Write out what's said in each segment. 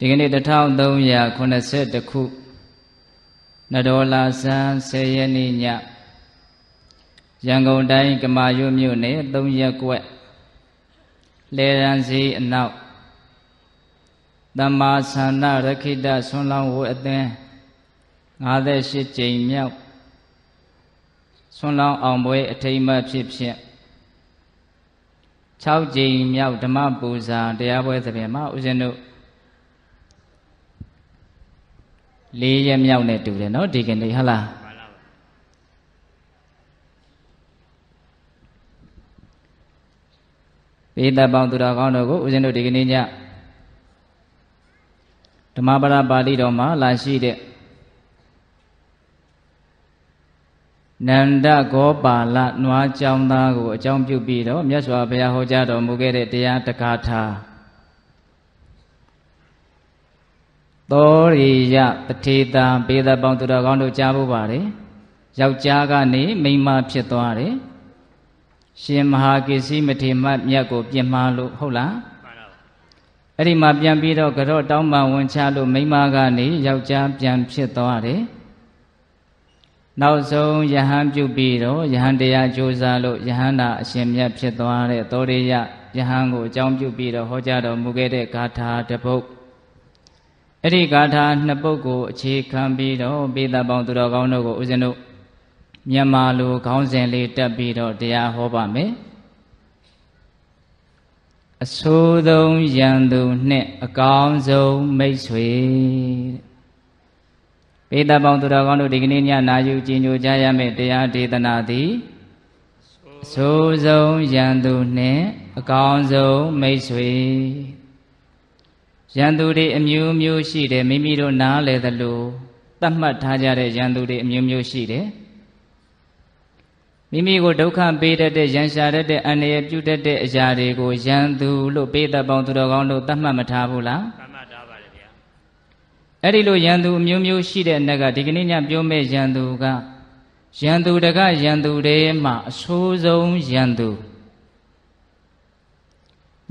ဒီကနေ့1382ခုနဒေါ်လာဆန်း10ရက်နေ့ညရန်ကုန်တိုင်းကမာရွတ်မြို့နယ်3ရက်ကွက်လေရန်စီအနောက်တမ္မာသန္နရခိတဆွန်လောင်းဝအသင်း58ကြိမ်မြောက်ဆွန်လောင်းအောင်ပွဲအထိမ်းအမှတ်ဖြစ်ဖြစ်6ကြိမ်မြောက်ဓမ္မပူဇာတရားပွဲသဘင်မှာဦးဇင်းတို့ ၄ရက်မြောက်နဲ့တူတယ်နော်ဒီကနေ့ဟုတ်လားပိသပေါင်းသူတော်ကောင်းတို့ကိုဦးဇင်းတို့ဒီကနေ့ညဓမ္မပဒပါဠိတော်မှာလာရှိတဲ့နန္ဒဂောပါလနွားကြောင်းသားကိုအကြောင်းပြုပြီးတော့မြတ်စွာဘုရားဟောကြားတော်မူခဲ့တဲ့တရားတကားထား သောရိယပထေတာပေသပေါင်းသူတော်ကောင်းတို့ကြားဖို့ပါတယ်ယောက်ျားကနေမိန်းမဖြစ်သွားတယ်ရှင်မဟာကိစီမထေမမြတ်ကိုပြင်မာလို့ဟုတ်လားအဲ့ဒီမှာပြန်ပြီးတော့ကြော့တောင်းပန်ဝင်ချလို့မိန်းမကနေယောက်ျားပြန်ဖြစ်သွားတယ်နောက်ဆုံးယဟန်ပြုပြီးတော့ယဟန်တရားကြိုးစားလို့ယဟန္တာအရှင်မြတ်ဖြစ်သွားတဲ့သောရိယယဟန်ကိုအကြောင်းပြုပြီးတော့ဟောကြားတော်မူခဲ့တဲ့ဂါထာတစ်ပုဒ် အဲ့ဒီဂါထာနှစ်ပုဒ်ကိုအခြေခံပြီးတော့ပိသပေါင်းသူတော်ကောင်းတို့ကိုဦးဇင်းတို့မြန်မာလိုခေါင်းစဉ်လေးတက်ပြီးတော့တရားဟောပါမယ်အဆိုးဆုံးရန်သူနှင့်အကောင်းဆုံးမိတ်ဆွေပိသပေါင်းသူတော်ကောင်းတို့ဒီကနေ့ညနာယူကြည်ညိုကြရမယ့်တရားဒေသနာသည်အဆိုးဆုံးရန်သူနှင့်အကောင်းဆုံးမိတ်ဆွေ ရန်သူတွေအမျိုးမျိုးရှိတယ်မိမိတို့နားလဲသလိုသတ်မှတ်ထားကြတဲ့ရန်သူတွေအမျိုးမျိုးရှိတယ်မိမိကိုဒုက္ခပေးတတ်တဲ့ရန်ရှာတတ်တဲ့အန္တရာယ်ပြုတတ်တဲ့အရာတွေကိုရန်သူလို့ပေးတတ်ပေါင်းသူတော်ကောင်းတို့သတ်မှတ်မထားဘူးလားသတ်မှတ်ထားပါတယ်ဗျာအဲ့ဒီလိုရန်သူအမျိုးမျိုးရှိတဲ့အနက်ကဒီကနေ့ညပြောမဲ့ရန်သူကရန်သူတကရန်သူတွေမှာအဆိုးဆုံးရန်သူ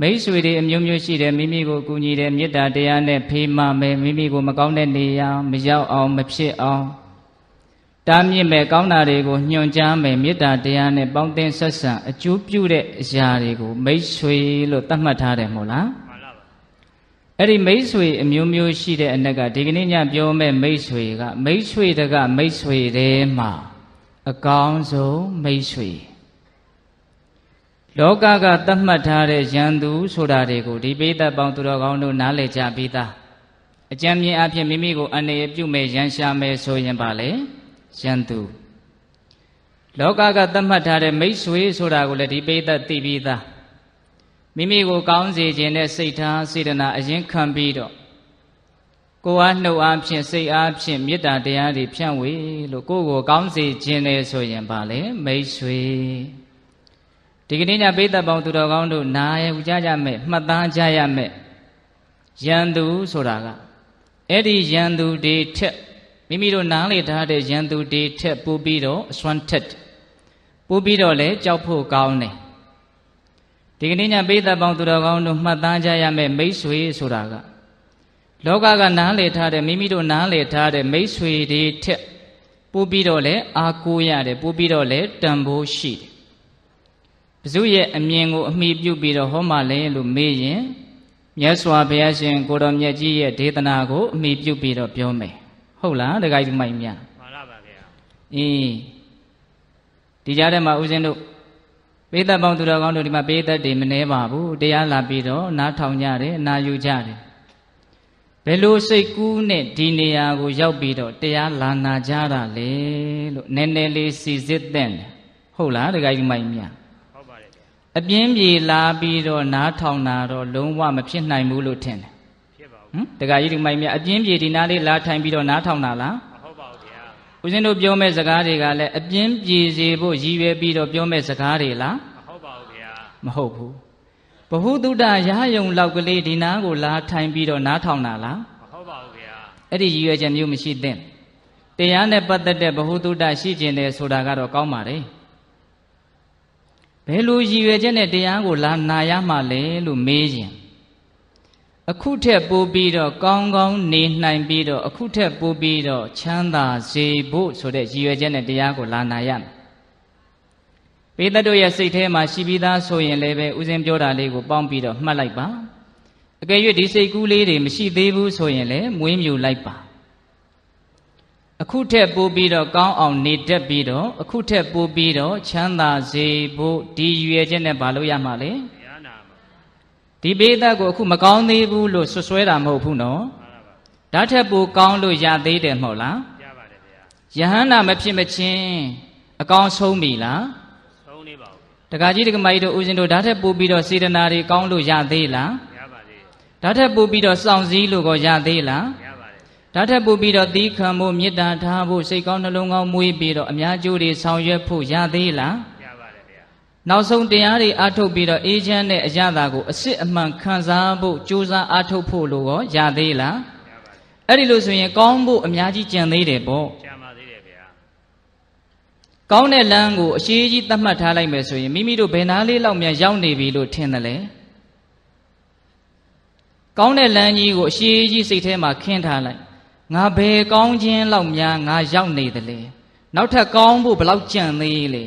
မိတ်ဆွေတွေအမျိုးမျိုးရှိတယ်မိမိကိုကူညီတယ်မေတ္တာတရားနဲ့ဖေးမမယ်မိမိကိုမကောင်းတဲ့နေရာမရောက်အောင်မဖြစ်အောင်တားမြစ်မဲ့ကောင်းတာတွေကိုညွှန်ကြားမယ်မေတ္တာတရားနဲ့ပေါင်းသင်းဆက်ဆံအကျိုးပြုတဲ့အရာတွေကိုမိတ်ဆွေလို့သတ်မှတ်ထားတယ်မို့လားမှန်ပါပါအဲ့ဒီမိတ်ဆွေအမျိုးမျိုးရှိတဲ့အနက်ကဒီကနေ့ညပြောမဲ့မိတ်ဆွေကမိတ်ဆွေတကမိတ်ဆွေတဲမှာအကောင်းဆုံးမိတ်ဆွေ လောကကသတ်မှတ်ထားတဲ့ယန္တုဆိုတာတွေကိုဒီပိဋကပေါင်းသူတော်ကောင်းတို့နားလည်ကြပြီးသားအကြံဉာဏ်အဖြစ်မိမိကိုအနေရပြုမဲ့ရန်ရှာမဲ့ဆိုရင်ပါလေယန္တုလောကကသတ်မှတ်ထားတဲ့မိတ်ဆွေဆိုတာကိုလည်းဒီပိဋကသိပြီးသားမိမိကိုကောင်းစေခြင်းနဲ့စိတ်ထားစေတနာအရင်ခံပြီးတော့ကိုအားနှုတ်အားဖြင့်စိတ်အားဖြင့်မေတ္တာတရားတွေဖြန့်ဝေလို့ကိုယ်ကိုကောင်းစေခြင်းနဲ့ဆိုရင်ပါလေမိတ်ဆွေ ဒီကနေ့ညပိဿပေါင်းသူတော်ကောင်းတို့နာယကြကြမဲ့မှတ်သားကြရမဲ့ယန္တုဆိုတာကအဲ့ဒီယန္တုတွေထက်မိမိတို့နားလေထားတဲ့ယန္တုတွေထက်ပို့ပြီးတော့အစွမ်းထက်ပို့ပြီးတော့လည်းကြောက်ဖို့ကောင်းတယ်ဒီကနေ့ညပိဿပေါင်းသူတော်ကောင်းတို့မှတ်သားကြရမဲ့မိတ်ဆွေဆိုတာကလောကကနားလေထားတဲ့မိမိတို့နားလေထားတဲ့မိတ်ဆွေတွေထက်ပို့ပြီးတော့လည်းအာကိုရတယ်ပို့ပြီးတော့လည်းတန်ဖိုးရှိတယ် ဘုရဲ့အမြင်ကိုအမိပြုပြီးတော့ဟောမှလဲလို့မေးရင်မြတ်စွာဘုရားရှင်ကိုတော်မြတ်ကြီးရဲ့ဒေသနာကိုအမိပြုပြီးတော့ပြောမယ်ဟုတ်လားတခါကြီးမိုက်မြတ်မှန်ပါပါဗျာအေးဒီကြားထဲမှာဦးဇင်းတို့ပေသက်ပေါင်းသူတော်ကောင်းတို့ဒီမှာပေသက်တွေမနှဲပါဘူးတရားလာပြီးတော့နားထောင်ကြတယ်နာယူကြတယ်ဘယ်လိုစိတ်ကူးနဲ့ဒီနေရာကိုရောက်ပြီးတော့တရားလာနာကြတာလေလို့နည်းနည်းလေးစီစစ်တဲ့ဟုတ်လားတခါကြီးမိုက်မြတ် အပြင်းပြေလာပြီးတော့နားထောင်တာတော့လုံးဝမဖြစ်နိုင်ဘူးလို့ထင်တယ်ဖြစ်ပါဘူးဟမ်တခါကြီးဒီမိုင်မြအပြင်းပြေဒီနားလေးလာထိုင်ပြီးတော့နားထောင်တာလားမဟုတ်ပါဘူးဗျာဦးဇင်းတို့ပြောမဲ့စကားတွေကလည်းအပြင်းပြေစေဖို့ရည်ရွယ်ပြီးတော့ပြောမဲ့စကားတွေလားမဟုတ်ပါဘူးဗျာမဟုတ်ဘူးဘ ഹു တုဒ္ဒရာယုံလောက်ကလေးဒီနားကိုလာထိုင်ပြီးတော့နားထောင်တာလားမဟုတ်ပါဘူးဗျာအဲ့ဒီရည်ရွယ်ချက်မျိုးမရှိသင့်တရားနဲ့ပတ်သက်တဲ့ဘ ഹു တုဒ္ဒရှိခြင်းတယ်ဆိုတာကတော့ကောင်းပါတယ် ဘယ်လိုရည်ရွယ်ချက်နဲ့တရားကိုလာနာရမှလဲလို့မေးရင်အခုထက်ပိုပြီးတော့ကောင်းကောင်းနေနိုင်ပြီးတော့အခုထက်ပိုပြီးတော့ချမ်းသာစေဖို့ဆိုတဲ့ရည်ရွယ်ချက်နဲ့တရားကိုလာနာရမယ်ပေတတ်တို့ရဲ့စိတ်ထဲမှာရှိပြီးသားဆိုရင်လည်းပဲဥစဉ်ပြောတာလေးကိုပေါင်းပြီးတော့မှတ်လိုက်ပါအကယ်၍ဒီစိတ်ကူးလေးတွေမရှိသေးဘူးဆိုရင်လည်းမွေးမြူလိုက်ပါ အခုထက်ပိုပြီးတော့ကောင်းအောင်နေတတ်ပြီးတော့အခုထက်ပိုပြီးတော့ချမ်းသာစေဖို့ဒီရွယ်ချက်နဲ့မလုပ်ရမှာလေဒီဘေးသက်ကိုအခုမကောင်းသေးဘူးလို့ဆွဆွဲတာမဟုတ်ဘူးနော်ဓာတ်ထက်ပိုကောင်းလို့ရသေးတယ်မဟုတ်လားရပါတယ်ဗျာယဟန္တာမဖြစ်မချင်းအကောင်းဆုံးပြီလားဆုံးနေပါဘူးတခါကြီးတက္ကမကြီးတို့ဦးဇင်းတို့ဓာတ်ထက်ပိုပြီးတော့စေတနာတွေကောင်းလို့ရသေးလားရပါသေးတယ်ဓာတ်ထက်ပိုပြီးတော့စောင့်စည်းလို့ကိုရသေးလားရ ပါတယ်ဓာတ်ထက်ပိုပြီးတော့သီးခံဖို့မေတ္တာထားဖို့စိတ်ကောင်းနှလုံးကောင်းမွေးပြီးတော့အများကျိုးတွေဆောင်ရွက်ဖို့ရသေးလားရပါတယ်ဗျာနောက်ဆုံးတရားတွေအားထုတ်ပြီးတော့အေးချမ်းတဲ့အရာသာကိုအစစ်အမှန်ခံစားဖို့ကြိုးစားအားထုတ်ဖို့လို့ရောရသေးလားအဲ့ဒီလိုဆိုရင်ကောင်းဖို့အများကြီးကြံသေးတယ်ပေါ့ကြံပါသေးတယ်ဗျာကောင်းတဲ့လမ်းကိုအရှိကြီးသတ်မှတ်ထားလိုက်မယ်ဆိုရင်မိမိတို့ဘယ်နာလေးလောက်များရောက်နေပြီလို့ထင်တယ်လေကောင်းတဲ့လမ်းကြီးကိုအရှိကြီးစိတ်ထဲမှာခင်းထားလိုက် ငါဘယ်ကောင်းခြင်းလောက်များငါရောက်နေတယ်လေနောက်ထပ်ကောင်းဖို့ဘယ်လောက်ကြံသေးလဲ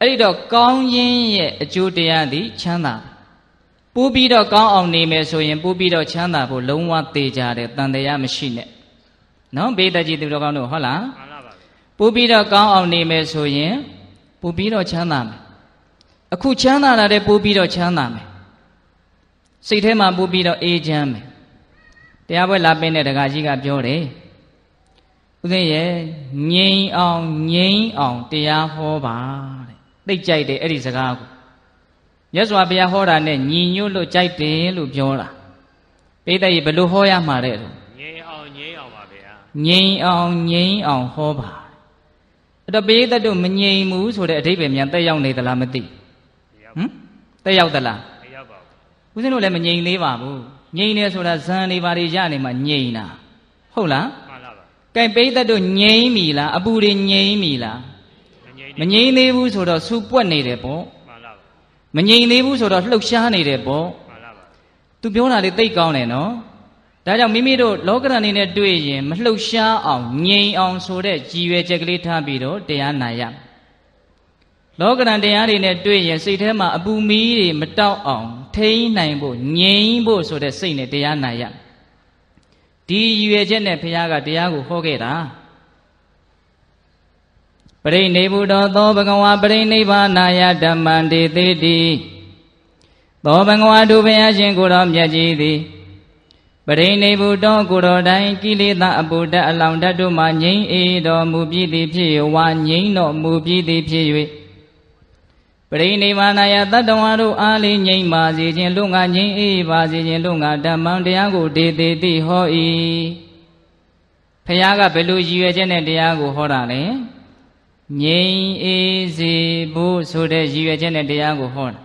အဲ့ဒီတော့ကောင်းခြင်းရဲ့အကျိုးတရားသည်ချမ်းသာပိုးပြီးတော့ကောင်းအောင်နေမယ်ဆိုရင်ပိုးပြီးတော့ချမ်းသာဖို့လုံးဝသေးကြတယ်တန်တရားမရှိနဲ့နော်ဘေးတကြီးသူတော်ကောင်းတို့ဟုတ်လားမှန်ပါပါပိုးပြီးတော့ကောင်းအောင်နေမယ်ဆိုရင်ပိုးပြီးတော့ချမ်းသာမယ်အခုချမ်းသာလာတဲ့ပိုးပြီးတော့ချမ်းသာမယ်စိတ်ထဲမှာပိုးပြီးတော့အေးချမ်းမယ် တရားပွဲလာပင်းတဲ့ဒကာကြီးကပြောတယ်ဦးသိရဲ့ငြိမ်အောင်ငြိမ်အောင်တရားဟောပါတဲ့သိကြိုက်တယ်အဲ့ဒီစကားကိုမြတ်စွာဘုရားဟောတာနဲ့ညီညွတ်လို့ကြိုက်တယ်လို့ပြောတာပိဋကကြီးဘယ်လိုဟောရမှာတဲ့လို့ငြိမ်အောင်ငြိမ်အောင်ပါဗျာငြိမ်အောင်ငြိမ်အောင်ဟောပါအဲ့တော့ပိဋကတို့မငြိမ်ဘူးဆိုတဲ့အဓိပ္ပာယ်မြန်တက်ရောက်နေသလားမသိဟမ်တက်ရောက်သလားမရောက်ပါဘူးဦးဇင်းတို့လည်းမငြိမ်သေးပါဘူး ငြိမ်နေဆိုတာဇန်နေပါတွေရနေမှငြိမ်တာဟုတ်လားမှန်ပါပါကဲပိဋကတို့ငြိမ်ပြီလားအပူတွေငြိမ်ပြီလားမငြိမ်သေးဘူးဆိုတော့စူပွက်နေတယ်ပေါ့မငြိမ်သေးဘူးဆိုတော့လှုပ်ရှားနေတယ်ပေါ့သူပြောတာလေးသိကောင်းတယ်နော်ဒါကြောင့်မိမိတို့လောကရဏနေနဲ့တွေ့ရင်မလှုပ်ရှားအောင်ငြိမ်အောင်ဆိုတဲ့ကြည်ရွယ်ချက်ကလေးထားပြီးတော့တရားနာရ လောကရန်တရားတွေနဲ့တွေ့ရင်စိတ်ထဲမှာအပူမီးတွေမတောက်အောင် ထိန်းနိုင်ဖို့ငြိမ်ဖို့ဆိုတဲ့စိတ်နဲ့တရားနာရဒီရွယ်ချက်နဲ့ဘုရားကတရားကိုဟောခဲ့တာပရိနိဗ္ဗုတောသောဘဂဝါပရိနိဗ္ဗာနာယဓမ္မံတေတိတိသောဘဂဝါဒုဘုရားရှင်ကိုတော်မြတ်ကြီးသည်ပရိနိဗ္ဗုတောကိုတော်တိုင်ကိလေသာအပုဒ္ဒအလောင်ဓာတ်တို့မှငြိမ်းအေတော်မူပြီးသည်ဖြစ်ဝါငြိမ်းတော်မူပြီးသည်ဖြစ်၍ ပရိနိဗ္ဗာနယတတ္တဝါတို့အားလေးငြိမ်းပါစေခြင်းလုံငါငြိမ်းအေပါစေခြင်းလုံငါဓမ္မံတရားကိုဒေတိတိဟော၏ဖះကဘယ်လိုရည်ရွယ်ချက်နဲ့တရားကိုဟောတာလဲငြိမ်အေးစေဖို့ဆိုတဲ့ရည်ရွယ်ချက်နဲ့တရားကိုဟောတာ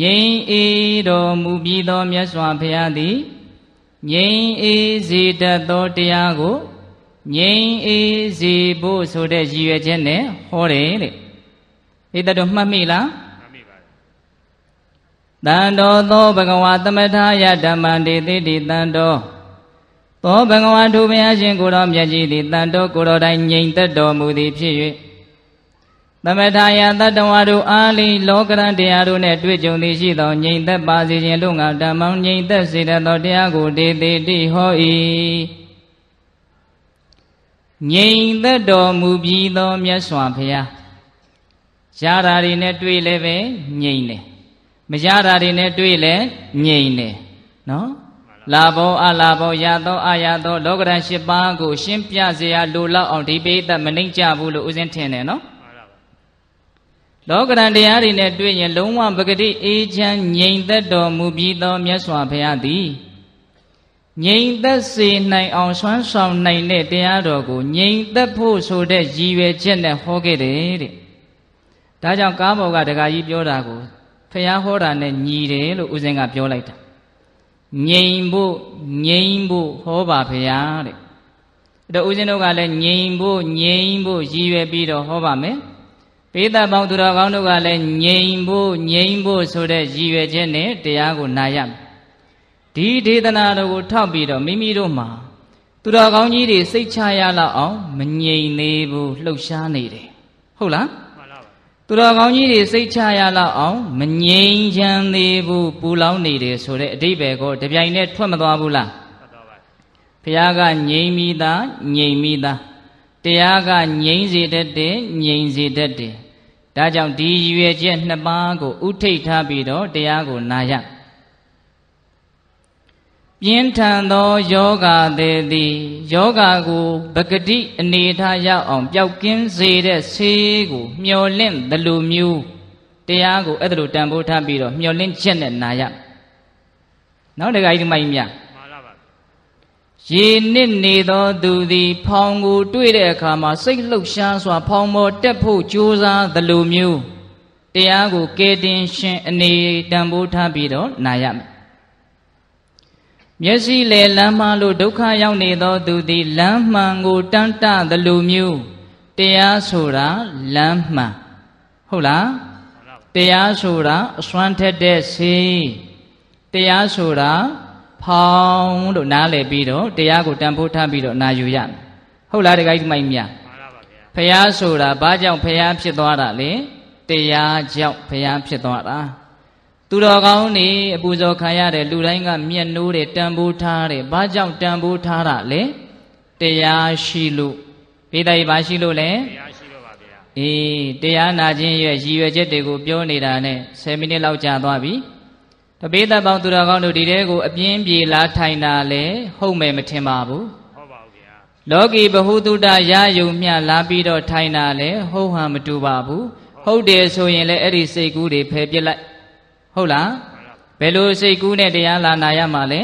ငြိမ်အေးတော်မူပြီးသောမြတ်စွာဘုရားသည်ငြိမ်အေးစေတတ်သောတရားကိုငြိမ်အေးစေဖို့ဆိုတဲ့ရည်ရွယ်ချက်နဲ့ဟောတယ်တဲ့ ဣတတော်မှတ်မိလားမှတ်မိပါတယ်တန်တော်သောဘဂဝါသမထာယဓမ္မံတေတိတိတန်တော်သောဘဂဝါထုဘုရားရှင်ကိုတော်မြတ်ကြီးသည်တန်တော်ကိုတော်တိုင်ငြိမ်သက်တော်မူသည်ဖြစ်၍သမထာယတတဝါတို့အားလိလောကရန်တရားတို့နှင့်တွေ့ကြုံသည်ရှိသောငြိမ်သက်ပါစေခြင်းလို့ငါဓမ္မောင်ငြိမ်သက်စေတတ်သောတရားကိုဒေတိတိဟော၏ငြိမ်သက်တော်မူပြီးသောမြတ်စွာဘုရား ရတာတွေနဲ့တွေ့လည်းပဲငြိမ်တယ်မရတာတွေနဲ့တွေ့လည်းငြိမ်တယ်နော်လာဘောအလာဘောရသောအာရသောလောကရန်၈ပါးကို ရှင်းပြစေရလိုလောက်အောင်ဒီပိဋကမနှိမ့်ကြဘူးလို့ဥစဉ်ထင်တယ်နော်လောကရန်တရားတွေနဲ့တွေ့ရင်လုံးဝပဂတိအေးချမ်းငြိမ်သက်တော်မူပြီးသောမြတ်စွာဘုရားသည်ငြိမ်သက်စေနိုင်အောင်ဆွမ်းဆောင်နိုင်တဲ့တရားတော်ကိုငြိမ်သက်ဖို့ဆိုတဲ့ရည်ရွယ်ချက်နဲ့ဟောခဲ့တယ်တဲ့ ဒါကြောင့်ကားဘော်ကဒကာကြီးပြောတာကိုဖះဟောတာနဲ့ညီတယ်လို့ဦးဇင်းကပြောလိုက်တာငြိမ်ဖို့ငြိမ်ဖို့ဟောပါဖះတဲ့အဲ့တော့ဦးဇင်းတို့ကလည်းငြိမ်ဖို့ငြိမ်ဖို့ရည်ရွယ်ပြီးတော့ဟောပါမယ်ပိဿပေါင်းသူတော်ကောင်းတို့ကလည်းငြိမ်ဖို့ငြိမ်ဖို့ဆိုတဲ့ရည်ရွယ်ချက်နဲ့တရားကိုနာရမယ်ဒီဒေသနာတော်ကိုထောက်ပြီးတော့မိမိတို့မှာသူတော်ကောင်းကြီးတွေစိတ်ချရလောက်အောင်မငြိမ်သေးဘူးလှုပ်ရှားနေတယ်ဟုတ်လားမှန်လားပါ သူတော်ကောင်းကြီးတွေစိတ်ချရလောက်အောင်မငြိမ်ချမ်းသေးဘူးပူလောင်နေတယ်ဆိုတဲ့အတိဘယ်ကိုတပြိုင်တည်းထွက်မသွားဘူးလားမှတ်တော်ပါဘုရားကငြိမ်မိသားငြိမ်မိသားတရားကငြိမ်စေတတ်တယ်ငြိမ်စေတတ်တယ်ဒါကြောင့်ဒီရည်ရွယ်ချက်နှစ်ပါးကိုဥထိတ်ထားပြီးတော့တရားကိုနာရ ပြင်းထန်သောယောဂသည်သည်ယောဂကိုပဂတိအနေထားရောက်အောင်ပျောက်ကင်းစေတဲ့ဆေးကိုမျောလင့်သလိုမျိုးတရားကိုအဲ့ဒါလိုတန်ဖိုးထားပြီးတော့မျောလင့်ချက်နဲ့နာရနောက်တခါကြီးဒီမိုင်းမြတ်မှန်လားပါရေနစ်နေသောသူသည် ဖောင်ကို တွေ့တဲ့အခါမှာစိတ်လှုပ်ရှားစွာ ဖောင်ပေါ်တက်ဖို့ကြိုးစားသလိုမျိုးတရားကိုကဲတင်ရှင်အနေတန်ဖိုးထားပြီးတော့နာရမယ် မျက်စိလေလမ်းမလို့ဒုက္ခရောက်နေသောသူသည်လမ်းမှန်ကိုတန်းတသလိုမျိုးတရားဆိုတာလမ်းမှန်ဟုတ်လားမှန်လားပါတရားဆိုတာအစွမ်းထက်တဲ့ဆေးတရားဆိုတာဖောင်းလို့နားလည်ပြီးတော့တရားကိုတန်ဖိုးထားပြီးတော့နာယူရမယ်ဟုတ်လားတခါကြီးမိုက်မြတ်မှန်လားပါဗျာဖះဆိုတာဘာကြောင့်ဖះဖြစ်သွားတာလဲတရားကြောင့်ဖះဖြစ်သွားတာ သူတော်ကောင်းနေအပူဇော်ခံရတဲ့လူတိုင်းကမျက်နှိုးတယ်တန်ဖိုးထားတယ်ဘာကြောင့်တန်ဖိုးထားတာလဲတရားရှိလို့ပိဋကဘာရှိလို့လဲတရားရှိတော့ပါဗျာအေးတရားနာခြင်းရဲ့ရည်ရွယ်ချက်တွေကိုပြောနေတာနဲ့10မိနစ်လောက်ကြာသွားပြီတပိသက်ပေါင်းသူတော်ကောင်းတို့ဒီတဲကိုအပြင်းပြေလားထိုင်တာလဲဟုတ်မယ်မထင်ပါဘူးဟုတ်ပါဘူးဗျာလောကီဘ ഹു တုတရယုံမျှလာပြီးတော့ထိုင်တာလဲဟုတ်ဟန်မတူပါဘူးဟုတ်တယ်ဆိုရင်လည်းအဲ့ဒီစိတ်ကူးတွေဖယ်ပြစ်လိုက် ဟုတ်လားမှန်လားပါဘယ်လိုစိတ်ကူးနဲ့တရားလာနာရမှာလဲ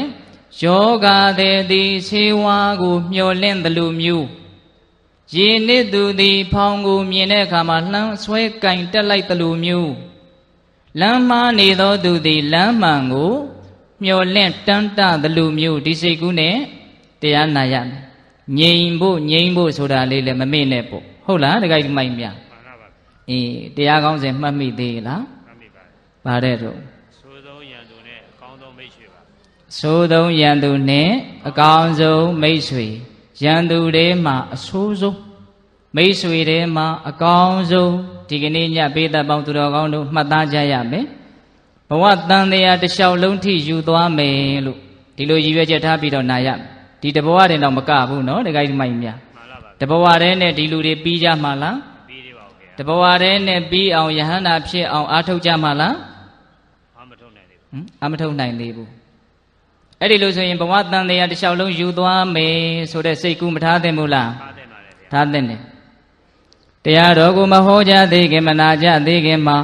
ယောဂသည်သည်ဆေးဝါးကိုမျောလင့်သလိုမျိုးရေနစ်သူသည်ဖောင်းကိုမြင်တဲ့အခါမှာလှမ်းဆွဲကင်တက်လိုက်သလိုမျိုးလမ်းမားနေသောသူသည်လမ်းမှန်ကိုမျောလင့်တန်းတသလိုမျိုးဒီစိတ်ကူးနဲ့တရားနာရမယ်ငြိမ်ဖို့ငြိမ်ဖို့ဆိုတာလေးလည်းမမေ့နဲ့ပေါ့ဟုတ်လားတခါကြီးမိုက်မြမှန်လားပါအေးတရားကောင်းစဉ်မှတ်မိသေးလားမှတ်မိ ပါတယ်ဗါတဲ့တော့သိုးဆုံးရန်သူနဲ့အကောင်းဆုံးမိတ်ဆွေပါဆိုးသုံးရန်သူနဲ့အကောင်းဆုံးမိတ်ဆွေရန်သူတွေမှာအဆိုးဆုံးမိတ်ဆွေတွေမှာအကောင်းဆုံးဒီကနေ့ညပေးသက်ပေါင်းသူတော်ကောင်းတို့မှတ်သားကြရမယ်ဘဝတန်တရားတစ်လျှောက်လုံးထိယူသွားမယ်လို့ဒီလိုရည်ရွယ်ချက်ထားပြီးတော့နာရမယ်ဒီတဘဝတင်တော့မကဘူးနော်တခါကြီးမိုက်မြမှန်လားပါတဘဝတည်းနဲ့ဒီလူတွေပြီးကြမှာလားပြီးသေးပါဦးဗျာတဘဝတည်းနဲ့ပြီးအောင်ယဟန္တာဖြစ်အောင်အားထုတ်ကြမှာလားဘာမထုံနိုင်သေးဘူးဟ မ်အမထုတ်နိုင်သေးဘူးအဲ့ဒီလိုဆိုရင်ဘဝတန်တရားတစ်လျှောက်လုံးယူသွားမယ်ဆိုတဲ့စိတ်ကူးမထားသင့်ဘူးလားထားတဲ့ပါလေဗျာထားသင့်တယ်တရားတော်ကိုမဟောကြားသေးခင်မနာကြသေးခင်မှာ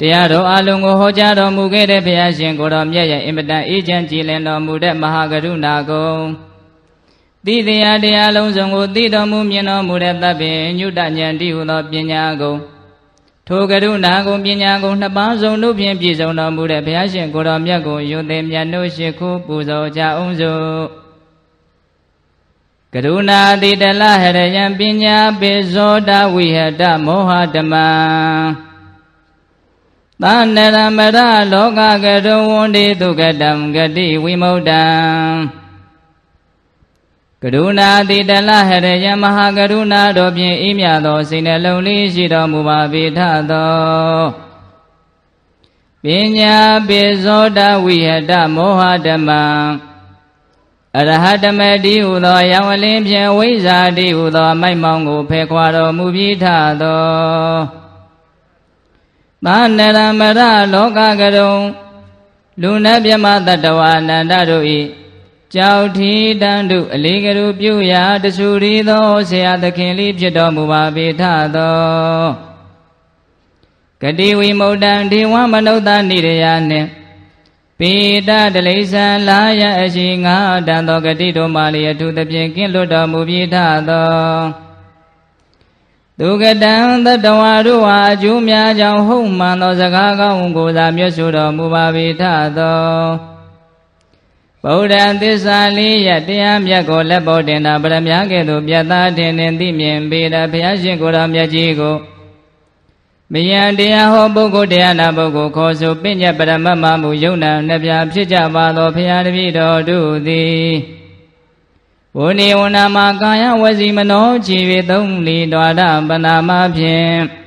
တရားတော်အလုံးကိုဟောကြားတော်မူခဲ့တဲ့ဘုရားရှင်ကိုတော်မြတ်ရဲ့အင်မတန်အေးချမ်းကြည်လင်တော်မူတဲ့မဟာကရုဏာကုံသိတရားတရားလုံးစုံကိုသိတော်မူမြင်တော်မူတဲ့သဗ္ဗညုတဉဏ်တိဟုသောပညာကုံ ထိုကရုဏာကုံပညာကုံနှစ်ပါးစုံတို့ဖြင့်ပြည့်စုံတော်မူတဲ့ဘုရားရှင်ကိုယ်တော်မြတ်ကိုယုံသိမြတ်တို့ရှိခိုးပူဇော်ကြအောင်စို့ကရုဏာတိတလဟရယံပညာပိဇောတဝိဟတမောဟဓမ္မံသာနရမရလောကကရုဝန္တိဒုက္ကတံဂတိဝိမု ക്ത ံ ကရုဏာတိတလဟရယမဟာကရုဏာတော်ဖြင့်အေးမြသောစိတ်နှလုံးလေးရှိတော်မူပါပေထသောပညာပိဇောတဝိဟတမောဟဓမ္မံအရဟတမတိဟုသောယဝလင်းဖြင့်ဝိဇ္ဇာတိဟုသော မိုက်မောင်ကိုဖယ်ခွာတော်မူပြီးထသောသာနရမရလောကကရုံလူနတ်မြမတတ္တဝအနန္တတို့၏ ကြောက်ထီတန်တို့အလေးကလူပြုရာတဆူရီသောဆရာသခင်လေးဖြစ်တော်မူပါပေထသောဂတိဝိမု ക്ത ံဒေဝမနုဿနိရယနှင့်ပေတတလိษံလာယအရှိငါတန်သောဂတိတို့မှလျအထူးသဖြင့်ကင်းလွတ်တော်မူပြီးထသောဒုက္ကတံသတ္တဝါတို့ဟာအကျိုးများကြောင့်ဟုတ်မှန်သောစကားကောင်းကိုသာမြတ်ဆိုတော်မူပါပေထသော ဗုဒ္ဓသစ္စာလေးရတရားမြတ်ကိုလက်ပေါ်တင်တာဗရမ ्या ကဲ့သို့ပြတ်သားတင်တင်သိမြင်ပေတာဘုရားရှင်ကိုယ်တော်မြတ်ကြီးကိုမယံတရားဟောပုဂ္ဂိုလ်တရားနာပုဂ္ဂိုလ်ခေါ်ဆိုပညတ်ပရမတ်မမှုယုံနာနှပြဖြစ်ကြပါသောဖရာတပည့်တော်တို့သည်ဝဏိဝနာမကာယဝစီမနောခြေ၍သုံးလီတော်ရပနာမဖြင့်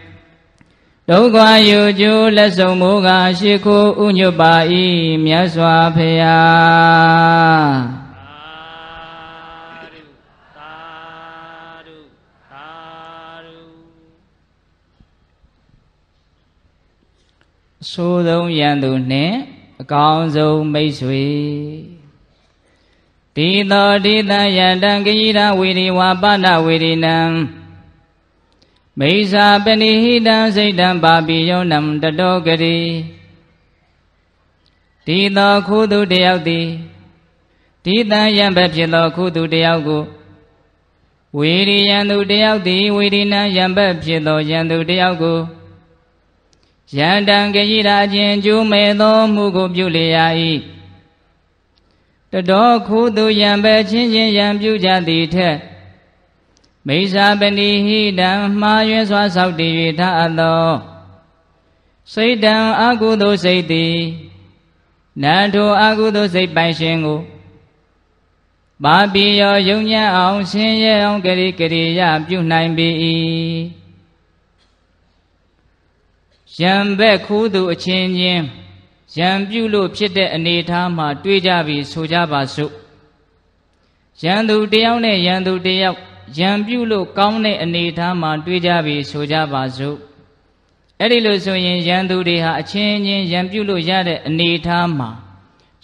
ဒုက္ခယူကျိုးလက်ဆုံးမူကားရှိခိုးဥညွတ်ပါ၏မြတ်စွာဘုရားသာဓုသာဓုသာဓုအဆိုးဆုံးယံသူနှင့်အကောင်းဆုံးမိတ်ဆွေဒီသောဒီတယတံကိရဝေရိဝါပဏဝေရိနံ မိစ္ဆာပဏိဟိတံစိတ်တံပါပိယောနံတတောကတိဒီသောခုသူတယောက်သည်ဒီတယံဘက်ဖြစ်သောခုသူတယောက်ကိုဝေရိယံသူတယောက်သည်ဝေရိနံယံဘက်ဖြစ်သောယံသူတယောက်ကိုယန္တံကကြီးရာချင်းကျိုးမဲ့သောမှုကိုပြုလျာ၏တတော်ခုသူယံပဲချင်းချင်းယံပြုကြသည်ထက် မိစ္ဆာပဏိဟိတံမှားရွယ်စွာဆောက်တည်၍ထအပ်သောစိတ်တံအကုသိုလ်စိတ်သည်နန္ထိုအကုသိုလ်စိတ်ပိုင်ရှင်ကိုပါပိယောယုံညံ့အောင်ဆင်းရဲအောင်ကရိကရိယပြုနိုင်ပေ၏ယံဘက်ခူးသူအချင်းချင်းယံပြုလို့ဖြစ်တဲ့အနေအထားမှာတွေးကြပြီးဆိုကြပါစို့ယံသူတယောက်နဲ့ယံသူတယောက် ယံပြုလို့ကောင်းတဲ့အနေအထားမှာတွေးကြပြီးဆိုကြပါစို့အဲ့ဒီလိုဆိုရင်ယံသူတွေဟာအချင်းချင်းယံပြုလို့ရတဲ့အနေအထားမှာ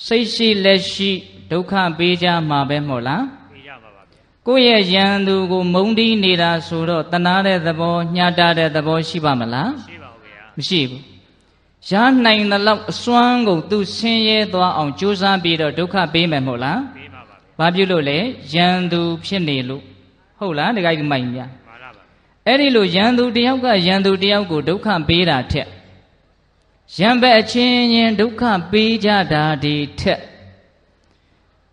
စိတ်ရှိလက်ရှိဒုက္ခပေးကြမှာပဲမဟုတ်လားပြေးကြပါပါဗျာကိုယ့်ရဲ့ယံသူကိုမုန်းတီးနေတာဆိုတော့တနာတဲ့သဘောညှာတာတဲ့သဘောရှိပါမလားရှိပါဦးဗျာမရှိဘူးရနိုင်သလောက်အစွမ်းကုန်သူဆင်းရဲသွားအောင်ကြိုးစားပြီးတော့ဒုက္ခပေးမယ်မဟုတ်လားပြေးပါပါဗျာဘာဖြစ်လို့လဲယံသူဖြစ်နေလို့ ဟုတ်လားတခါကြီးမိုင်များမာရပါအဲ့ဒီလိုယံသူတယောက်ကယံသူတယောက်ကိုဒုက္ခပေးတာထက်ယံဘက်အချင်းချင်းဒုက္ခပေးကြတာဒီထက်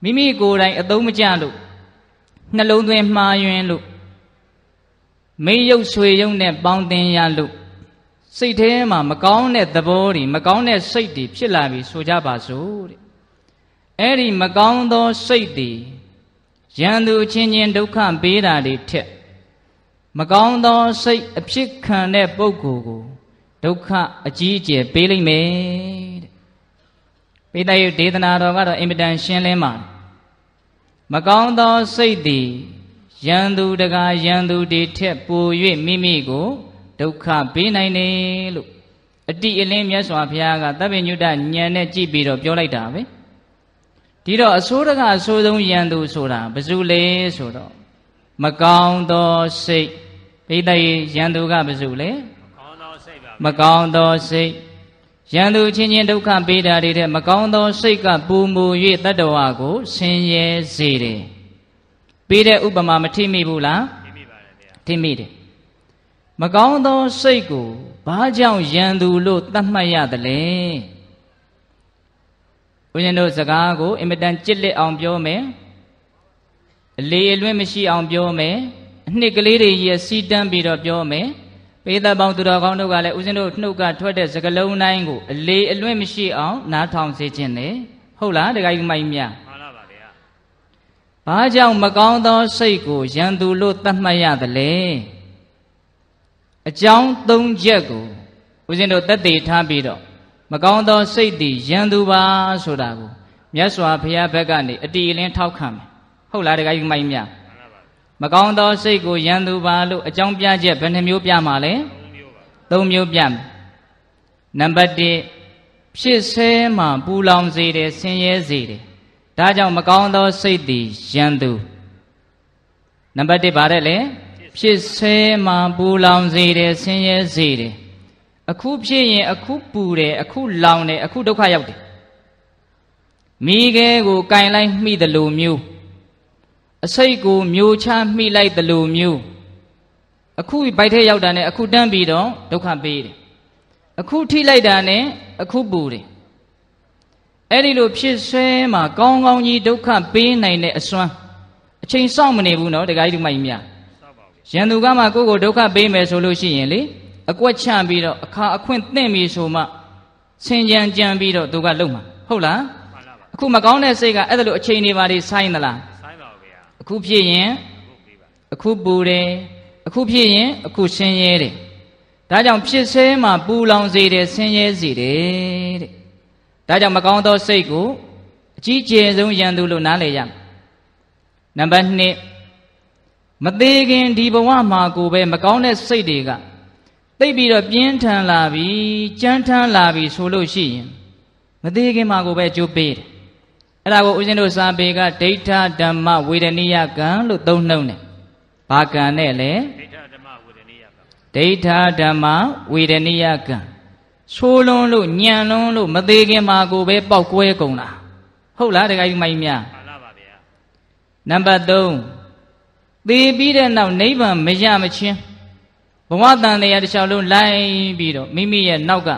မိမိကိုယ်တိုင်အသုံးမကျလို့နှလုံးသွင်းမှားယွင်းလို့မေးရုပ်ဆွေရုပ်နဲ့ပေါင်းတင်ရလို့စိတ်ထဲမှာမကောင်းတဲ့သဘောတွေမကောင်းတဲ့စိတ်တွေဖြစ်လာပြီဆိုကြပါစို့တဲ့အဲ့ဒီမကောင်းသောစိတ်တွေ ယံသူအချင်းချင်းဒုက္ခပေးတာတွေထက်မကောင်းသောစိတ်အဖြစ်ခံတဲ့ပုဂ္ဂိုလ်ကိုဒုက္ခအကြီးအကျယ်ပေးလိုက်မယ်တဲ့ပိဋကယုဒေသနာတော်ကတော့အင်မတန်ရှင်းလင်းပါတယ်မကောင်းသောစိတ်သည်ယံသူတကာယံသူတွေထက်ပို၍မိမိကိုဒုက္ခပေးနိုင်တယ်လို့အတိအလင်းမြတ်စွာဘုရားကသဗ္ဗညုတဉာဏ်နဲ့ကြည့်ပြီးတော့ပြောလိုက်တာပဲ ဒီတော့အစိုးရကအဆိုးဆုံးယံသူဆိုတာဘယ်သူလဲဆိုတော့မကောင်းသောစိတ်ပိဋကယယံသူကဘယ်သူလဲကောင်းသောစိတ်ပါမကောင်းသောစိတ်ယံသူချင်းချင်းဒုက္ခပေးတာတွေတဲ့မကောင်းသောစိတ်ကပူမူ၍တတ္တဝါကိုဆင်းရဲစေတယ်ပေးတဲ့ဥပမာမထိမိဘူးလားပြေးမိပါတယ်ဗျာထိမိတယ်မကောင်းသောစိတ်ကိုဘာကြောင့်ယံသူလို့သတ်မှတ်ရသလဲ ဦးဇင်းတို့စကားကိုအင်မတန်ကြစ်လက်အောင်ပြောမယ်အလေအလွင့်မရှိအောင်ပြောမယ်အနှစ်ကလေးတွေရဲ့စီတန်းပြီးတော့ပြောမယ်ပေသက်ပေါင်းသူတော်ကောင်းတို့ကလည်းဦးဇင်းတို့နှုတ်ကထွက်တဲ့စကလုံးတိုင်းကိုအလေအလွင့်မရှိအောင်နားထောင်စေခြင်းလေဟုတ်လားတခါကြီးမိုက်မြတ်မာရပါဗျာဘာကြောင့်မကောင်းသောစိတ်ကိုယံသူလို့သတ်မှတ်ရသလဲအကြောင်း၃ချက်ကိုဦးဇင်းတို့သက်သေထားပြီးတော့ မကောင်းသောစိတ်သည်ယံသူပါဆိုတာကိုမြတ်စွာဘုရားဘက်ကနေအတီအလင်းထောက်ခံမယ်ဟုတ်လားတခါကြီးမိုက်မြတ်မာရပါမကောင်းသောစိတ်ကိုယံသူပါလို့အကြောင်းပြချက်ဘယ်နှမျိုးပြမှာလဲသုံးမျိုးပါ၃မျိုးပြမယ်နံပါတ်1ဖြစ်ဆဲမှပူလောင်စေတယ်ဆင်းရဲစေတယ်ဒါကြောင့်မကောင်းသောစိတ်သည်ယံသူနံပါတ်1ဗါတဲ့လေဖြစ်ဆဲမှပူလောင်စေတယ်ဆင်းရဲစေတယ် အခုဖြစ်ရင်အခုပူတယ်အခုလောင်တယ်အခုဒုက္ခရောက်တယ်မိခဲကိုကင်လိုက်မိတယ်လို့မျိုးအစိတ်ကိုမျိုးချမိလိုက်တယ်လို့မျိုးအခုဗိုက်ထဲရောက်တာနဲ့အခုတန်းပြီးတော့ဒုက္ခပေးတယ်အခုထိလိုက်တာနဲ့အခုပူတယ်အဲ့ဒီလိုဖြစ်ဆွဲမှာကောင်းကောင်းကြီးဒုက္ခပေးနိုင်တဲ့အစွမ်းအချိန်စောင့်မနေဘူးနော်တခါကြီးဒီမိုက်မြစောက်ပါဦးဗျာရန်သူကမှကိုယ့်ကိုဒုက္ခပေးမယ်ဆိုလို့ရှိရင်လေ အကွက်ချပြီးတော့အခါအခွင့်သင့်ပြီဆိုမှဆင်ကြံကြံပြီးတော့သူကလုံမှာဟုတ်လားမှန်လားပါအခုမကောင်းတဲ့စိတ်ကအဲ့ဒါလိုအချိန်တွေပါတွေဆိုင်းသလားဆိုင်းပါဦးဗျာအခုဖြစ်ရင်ဟုတ်ပြီပါအခုပူတယ်အခုဖြစ်ရင်အခုဆင်းရဲတယ်ဒါကြောင့်ဖြစ်ဆဲမှာပူလောင်စေတယ်ဆင်းရဲစေတယ်တဲ့ဒါကြောင့်မကောင်းသောစိတ်ကိုအကြီးကျယ်ဆုံးယံသူလို့နားလည်ရမယ်နံပါတ်2မသေးခင်ဒီဘဝမှာကိုပဲမကောင်းတဲ့စိတ်တွေက သိပ်ပြီးတော့ပြင်းထန်လာပြီကြမ်းထမ်းလာပြီဆိုလို့ရှိရင်မသေးခင်မှာကိုပဲကြိုးပေးတယ်အဲ့ဒါကိုဦးဇင်းတို့စာပေကဒိဋ္ဌဓမ္မဝေဒနိယကံလို့သုံးနှုံးတယ်ဘာကံနဲ့လဲဒိဋ္ဌဓမ္မဝေဒနိယကဒိဋ္ဌဓမ္မဝေဒနိယကံဆိုးလွန်းလို့ညံလွန်းလို့မသေးခင်မှာကိုပဲပောက်ကွဲကုန်တာဟုတ်လားတခါကြီးမိုင်းများမှန်လားပါဗျာနံပါတ်3သေပြီးတဲ့နောက်နိဗ္ဗာန်မရမချင်း ဘဝတန်တရားတစ်လျှောက်လုံးလိုက်ပြီးတော့မိမိရဲ့နောက်က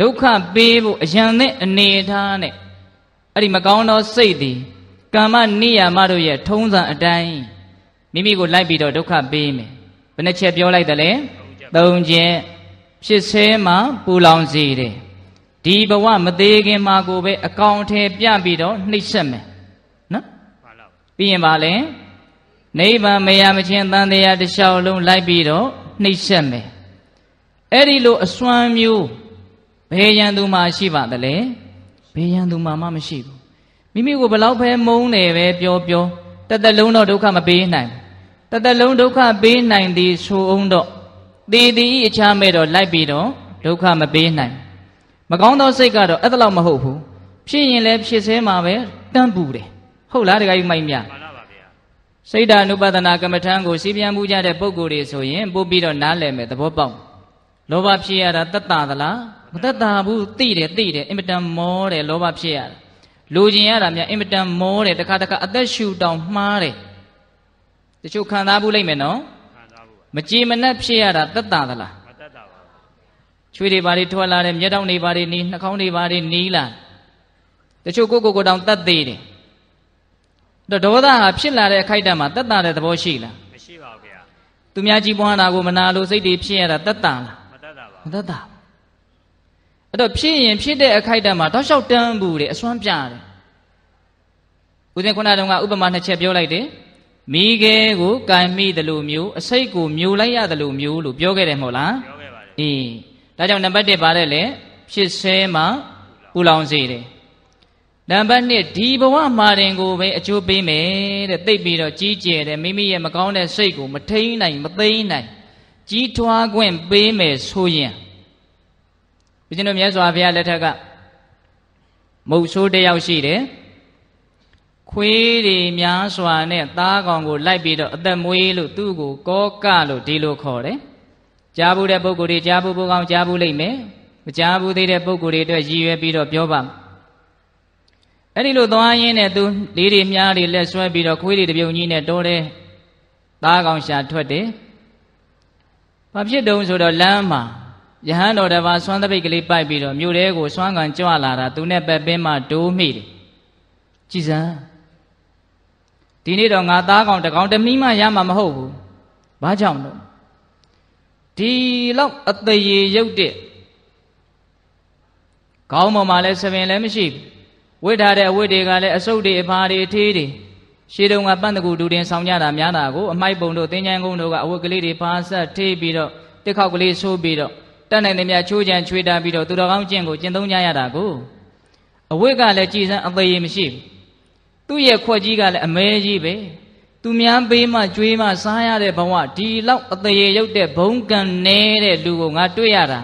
ဒုက္ခပေးဖို့အရန်တဲ့အနေထားနဲ့အဲ့ဒီမကောင်းသောစိတ်သည်ကာမနိယာမတို့ရဲ့ထုံးစံအတိုင်းမိမိကိုလိုက်ပြီးတော့ဒုက္ခပေးမယ်ဘယ်နှချက်ပြောလိုက်တယ်လဲသုံးချက်ဖြစ်ဆဲမှာပူလောင်စေတယ်ဒီဘဝမသေးခင်မှာကိုပဲအကောင်အထည်ပြပြီးတော့နှိပ်စက်မယ်နော်မှန်လားပါပြီးရင်ပါလဲနိဗ္ဗာန်မရမချင်းတန်တရားတစ်လျှောက်လုံးလိုက်ပြီးတော့ နှိပ်စက်မယ်အဲ့ဒီလိုအစွမ်းမျိုးဘယ်ရန်သူမှရှိပါသလဲဘယ်ရန်သူမှမမရှိဘူးမိမိကိုဘလောက်ပဲမုန်းတယ်ပဲပြောပြောတသက်လုံးတော့ဒုက္ခမပေးနိုင်ဘူးတသက်လုံးဒုက္ခပေးနိုင်သည်ဆိုအောင်တော့တည်တည်အချမ်းမဲ့တော့လိုက်ပြီးတော့ဒုက္ခမပေးနိုင်ဘူးမကောင်းသောစိတ်ကတော့အဲ့ဒါလောက်မဟုတ်ဘူးဖြစ်ရင်လည်းဖြစ်သေးမှာပဲတန်းပူတယ်ဟုတ်လားတခါကြီးမိုက်မြမှန်လားပါဗျာ စိတ်ဓာနုပဒနာကမ္မထံကိုစီးပြန်မှုကြတဲ့ပုံကိုယ်တွေဆိုရင်ပို့ပြီးတော့နားလည်မယ်သဘောပေါက်လောဘဖြစ်ရတာတတ်တာသလားမတတ်တာဘူးသိတယ်သိတယ်အင်မတန်မောတယ်လောဘဖြစ်ရတာလူကျင်ရတာများအင်မတန်မောတယ်တခါတခါအသက်ရှူတောင်မှားတယ်တချို့ခံစားဘူးလိမ့်မယ်နော်ခံစားဖို့ပါမကြည်မနှက်ဖြစ်ရတာတတ်တာသလားမတတ်တာပါဘူးချွေးတွေဘာတွေထွက်လာတယ်မျက်တောင်တွေဘာတွေနီးနှာခေါင်းတွေဘာတွေနီးလာတချို့ကိုယ့်ကိုယ်ကိုယ်တောင်တတ်သေးတယ် တော့ဒေါသဟာဖြစ်လာတဲ့အခိုက်အတန့်မှာတတ်တာတဲ့သဘောရှိလားမရှိပါဘူးဗျာသူများကြီးပွားတာကိုမနာလို့စိတ်တွေဖြစ်ရတာတတ်တာလားမတတ်တာပါမတတ်တာဘူးအဲ့တော့ဖြစ်ရင်ဖြစ်တဲ့အခိုက်အတန့်မှာတောက်လျှောက်တန်းဘူးတယ်အစွမ်းပြတယ်ဦးဇင်းခုနတုန်းကဥပမာနှစ်ချက်ပြောလိုက်တယ်မိခဲကိုကင်မိတယ်လို့မျိုးအစိတ်ကိုမျိုးလိုက်ရတယ်လို့မျိုးလို့ပြောခဲ့တယ်မဟုတ်လားပြောခဲ့ပါတယ်အေးဒါကြောင့်နံပါတ်1ပါတယ်လေဖြစ်ဆဲမှာပူလောင်စေတယ် နံပါတ်2ဒီဘဝမှာတင်ကိုပဲအကျိုးပေးမယ်တဲ့သိပ်ပြီးတော့ကြီးကျယ်တယ်မိမိရဲ့မကောင်းတဲ့စိတ်ကိုမထိန်နိုင်မသိမ်းနိုင်ကြီးထွားခွင့်ပေးမယ်ဆိုရင်ဘုရားတို့မြတ်စွာဘုရားလက်ထက်ကမုတ်ဆိုးတစ်ယောက်ရှိတယ်ခွေးတွေများစွာနဲ့သားကောင်ကိုလိုက်ပြီးတော့အသက်မွေးလို့သူ့ကိုကောကလို့ဒီလိုခေါ်တယ်ကြားဘူးတဲ့ပုဂ္ဂိုလ်တွေကြားဘူးဖို့ကောင်းကြားဘူးလိမ့်မယ်မကြားဘူးသေးတဲ့ပုဂ္ဂိုလ်တွေအတွက်ရည်ရွယ်ပြီးတော့ပြောပါမယ် အဲ့ဒီလိုသွားရင်းနဲ့သူလေးတွေမြားတွေလက်ဆွဲပြီးတော့ခွေးတွေတပြုံကြီးနဲ့တိုးတယ်သားကောင်ရှာထွက်တယ်ဘာဖြစ်တုံးဆိုတော့လမ်းမှာယဟန်တော်တစ်ပါးဆွမ်းသပိတ်ကလေးပိုက်ပြီးတော့မြို့ထဲကိုဆွမ်းကန်ကြွလာတာသူနဲ့ပဲပင်းမှဒိုးမိတယ်ကြည်စမ်းဒီနေ့တော့ငါသားကောင်တစ်ကောင်တမီးမှရမှာမဟုတ်ဘူးဘာကြောင့်လို့ဒီလောက်အသေးရေရုပ်တဲ့ခေါင်းပေါ်မှာလည်းသပင်လည်းမရှိဘူး ဝိထားတဲ့အဝိတွေကလည်းအစုပ်တွေအဖာတွေအသေးတွေရှေးတုန်းကပန့်တကူဒူတင်ဆောင်ကြတာများတာကိုအမိုက်ပုံတို့သင်္ချန်ကုန်းတို့ကအဝတ်ကလေးတွေဖာဆက်ထေးပြီးတော့တစ်ခေါက်ကလေးဆိုးပြီးတော့တက်နိုင်တဲ့မြချိုးချံချွေတာပြီးတော့သူတော်ကောင်းကျင့်ကိုကျင့်သုံးကြရတာကိုအဝတ်ကလည်းကြည်စမ်းအသေးရေမရှိဘူးသူ့ရဲ့ခွက်ကြီးကလည်းအမဲကြီးပဲသူများပေးမှကြွေးမှစားရတဲ့ဘဝဒီလောက်အသေးရေရုပ်တဲ့ဘုံကံနေတဲ့လူကိုငါတွေ့ရတာ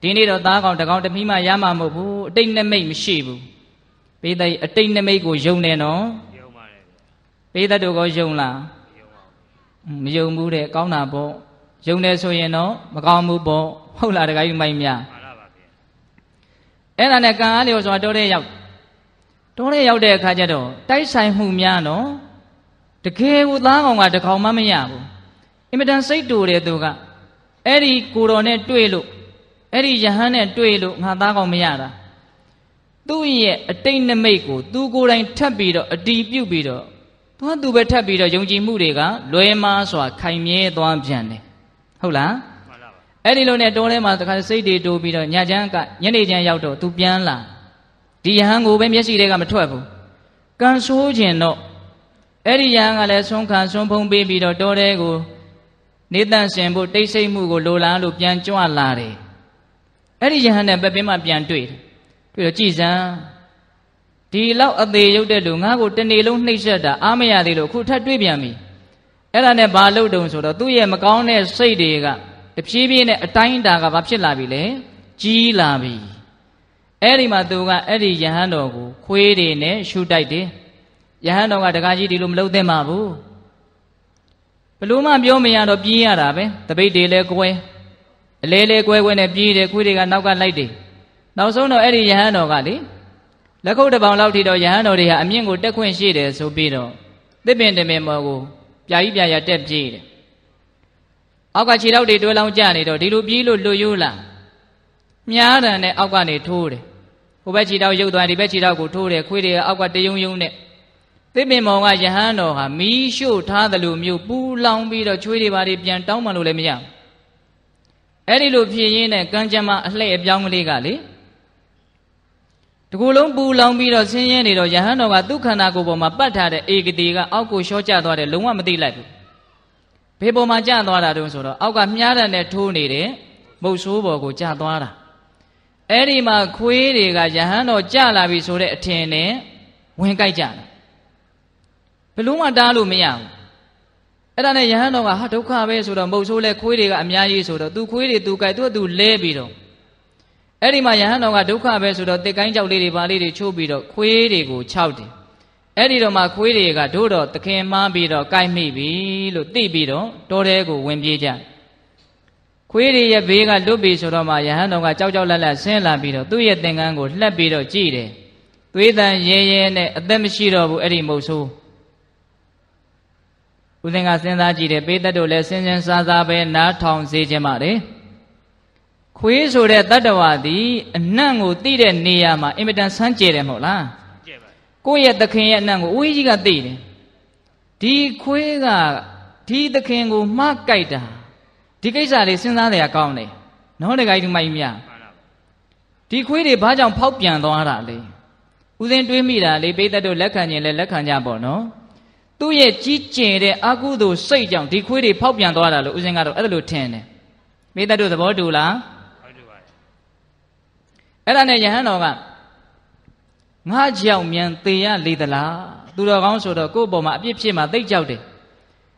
ဒီနေ့တော့သားကောင်တကောင်တမီးမှရမှာမဟုတ်ဘူးအတိတ်နမိတ်မရှိဘူး ပေးတဲ့အတိတ်နမိတ်ကိုယုံနေနော်ယုံပါတယ်ဗျာပေးတတ်တို့ကောယုံလားယုံပါဘူးဟွန်းမယုံဘူးတဲ့ကောင်းတာပေါ့ယုံတယ်ဆိုရင်တော့မကောင်းဘူးပေါ့ဟုတ်လားတခါယူမိုင်းများမှန်လားပါဗျာအဲ့ဒါနဲ့ကံအားလျော်စွာတိုးတဲ့ရောက်တိုးတဲ့ရောက်တဲ့အခါကျတော့တိုက်ဆိုင်မှုများနော်တကယ်ကိုသားကောင်ကတကောင်မှမရဘူးအင်မတန်စိတ်တူတယ်သူကအဲ့ဒီကိုတော်နဲ့တွေ့လို့အဲ့ဒီယဟန်နဲ့တွေ့လို့ငါသားကောင်မရတာ သူ့ရဲ့အတိတ်နမိတ်ကိုသူကိုယ်တိုင်ထပ်ပြီးတော့အတီးပြုတ်ပြီးတော့သူကသူပဲထပ်ပြီးတော့ယုံကြည်မှုတွေကလွဲမားစွာခိုင်မြဲသွားပြန်တယ်ဟုတ်လားမှန်လားပါအဲ့ဒီလိုနဲ့တောထဲမှာတခါစိတ်တွေတိုးပြီးတော့ညချမ်းကညနေချမ်းရောက်တော့သူပြန်လာဒီယဟန်ကိုပဲမျက်စိတွေကမထွက်ဘူးကံဆိုးခြင်းတော့အဲ့ဒီယဟန်ကလည်းဆုံးခံဆုံးဖုံးပေးပြီးတော့တောထဲကိုနေတန့်စင်ဖို့တိတ်ဆိတ်မှုကိုလိုလားလို့ပြန်ကြွလာတယ်အဲ့ဒီယဟန်နဲ့ပဲပင်မှပြန်တွေ့တယ် တွေ့တော့ကြည်စမ်းဒီလောက်အသေးရုပ်တဲ့လူငါ့ကိုတနေ့လုံးနှိပ်စက်တာအားမရသေးလို့အခုထပ်တွေ့ပြန်ပြီအဲ့ဒါနဲ့ဘာလုပ်တုံဆိုတော့သူ့ရဲ့မကောင်းတဲ့စိတ်တွေကတဖြည်းဖြည်းနဲ့အတိုင်းအတာကဘာဖြစ်လာပြီလဲကြီးလာပြီအဲ့ဒီမှာသူကအဲ့ဒီယဟန်တော်ကိုခွေးတွေနဲ့ရှုတိုက်တယ်ယဟန်တော်ကတကားကြီးဒီလိုမလုပ်သင့်ပါဘူးဘလို့မှပြောမရတော့ပြေးရတာပဲတပိတ်တွေလည်းကွဲအလဲလဲကွဲကွဲနဲ့ပြေးတယ်ခွေးတွေကနောက်ကလိုက်တယ် နောက်ဆုံးတော့အဲ့ဒီယဟန်တော်ကလေလက်ခုပ်တစ်ပေါင်လောက်ထိတော့ယဟန်တော်တွေဟာအမြင့်ကိုတက်ခွင့်ရှိတယ်ဆိုပြီးတော့သစ်ပင်တမင်မော်ကိုပြာကြီးပြာရတက်ပြေးတယ်အောက်ကခြေထောက်တွေတွဲလောင်းကြနေတော့ဒီလိုပြေးလို့လွတ်ရိုးလာမြားတန်နဲ့အောက်ကနေထိုးတယ်ဟိုဘက်ခြေထောက်ရုပ်သွားဒီဘက်ခြေထောက်ကိုထိုးတယ်ခွေးတွေအောက်ကတယုံယုံနဲ့သစ်ပင်မောင်ကယဟန်တော်ဟာမီးရှို့ထားသလိုမျိုးပူလောင်ပြီးတော့ချွေးတွေပါတွေပြန်တောင်းမှလို့လည်းမရဘူးအဲ့ဒီလိုဖြစ်ရင်းနဲ့ကံကြမ္မာအလှည့်အပြောင်းကလေးကလေ တကူလုံးပူလောင်ပြီးတော့ဆင်းရဲနေတော့ယဟန်တော်ကသူ့ခန္ဓာကိုယ်ပေါ်မှာပတ်ထားတဲ့ဧကတိကအောက်ကိုရှော့ကျသွားတယ်လုံးဝမသိလိုက်ဘူးဘေးပေါ်မှာကျသွားတာတုံးဆိုတော့အောက်ကမြားတဲ့နဲ့ထိုးနေတဲ့မုတ်ဆိုးပေါ်ကိုကျသွားတာအဲ့ဒီမှာခွေးတွေကယဟန်တော်ကျလာပြီဆိုတဲ့အထင်နဲ့ဝင်ကြိုက်ကြတယ်ဘလို့မှတားလို့မရဘူးအဲ့ဒါနဲ့ယဟန်တော်ကဟာဒုက္ခပဲဆိုတော့မုတ်ဆိုးလဲခွေးတွေကအများကြီးဆိုတော့သူခွေးတွေသူကြိုက်သူကသူလဲပြီးတော့ အဲ့ဒီမှာယဟန်တော်ကဒုက္ခပဲဆိုတော့တစ်ကိုင်းကြောက်လေးတွေပါလေးတွေချိုးပြီးတော့ခွေးတွေကိုခြောက်တယ်အဲ့ဒီတော့မှခွေးတွေကတို့တော့သခင်မှားပြီးတော့ကြိုက်မိပြီလို့သိပြီးတော့တောထဲကိုဝင်ပြေးကြခွေးတွေရဲ့ဘေးကလွတ်ပြီဆိုတော့မှယဟန်တော်ကကြောက်ကြောက်လန့်လန့်ဆင်းလာပြီးတော့သူ့ရဲ့သင်္ကန်းကိုလှက်ပြီးတော့ကြည့်တယ်သွေးတန်ရဲရဲနဲ့အသက်မရှိတော့ဘူးအဲ့ဒီမုတ်ဆိုးဦးသင်ကစဉ်းစားကြည့်တယ်ပေးသက်တို့လည်းစင်စင်စားစားပဲနားထောင်စေခြင်းပါလေ ခွေးဆိုတဲ့တတ္တဝါသည်အနံ့ကိုသိတဲ့နေရာမှာအင်မတန်ဆန်းကျယ်တယ်မဟုတ်လားကျဲပါလေကိုယ့်ရဲ့သခင်ရဲ့အနံ့ကိုအဝေးကြီးကသိတယ်ဒီခွေးကဒီသခင်ကိုမှားကြိုက်တာဒီကိစ္စလေးစဉ်းစားတယ်ကောင်းတယ်နော်တခါကြီးမိုက်မြမှန်ပါပါဒီခွေးတွေဘာကြောင့်ဖောက်ပြန်သွားတာလဲဦးစင်းတွေးမိတာလေပိသက်တို့လက်ခံခြင်းလဲလက်ခံကြပေါ့နော်သူ့ရဲ့ကြီးကျယ်တဲ့အကုသိုလ်စိတ်ကြောင့်ဒီခွေးတွေဖောက်ပြန်သွားတာလို့ဦးစင်းကတော့အဲ့ဒါလို့ထင်တယ်ပိသက်တို့သဘောတူလားဟုတ်တယ်ပါလေ အဲ့ဒါနဲ့ယဟန်တော်ကငါကြောက်မြန်သေရလေသလားသူတော်ကောင်းဆိုတော့ကိုယ့်ဘောမှာအပြစ်ဖြစ်မှာသိကြောက်တယ်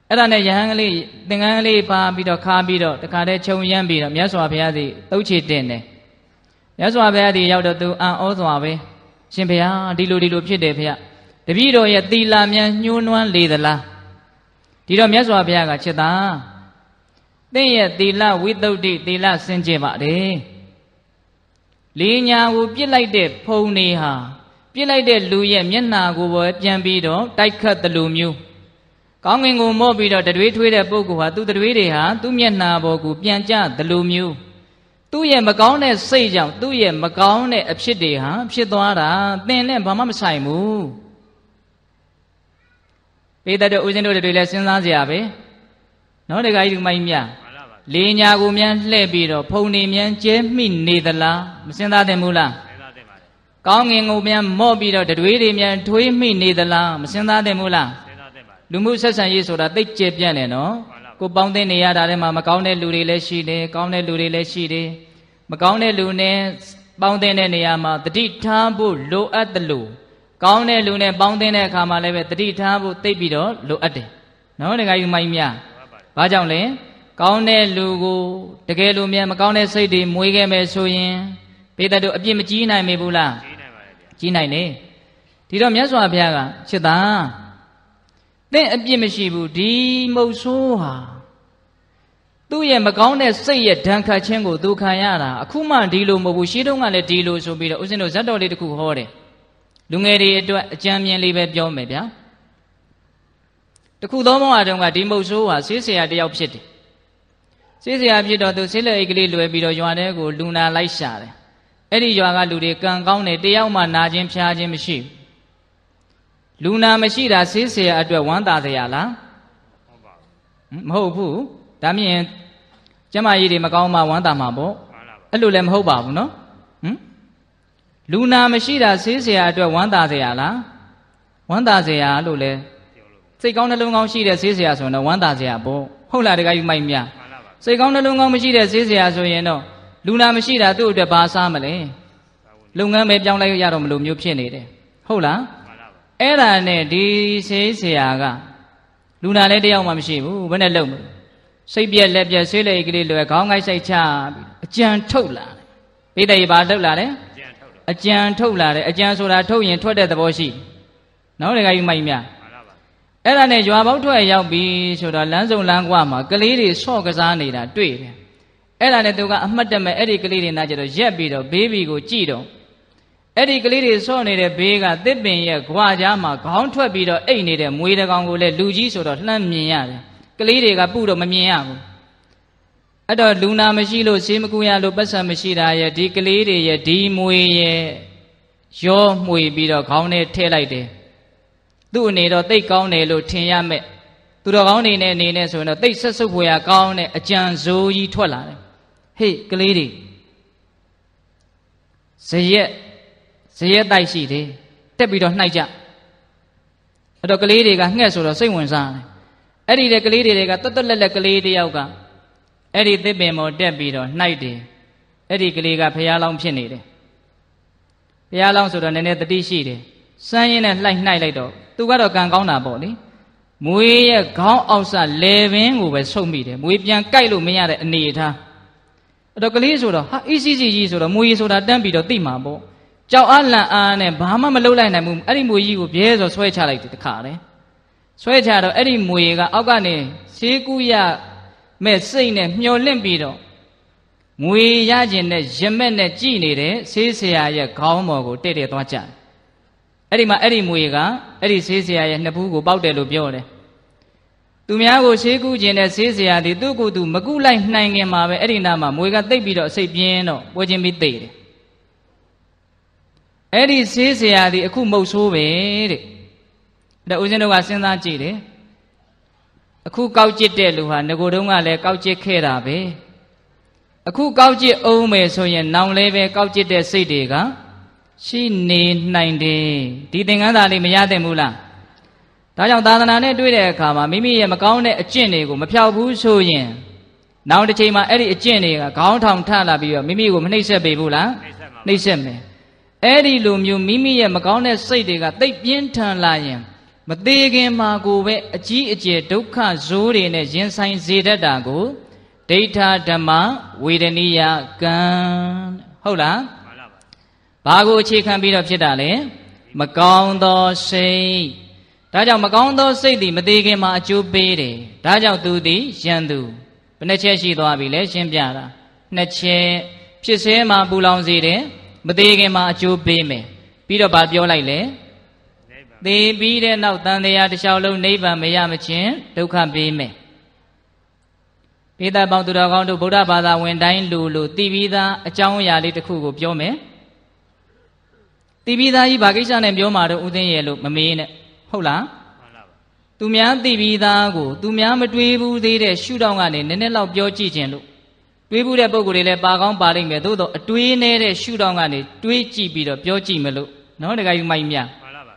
အဲ့ဒါနဲ့ယဟန်ကလေးသင်္ကန်းကလေးပါပြီးတော့ခါပြီးတော့တခါတည်းခြုံရမ်းပြီးတော့မြတ်စွာဘုရားစီတုတ်ချေတင်တယ်မြတ်စွာဘုရားဒီရောက်တော့သူအံ့ဩစွာပဲရှင်ဘုရားဒီလိုဒီလိုဖြစ်တယ်ဘုရားတပည့်တော်ရဲ့သီလာမြန်ညှိုးနွမ်းလေသလားဒီတော့မြတ်စွာဘုရားကချက်သားသင်ရဲ့သီလဝိသုဒ္ဓိသီလစင်ကြယ်ပါတယ် လေးညာကိုပြစ်လိုက်တဲ့ဖုံနေဟာပြစ်လိုက်တဲ့လူရဲ့မျက်နှာကိုပဲပြန်ပြီးတော့တိုက်ခတ်တယ်လို့မျိုးကောင်းငင်ကိုမော့ပြီးတော့တတွေးထွေးတဲ့ပုဂ္ဂိုလ်ဟာသူ့တတွေးတွေဟာသူ့မျက်နှာပေါ်ကိုပြန်ကျတယ်လို့မျိုးသူ့ရဲ့မကောင်းတဲ့စိတ်ကြောင့်သူ့ရဲ့မကောင်းတဲ့အဖြစ်တွေဟာဖြစ်သွားတာသင်နဲ့ဘာမှမဆိုင်ဘူးပေတတ်တို့ဦးဇင်းတို့တွေလည်းစဉ်းစားကြရပဲနော်တခါကြီးဒီမိုင်းမြမှန်ပါပါ လေညာကိုမြန်လှည့်ပြီးတော့ဖုန်နေမြန်ကျဲမိနေသလားမစဉ်းစားသင့်ဘူးလားစဉ်းစားတင်ပါလေကောင်းငင်ကိုမြန်မော့ပြီးတော့တွေးတွေမြန်ထွေးမိနေသလားမစဉ်းစားသင့်ဘူးလားစဉ်းစားတင်ပါလေလူမှုဆက်ဆံရေးဆိုတာသိကျပြန့်တယ်နော်မှန်ပါကိုပေါင်းသိနေရတာထဲမှာမကောင်းတဲ့လူတွေလည်းရှိတယ်ကောင်းတဲ့လူတွေလည်းရှိတယ်မကောင်းတဲ့လူနဲ့ပေါင်းသိတဲ့နေရာမှာတတိထားဖို့လိုအပ်တယ်လို့ကောင်းတဲ့လူနဲ့ပေါင်းသိတဲ့အခါမှာလည်းပဲတတိထားဖို့သိပြီးတော့လိုအပ်တယ်နော်တခါယူမိုင်းများဟုတ်ပါလေဘာကြောင့်လဲ ကောင်းတဲ့လူကိုတကယ်လို့မြန်မကောင်းတဲ့စိတ်တွေမွေးခဲ့မယ်ဆိုရင်ပေတတ်တို့အပြစ်မကြီးနိုင်မေဘူးလားကြီးနိုင်ပါလေဗျာကြီးနိုင်တယ်ဒီတော့မြတ်စွာဘုရားကချစ်သားသင်အပြစ်မရှိဘူးဒီမုတ်ဆိုးဟာသူ့ရဲ့မကောင်းတဲ့စိတ်ရဲ့ဒဏ်ခတ်ခြင်းကိုသူခံရတာအခုမှဒီလိုမဟုတ်ဘူးရှင်းတုန်းကလည်းဒီလိုဆိုပြီးတော့ဦးဇင်းတို့ဇတ်တော်လေးတစ်ခုဟောတယ်လူငယ်တွေအတွက်အကြံဉာဏ်လေးပဲပြောမယ်ဗျာတခုသောဘဝတုန်းကဒီမုတ်ဆိုးဟာဆေးဆရာတစ်ယောက်ဖြစ်တယ် ဆေးစရာဖြစ်တော့သူဆေးလက်အိတ်ကလေးလွယ်ပြီးတော့ရွာထဲကိုလူနာလိုက်ရှာတယ်အဲ့ဒီရွာကလူတွေကံကောင်းတယ်တယောက်မှနာခြင်းဖျားခြင်းမရှိဘူးလူနာမရှိတာဆေးစရာအတွက်ဝမ်းသာစရာလားမဟုတ်ဘူးဒါမြင်ကျမကြီးတွေမကောင်းမှဝမ်းသာမှာပေါ့အဲ့လိုလည်းမဟုတ်ပါဘူးနော်ဟမ်လူနာမရှိတာဆေးစရာအတွက်ဝမ်းသာစရာလားဝမ်းသာစရာလို့လဲစိတ်ကောင်းနှလုံးကောင်းရှိတဲ့ဆေးစရာဆိုရင်တော့ဝမ်းသာစရာပေါ့ဟုတ်လားတကယ်ယူမိုက်များ စိတ်ကောင်းနှလုံးကောင်းမရှိတဲ့ဈေးစရာဆိုရင်တော့လူနာမရှိတာသူ့အတွက်ဘာစားမလဲလုပ်ငန်းပဲပြောင်းလိုက်ရတော့မလို့မျိုးဖြစ်နေတယ်ဟုတ်လားအဲ့ဒါနဲ့ဒီဆေးဆရာကလူနာလည်းတယောက်မှမရှိဘူးဘယ်နဲ့လုပ်မလဲစိတ်ပြက်လက်ပြက်ဆွေးလေကလေးလွယ်ခေါင်းကိုက်ဆိုင်ချအကြံထုတ်လာတယ်ပိဋကဘာထုတ်လာလဲအကြံထုတ်လာတယ်အကြံဆိုတာထုတ်ရင်ထွက်တဲ့သဘောရှိနောက်တခါယူမိုက်များ အဲ့ဒါနဲ့ရွာပေါက်ထွက်ရောက်ပြီဆိုတော့လမ်းစုံလမ်းကွာမှာကလေးတွေဆော့ကစားနေတာတွေ့တယ်အဲ့ဒါနဲ့သူကအမှတ်တမဲ့အဲ့ဒီကလေးတွေနာကြတော့ရက်ပြီးတော့ဘေးဘီကိုကြည့်တော့အဲ့ဒီကလေးတွေဆော့နေတဲ့ဘေးကတစ်ပင်ရဲ့ခွာကြားမှာခေါင်းထွက်ပြီးတော့အိတ်နေတဲ့မွေးတကောင်ကိုလည်းလူကြီးဆိုတော့လှမ်းမြင်ရတယ်ကလေးတွေကပုတော့မမြင်ရဘူးအဲ့တော့လူနာမရှိလို့ဆေးမကူရလို့ပတ်စံမရှိတာရဲ့ဒီကလေးတွေရဲ့ဒီမွေရဲ့ရောမှွေပြီးတော့ခေါင်းထဲထည့်လိုက်တယ် သူ့အနေတော့တိတ်ကောင်းတယ်လို့ထင်ရမဲ့သူတော်ကောင်းနေနဲ့အနေနဲ့ဆိုရင်တော့တိတ်ဆက်ဆုပ်ဖွယ်ရကောင်းတဲ့အကြံစိုးကြီးထွက်လာတယ်ဟေ့ကလေးတွေဇရက်ဇရက်တိုက်ရှိတယ်တက်ပြီးတော့နှိုက်ကြအဲ့တော့ကလေးတွေကငှက်ဆိုတော့စိတ်ဝင်စားတယ်အဲ့ဒီတဲ့ကလေးတွေကတွတ်တွတ်လက်လက်ကလေးတယောက်ကအဲ့ဒီသစ်ပင်ပေါ်တက်ပြီးတော့နှိုက်တယ်အဲ့ဒီကလေးကဖះလောင်းဖြစ်နေတယ်ဘုရားလောင်းဆိုတော့နည်းနည်းတတိရှိတယ် စမ်းရင်းနဲ့လှိုက်နှိုက်လိုက်တော့သူကတော့ကံကောင်းတာပေါ့လေမွေးရဲ့ခေါင်းအောက်ဆလေပင်ကိုပဲဆုပ်မိတယ်မွေးပြန်ကြိုက်လို့မရတဲ့အနေအထားအဲ့တော့ကလေးဆိုတော့ဟာအီစီစီကြီးဆိုတော့မွေးဆိုတာတန်းပြီးတော့သိမှာပေါ့ကြောက်အားလန့်အားနဲ့ဘာမှမလုပ်လိုက်နိုင်ဘူးအဲ့ဒီမွေကြီးကိုပြဲဆိုဆွဲချလိုက်တယ်တခါလေဆွဲချတော့အဲ့ဒီမွေကအောက်ကနေဆေးကူရမဲ့စိတ်နဲ့မျောလင့်ပြီးတော့ငွေရခြင်းနဲ့ရမက်နဲ့ကြည်နေတဲ့ဆေးဆရာရဲ့ခေါင်းပေါ်ကိုတဲ့တဲ့သွားကြတယ်။ အဲ့ဒီမှာအဲ့ဒီငွေကအဲ့ဒီဆေးဆရာရဲ့နှစ်ဖူးကိုပေါက်တယ်လို့ပြောတယ်။သူများကိုဆေးကူးခြင်းနဲ့ဆေးဆရာဒီသူ့ကိုယ်သူမကူလိုက်နိုင်ခင်မှာပဲအဲ့ဒီနားမှာငွေကတိတ်ပြီးတော့အစိတ်ပြင်းတော့ပွဲချင်းပြီးသိတယ်။အဲ့ဒီဆေးဆရာဒီအခုမုတ်ဆိုးပဲတဲ့။ဒါဦးဇင်းတို့ကစဉ်းစားကြည့်တယ်။အခုကောက်ကျစ်တဲ့လူဟာငကိုတုံးကလည်းကောက်ကျစ်ခဲ့တာပဲ။အခုကောက်ကျစ်အောင်မယ်ဆိုရင် နောင်လဲပဲကောက်ကျစ်တဲ့စိတ်တွေက ရှိနေနိုင်တယ်ဒီသင်္ကန်းသာလေးမရသင့်ဘူးလားဒါကြောင့်သာသနာနဲ့တွေ့တဲ့အခါမှာမိမိရဲ့မကောင်းတဲ့အကျင့်တွေကိုမဖြောက်ဘူးဆိုရင်နောက်တစ်ချိန်မှာအဲ့ဒီအကျင့်တွေကခေါင်းထောင်ထလာပြီးတော့မိမိကိုမနှိပ်စက်ပေဘူးလားနှိမ့်ဆက်မှာနှိပ်စက်မယ်အဲ့ဒီလိုမျိုးမိမိရဲ့မကောင်းတဲ့စိတ်တွေကတိတ်ပြင်းထန်လာရင်မသေးခင်မှာကိုပဲအကြီးအကျယ်ဒုက္ခဇိုးတွေနဲ့ရင်ဆိုင်စေတတ်တာကိုဒိဋ္ဌဓမ္မဝေဒနိယကံဟုတ်လားမှန်လားပါ ဘာကိုအခြေခံပြီးတော့ဖြစ်တာလဲမကောင်းသောစိတ်ဒါကြောင့်မကောင်းသောစိတ်သည်မသေးခင်မှာအကျိုးပေးတယ်ဒါကြောင့်သူသည်ယံသူဘယ်နှချက်ရှိသွားပြီလဲရှင်းပြတာနှစ်ချက်ဖြစ်စေမှာပူလောင်စေတယ်မသေးခင်မှာအကျိုးပေးမယ်ပြီးတော့ဗာပြောလိုက်လဲနိဗ္ဗာန်သေပြီးတဲ့နောက်တန်တရားတစ်လျှောက်လုံးနိဗ္ဗာန်မရမချင်းဒုက္ခပေးမယ်ပိဿပေါင်းသူတော်ကောင်းတို့ဗုဒ္ဓဘာသာဝင်တိုင်းလူလူသိပြီးသားအကြောင်းအရာလေးတစ်ခုကိုပြောမယ် သိပြီးသားကြီးဘာကိစ္စနဲ့ပြောမှာတော့ဥသိမ်းရဲ့လို့မမေးနဲ့ဟုတ်လားမှန်လားပါသူများသိပြီးသားကိုသူများမတွေးဘူးသေးတဲ့ရှုထောင့်ကနေနည်းနည်းလောက်ပြောကြည့်ခြင်းလို့တွေးဘူးတဲ့ပုံကိုယ်တွေလည်းပါကောင်းပါလိမ့်မယ်သို့တော့အတွေးနေတဲ့ရှုထောင့်ကနေတွေးကြည့်ပြီးတော့ပြောကြည့်မလို့နော်တခါယူမိုက်မြတ်မှန်လားပါ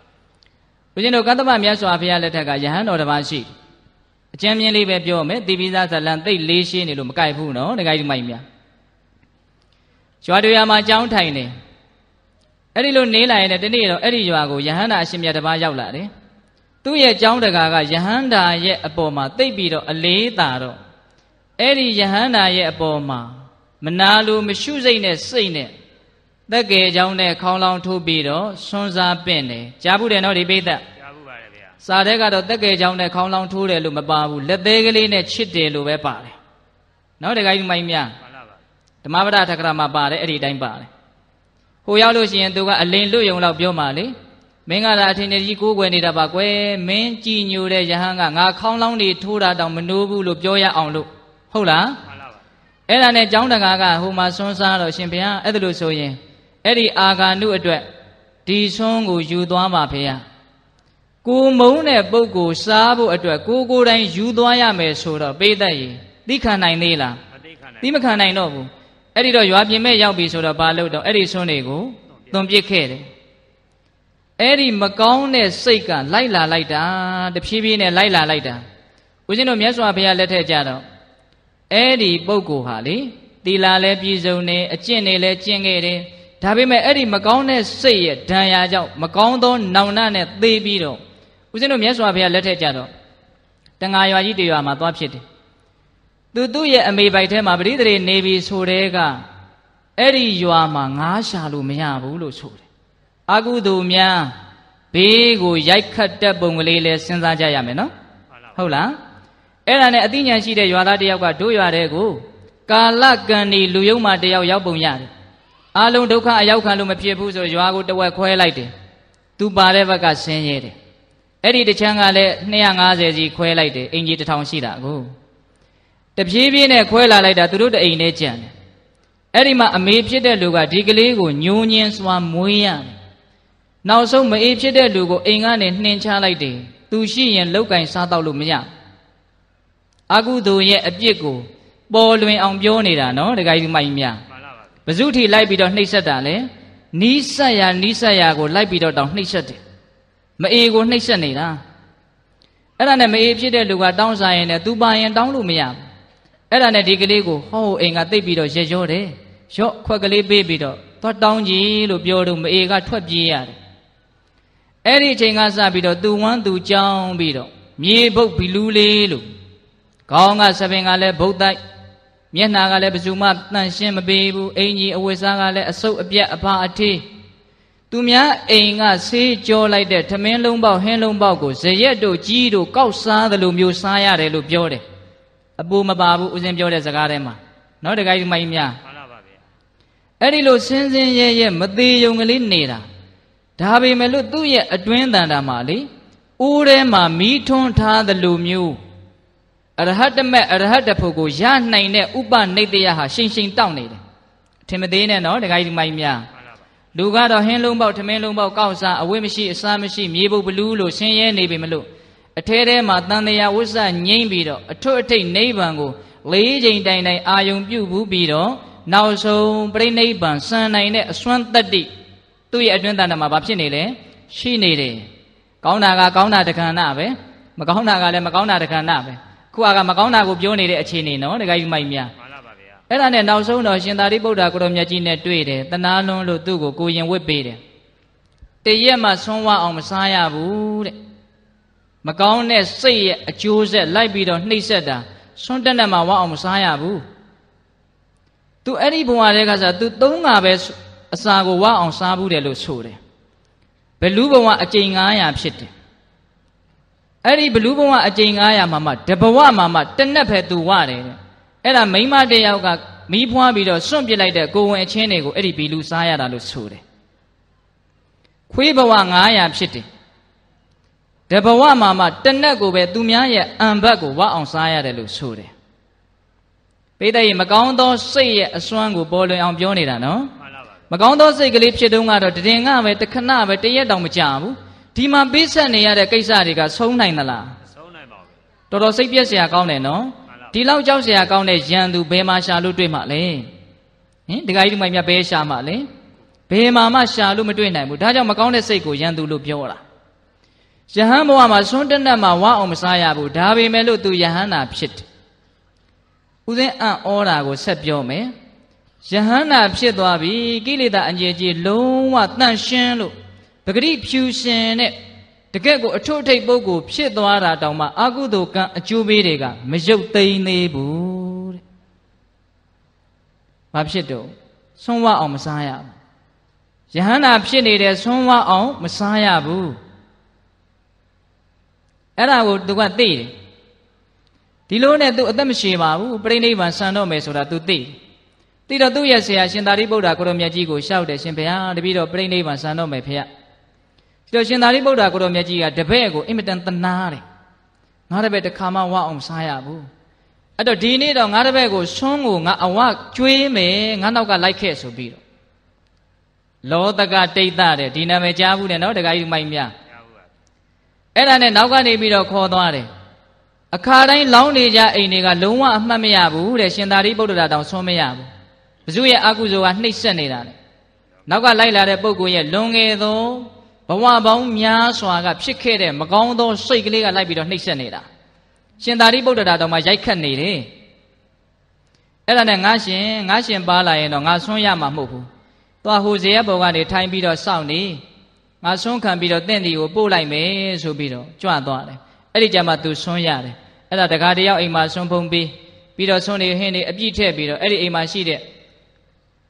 ဦးဇင်းတို့ကတ္တမမြတ်စွာဘုရားလက်ထက်ကယဟန်တော်တစ်ပါးရှိတယ်အကျမ်းမြင့်လေးပဲပြောမယ်တိပိသားဇလံသိတ်လေးရှင်းနေလို့မကြိုက်ဘူးနော်တခါကြီးမိုက်မြရွာတွေမှာကြောင်းထိုင်နေ အဲ့ဒီလိုနေလာရင်လည်းဒီနေ့တော့အဲ့ဒီရွာကိုယဟန္တာအရှင်မြတ်တစ်ပါးရောက်လာတယ်သူ့ရဲ့ကြောင်းတကာကယဟန္တာရဲ့အပေါ်မှာသိပ်ပြီးတော့အလေးတာတော့အဲ့ဒီယဟန္တာရဲ့အပေါ်မှာမနာလိုမရှုစိတ်နဲ့စိတ်နဲ့တက်ကယ်ကြောင်းနဲ့ခေါင်းလောင်းထိုးပြီးတော့ဆွန်းစားပင့်တယ်ကြားဘူးတယ်နော်ဒီပိဋကကြားဘူးပါတယ်ဗျာစာတဲ့ကတော့တက်ကယ်ကြောင်းနဲ့ခေါင်းလောင်းထိုးတယ်လို့မပါဘူးလက်သေးကလေးနဲ့ချစ်တယ်လို့ပဲပါတယ်နောက်တခါကြီးမိုင်းများမှန်လားပါဓမ္မပဒထကရာမှာပါတယ်အဲ့ဒီအတိုင်းပါတယ် ဟိုရောက်လို့ရှိရင်သူကအလင်းလွတ်ယုံလောက်ပြောမှလေမင်းကသာအထင်ကြီးကိုးကွယ်နေတာပါကွယ်မင်းကြည်ညိုတဲ့ယဟန်ကငါခေါင်းလောင်းတွေထိုးတာတောင်မနိုးဘူးလို့ပြောရအောင်လို့ဟုတ်လားမှန်လားပါအဲ့ဒါနဲ့ကျောင်းတကာကဟိုမှာဆွန်းစားတော့ရှင်ဘုရားအဲ့ဒါလို့ဆိုရင်အဲ့ဒီအာဂါနုအတွက်ဒီဆွန်းကိုယူသွားပါဖေဟာကိုမုံတဲ့ပုဂ္ဂိုလ်စားဖို့အတွက်ကိုကိုယ်တိုင်ယူသွားရမယ်ဆိုတော့ပေးတတ်ရင်သိခံနိုင်သေးလားမသိခံနိုင်သီးမခံနိုင်တော့ဘူး အဲ့ဒီတော့ရွာပြင်မဲ့ရောက်ပြီဆိုတော့ဘာလုပ်တော့အဲ့ဒီဆွန်းတွေကိုသွန်ပစ်ခဲ့တယ်အဲ့ဒီမကောင်းတဲ့စိတ်ကလိုက်လာလိုက်တာတဖြည်းဖြည်းနဲ့လိုက်လာလိုက်တာဦးဇင်းတို့မြတ်စွာဘုရားလက်ထက်ကြတော့အဲ့ဒီပုဂ္ဂိုလ်ဟာလေတီလာလဲပြည်စုံနေအကျင့်နေလဲကျင့်ခဲ့တယ်ဒါပေမဲ့အဲ့ဒီမကောင်းတဲ့စိတ်ရဲ့ဒဏ်ရာကြောင့်မကောင်းသောနောင်နာနဲ့သေပြီးတော့ဦးဇင်းတို့မြတ်စွာဘုရားလက်ထက်ကြတော့တန်ဃာရွာကြီးတရွာမှာသွားဖြစ်တယ် သူသူ့ရဲ့အမေပိုက်ထဲမှာပရိသေနေပြီဆိုတဲ့ကအဲ့ဒီရွာမှာငားရှာလို့မရဘူးလို့ဆိုတယ်အကုသိုလ်များဘေးကိုရိုက်ခတ်တဲ့ပုံကလေးလဲစဉ်းစားကြရမယ်နော်မှန်လားဟုတ်လားအဲ့ဒါနဲ့အသိဉာဏ်ရှိတဲ့ရွာသားတယောက်ကတို့ရွာတဲ့ကိုကာလကံဒီလူယုံမှတယောက်ရောက်ပုံရတယ်အာလုံးဒုက္ခအရောက်ခံလို့မဖြစ်ဘူးဆိုတော့ရွာကိုတဝက်ခွဲလိုက်တယ်သူပါတဲ့ဘက်ကဆင်းရဲတယ်အဲ့ဒီတချမ်းကလည်း250စီခွဲလိုက်တယ်အင်ကြီးတစ်ထောင်ရှိတာကို တပြေးပြေးနဲ့ခွဲလာလိုက်တာသူတို့တအိမ်နဲ့ကြံတယ်အဲ့ဒီမှာအမေဖြစ်တဲ့လူကဒီကလေးကိုညှိုးညင်းစွာမွေးရတယ်နောက်ဆုံးမအေးဖြစ်တဲ့လူကိုအိမ်ကနေနှင်ချလိုက်တယ်သူရှိရင်လောက်ကင်စားတော့လို့မရဘူးအကုသိုလ်ရဲ့အပြစ်ကိုပေါ်လွင်အောင်ပြောနေတာနော်ဒကာကြီးမိုက်များမှန်လားပါဗျာဘဇုထိလိုက်ပြီးတော့နှိပ်စက်တာလေနီးဆက်ရနီးဆက်ရကိုလိုက်ပြီးတော့တောင်နှိပ်စက်တယ်မအေကိုနှိပ်စက်နေတာအဲ့ဒါနဲ့မအေဖြစ်တဲ့လူကတောင်းစားရင်လည်းသူပါရင်တောင်းလို့မရဘူး အဲ့ဒါနဲ့ဒီကလေးကိုဟောအိမ်ကတိတ်ပြီးတော့ရက်ရောတယ်ရော့ခွက်ကလေးပေးပြီးတော့သွားတောင်းကြည့်လို့ပြောတော့မအေကထွက်ပြေးရတယ်အဲ့ဒီအချိန်ကစပြီးတော့သူဝမ်းသူကြောင်းပြီးတော့မြေဘုတ်ဘီလူးလေးလို့ခေါင်းကသပင်ကလည်းဘုတ်တိုက်မျက်နှာကလည်းဘယ်သူမှတန်ရှင်းမပေးဘူးအင်ကြီးအဝတ်စားကလည်းအဆုပ်အပြက်အဖာအထေးသူများအိမ်ကဆေးကြောလိုက်တဲ့ထမင်းလုံးပေါက်ဟင်းလုံးပေါက်ကိုဇရက်တို့ကြီးတို့ကောက်စားတယ်လို့မျိုးစားရတယ်လို့ပြောတယ် အပူမပါဘူးဦးဇင်းပြောတဲ့စကားထဲမှာနော်တခါကြီးမိုင်းများမှန်လားပါဗျာအဲ့ဒီလိုစင်းစင်းရဲရဲမသေးယုံကလေးနေတာဒါပေမဲ့လို့သူ့ရဲ့အတွင်းတန်တာမှာလေဦးထဲမှာမီးထွန်းထားသလိုမျိုးအရဟတမေအရဟတဖို့ကိုရနိုင်တဲ့ဥပနိတ္တယဟာရှိန်ရှိန်တောင့်နေတယ်အထင်မသေးနဲ့နော်ဒကာကြီးဒီမိုင်းများမှန်လားပါလူကတော့ဟင်းလုံးပေါက်ထမင်းလုံးပေါက်ကောက်စားအဝိမရှိအစားမရှိမြေပုတ်ဘလူးလို့ဆင်းရဲနေပြီမလို့ အထဲထဲမှာတန်တရာဝိဆငိမ့်ပြီးတော့အထွတ်အထိပ်နိဗ္ဗာန်ကိုလေးချိန်တိုင်တိုင်အာယုံပြုတ်ဘူးပြီးတော့နောက်ဆုံးပြိဋိနိဗ္ဗာန်စံနိုင်တဲ့အစွမ်းတတ္တိသူ့ရဲ့အတွင်းတန်တမှာဘာဖြစ်နေလဲရှိနေတယ်ကောင်းတာကကောင်းတာတခဏပဲမကောင်းတာကလည်းမကောင်းတာတခဏပဲခုကမကောင်းတာကိုပြောနေတဲ့အခြေအနေနော်ဒကာကြီးမိုက်များမှန်လားပါဗျာအဲ့ဒါနဲ့နောက်ဆုံးတော့ရှင်သာရိပုတ္တရာကိုရောမြတ်ကြီးနဲ့တွေ့တယ်တနာလွန်းလို့သူ့ကိုကိုရင်ဝတ်ပေးတယ်တရက်မှဆွမ်းဝအောင်မစားရဘူးတဲ့ မကောင်းတဲ့စိတ်ရဲ့အကျိုးဆက်လိုက်ပြီးတော့နှိပ်စက်တာဆွမ်းတက်နဲ့မှဝအောင်မစားရဘူးသူအဲ့ဒီဘဝတွေကစားသူသုံးငါပဲအစာကိုဝအောင်စားဘူးတယ်လို့ဆိုတယ်ဘလူးဘဝအကြိမ်900ဖြစ်တယ်အဲ့ဒီဘလူးဘဝအကြိမ်900မှာမှတဘဝမှာမှတစ်နက်ပဲသူဝတယ်တဲ့အဲ့ဒါမိန်းမတယောက်ကမီးဖွားပြီးတော့စွန့်ပစ်လိုက်တဲ့ကိုယ်ဝင်အချင်းတွေကိုအဲ့ဒီဘီလူစားရတာလို့ဆိုတယ်ခွေးဘဝ900ဖြစ်တယ် တဘဝမှာမှတနက်ကိုပဲသူများရဲ့အံဘတ်ကိုဝအောင်စားရတယ်လို့ဆိုတယ်ပိဋကရေမကောင်းသောစိတ်ရဲ့အစွမ်းကိုပေါ်လွင်အောင်ပြောနေတာနော်မှန်လားပါဗျာမကောင်းသောစိတ်ကလေးဖြစ်တုန်းကတော့တည်ငါပဲတခဏပဲတရက်တောင်မကြာဘူးဒီမှာပေးဆက်နေရတဲ့ကိစ္စတွေကဆုံးနိုင်သလားဆုံးနိုင်ပါဗျာတော်တော်စိတ်ပြည့်စရာကောင်းတယ်နော်မှန်လားဒီလောက်ကြောက်စရာကောင်းတဲ့ရန်သူဘယ်မှာရှာလို့တွေ့မှလဲဟင်ဒကာကြီးဒီမိုင်မြတ်ဘယ်ရှာမှလဲဘယ်မှာမှရှာလို့မတွေ့နိုင်ဘူးဒါကြောင့်မကောင်းတဲ့စိတ်ကိုရန်သူလို့ပြောတာ ယဟန်ဘဝမှာဆွန်းတက်တက်မှာဝါအောင်မစားရဘူးဒါပေမဲ့လို့သူယဟန်နာဖြစ်တယ်ဥစဉ်အံ့ဩတာကိုဆက်ပြောမယ်ယဟန်နာဖြစ်သွားပြီကိလေသာအငြိကြီးလုံးဝတန့်ရှင်းလို့ပဂရိဖြူရှင်တဲ့တကယ့်ကိုအထွတ်အထိပ်ပုဂ္ဂိုလ်ဖြစ်သွားတာတောင်မှအာကုသိုလ်ကံအကျိုးပေးတွေကမရုပ်သိမ်းသေးဘူးတဲ့။ဘာဖြစ်တော့ဆွမ်းဝအောင်မစားရဘူး။ယဟန္တာဖြစ်နေတဲ့ဆွမ်းဝအောင်မစားရဘူး။ အဲ့ဒါကိုသူကသိတယ်။ဒီလိုနဲ့သူအသက်မရှိပါဘူးပြိဋိဘံဆန်တော့မယ်ဆိုတာသူသိတယ်။သိတော့သူ့ရဲ့ဆရာရှင်သာရိပုတ္တရာကိုရမြတ်ကြီးကိုရှောက်တယ်ရှင်ဘုရားတပည့်တော်ပြိဋိဘံဆန်တော့မယ်ဖေရ။ဒီတော့ရှင်သာရိပုတ္တရာကိုရမြတ်ကြီးကတပည့်ကိုအင်မတန်တနာတယ်။ငါတပည့်တစ်ခါမှဝအောင်မစားရဘူး။အဲ့တော့ဒီနေ့တော့ငါတပည့်ကိုဆွန်းကိုငါအဝကျွေးမယ်ငါနောက်ကလိုက်ခဲ့ဆိုပြီးတော့လောတကတိတ်တတဲ့ဒီနာမည်ကြားဘူးတဲ့နော်တခါကြီးမိုင်းများရဘူးပါ အဲ့ဒါနဲ့နောက်ကနေပြီးတော့ခေါ်သွားတယ်အခါတိုင်းလောင်းနေကြအိမ်တွေကလုံးဝအမှတ်မရဘူးတဲ့ရှင်သာရိပုတ္တရာတောင်ဆွမရဘူးဘဇုရဲ့အကုသိုလ်ကနှိပ်စက်နေတာလေနောက်ကလိုက်လာတဲ့ပုဂ္ဂိုလ်ရဲ့လွန်ငယ်သောဘဝပေါင်းများစွာကဖြစ်ခဲ့တဲ့မကောင်းသောစိတ်ကလေးကလိုက်ပြီးတော့နှိပ်စက်နေတာရှင်သာရိပုတ္တရာတောင်မှရိုက်ခတ်နေတယ်အဲ့ဒါနဲ့ငါရှင်ငါရှင်ပါလာရင်တော့ငါဆွမ်းရမှာမဟုတ်ဘူးသွားဟိုဇေယဘောကနေထိုင်ပြီးတော့စောင့်နေ ငါဆွမ်းခံပြီးတော့တင့်တီကိုပို့လိုက်မယ်ဆိုပြီးတော့ကြွသွားတယ်အဲ့ဒီကြမှာသူဆွမ်းရတယ်အဲ့ဒါတကားတယောက်အိမ်မှာဆွမ်းဖုံးပြီးပြီးတော့ဆွမ်းနေဟင်းနေအပြည့်ထည့်ပြီးတော့အဲ့ဒီအိမ်မှာရှိတဲ့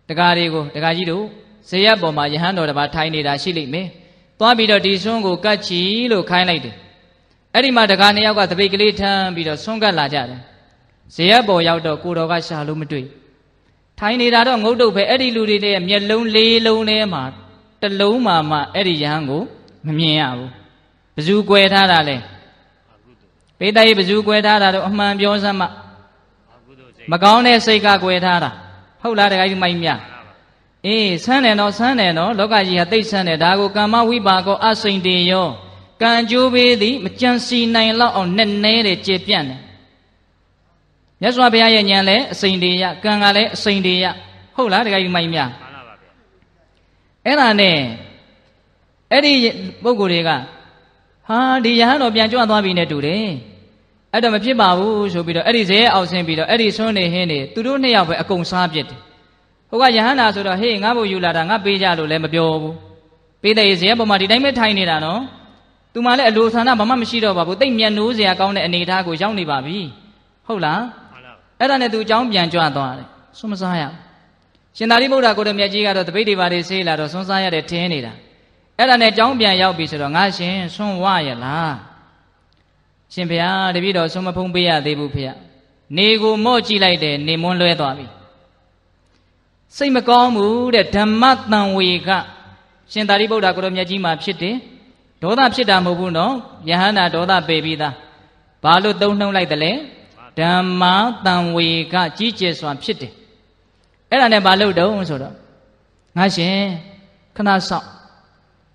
တကားတွေကိုတကားကြီးတို့ဇေယပေါ်မှာယဟန်တော်တစ်ပါးထိုင်နေတာရှိလိမ့်မယ်သွားပြီးတော့ဒီဆွမ်းကိုကတ်ချီလို့ခိုင်းလိုက်တယ်အဲ့ဒီမှာတကားနှစ်ယောက်ကတပိတ်ကလေးထမ်းပြီးတော့ဆွမ်းကတ်လာကြတယ်ဇေယပေါ်ရောက်တော့ကိုတော်ကရှာလို့မတွေ့ထိုင်နေတာတော့ငုတ်တုတ်ပဲအဲ့ဒီလူတွေရဲ့မျက်လုံးလေးလုံးထဲမှာ တလုံးမှမှအဲ့ဒီယဟန်ကိုမမြင်ရဘူးဘယ်သူကွယ်ထားတာလဲပေတရေးဘယ်သူကွယ်ထားတာတော့အမှန်ပြောစမ်းမမကောင်းတဲ့စိတ်ကကွယ်ထားတာဟုတ်လားတခါကြီးမိုင်းမြအေးဆန်းတယ်နော်ဆန်းတယ်နော်လောကကြီးဟာသိဆန်းတယ်ဒါကိုကမ္မဝိပါကောအစိန်တေယောကံကြိုးပေးသည်မကြံစီနိုင်လောက်အောင်နဲ့နဲတယ်ကျေပြန့်တယ်မြတ်စွာဘုရားရဲ့ဉာဏ်လည်းအစိန်တေရကံကလည်းအစိန်တေရဟုတ်လားတခါကြီးမိုင်းမြ အဲ့ဒါနဲ့အဲ့ဒီပုဂ္ဂိုလ်တွေကဟာဒီယဟန်တော်ပြန်ကြွသွားပြီနဲ့တူတယ်အဲ့တော့မဖြစ်ပါဘူးဆိုပြီးတော့အဲ့ဒီဇဲအောက်ဆင်းပြီးတော့အဲ့ဒီဆွန်းနေဟင်းနေသူတို့နှစ်ယောက်ပဲအကုန်စားပြစ်တယ်ဟိုကယဟန်နာဆိုတော့ဟေးငါ့ဘုယူလာတာငါပေးကြလို့လည်းမပြောဘူးပေးတဲ့ဇဲပေါ်မှာဒီတိုင်းပဲထိုင်နေတာနော်သူမှလည်းအလိုဆန္ဒဘာမှမရှိတော့ပါဘူးတိတ်မြတ်နိုးစရာကောင်းတဲ့အနေအထားကိုရောက်နေပါပြီဟုတ်လားအဲ့ဒါနဲ့သူအကြောင်းပြန်ကြွသွားတယ်ဆွမစားရ ရှင်သာရိပုတ္တရာကိုရမြတ်ကြီးကတော့တပိဋ္ဌိပါတွေဆေးလာတော့ဆွမ်းစားရတဲ့ထင်းနေတာအဲ့ဒါနဲ့ကြောင်းပြန်ရောက်ပြီဆိုတော့ငါရှင်ဆွမ်းဝရလားရှင်ဘုရားတပည့်တော်ဆွမ်းမဖုံးပေးရသေးဘူးဖေရနေကိုမော့ကြည့်လိုက်တယ်နေမွန်းလွဲသွားပြီစိတ်မကောင်းဘူးတဲ့ဓမ္မတန်ဝေကရှင်သာရိပုတ္တရာကိုရမြတ်ကြီးမှာဖြစ်တယ်ဒေါသဖြစ်တာမဟုတ်ဘူးနော်ယဟန္တာဒေါသပေပြီးသားဘာလို့သုံးနှုံးလိုက်တယ်လဲဓမ္မတန်ဝေကကြီးကျယ်စွာဖြစ်တယ် အဲ့ဒါနဲ့ဘာလို့တုံးဆိုတော့ငါရှင်ခဏဆောက်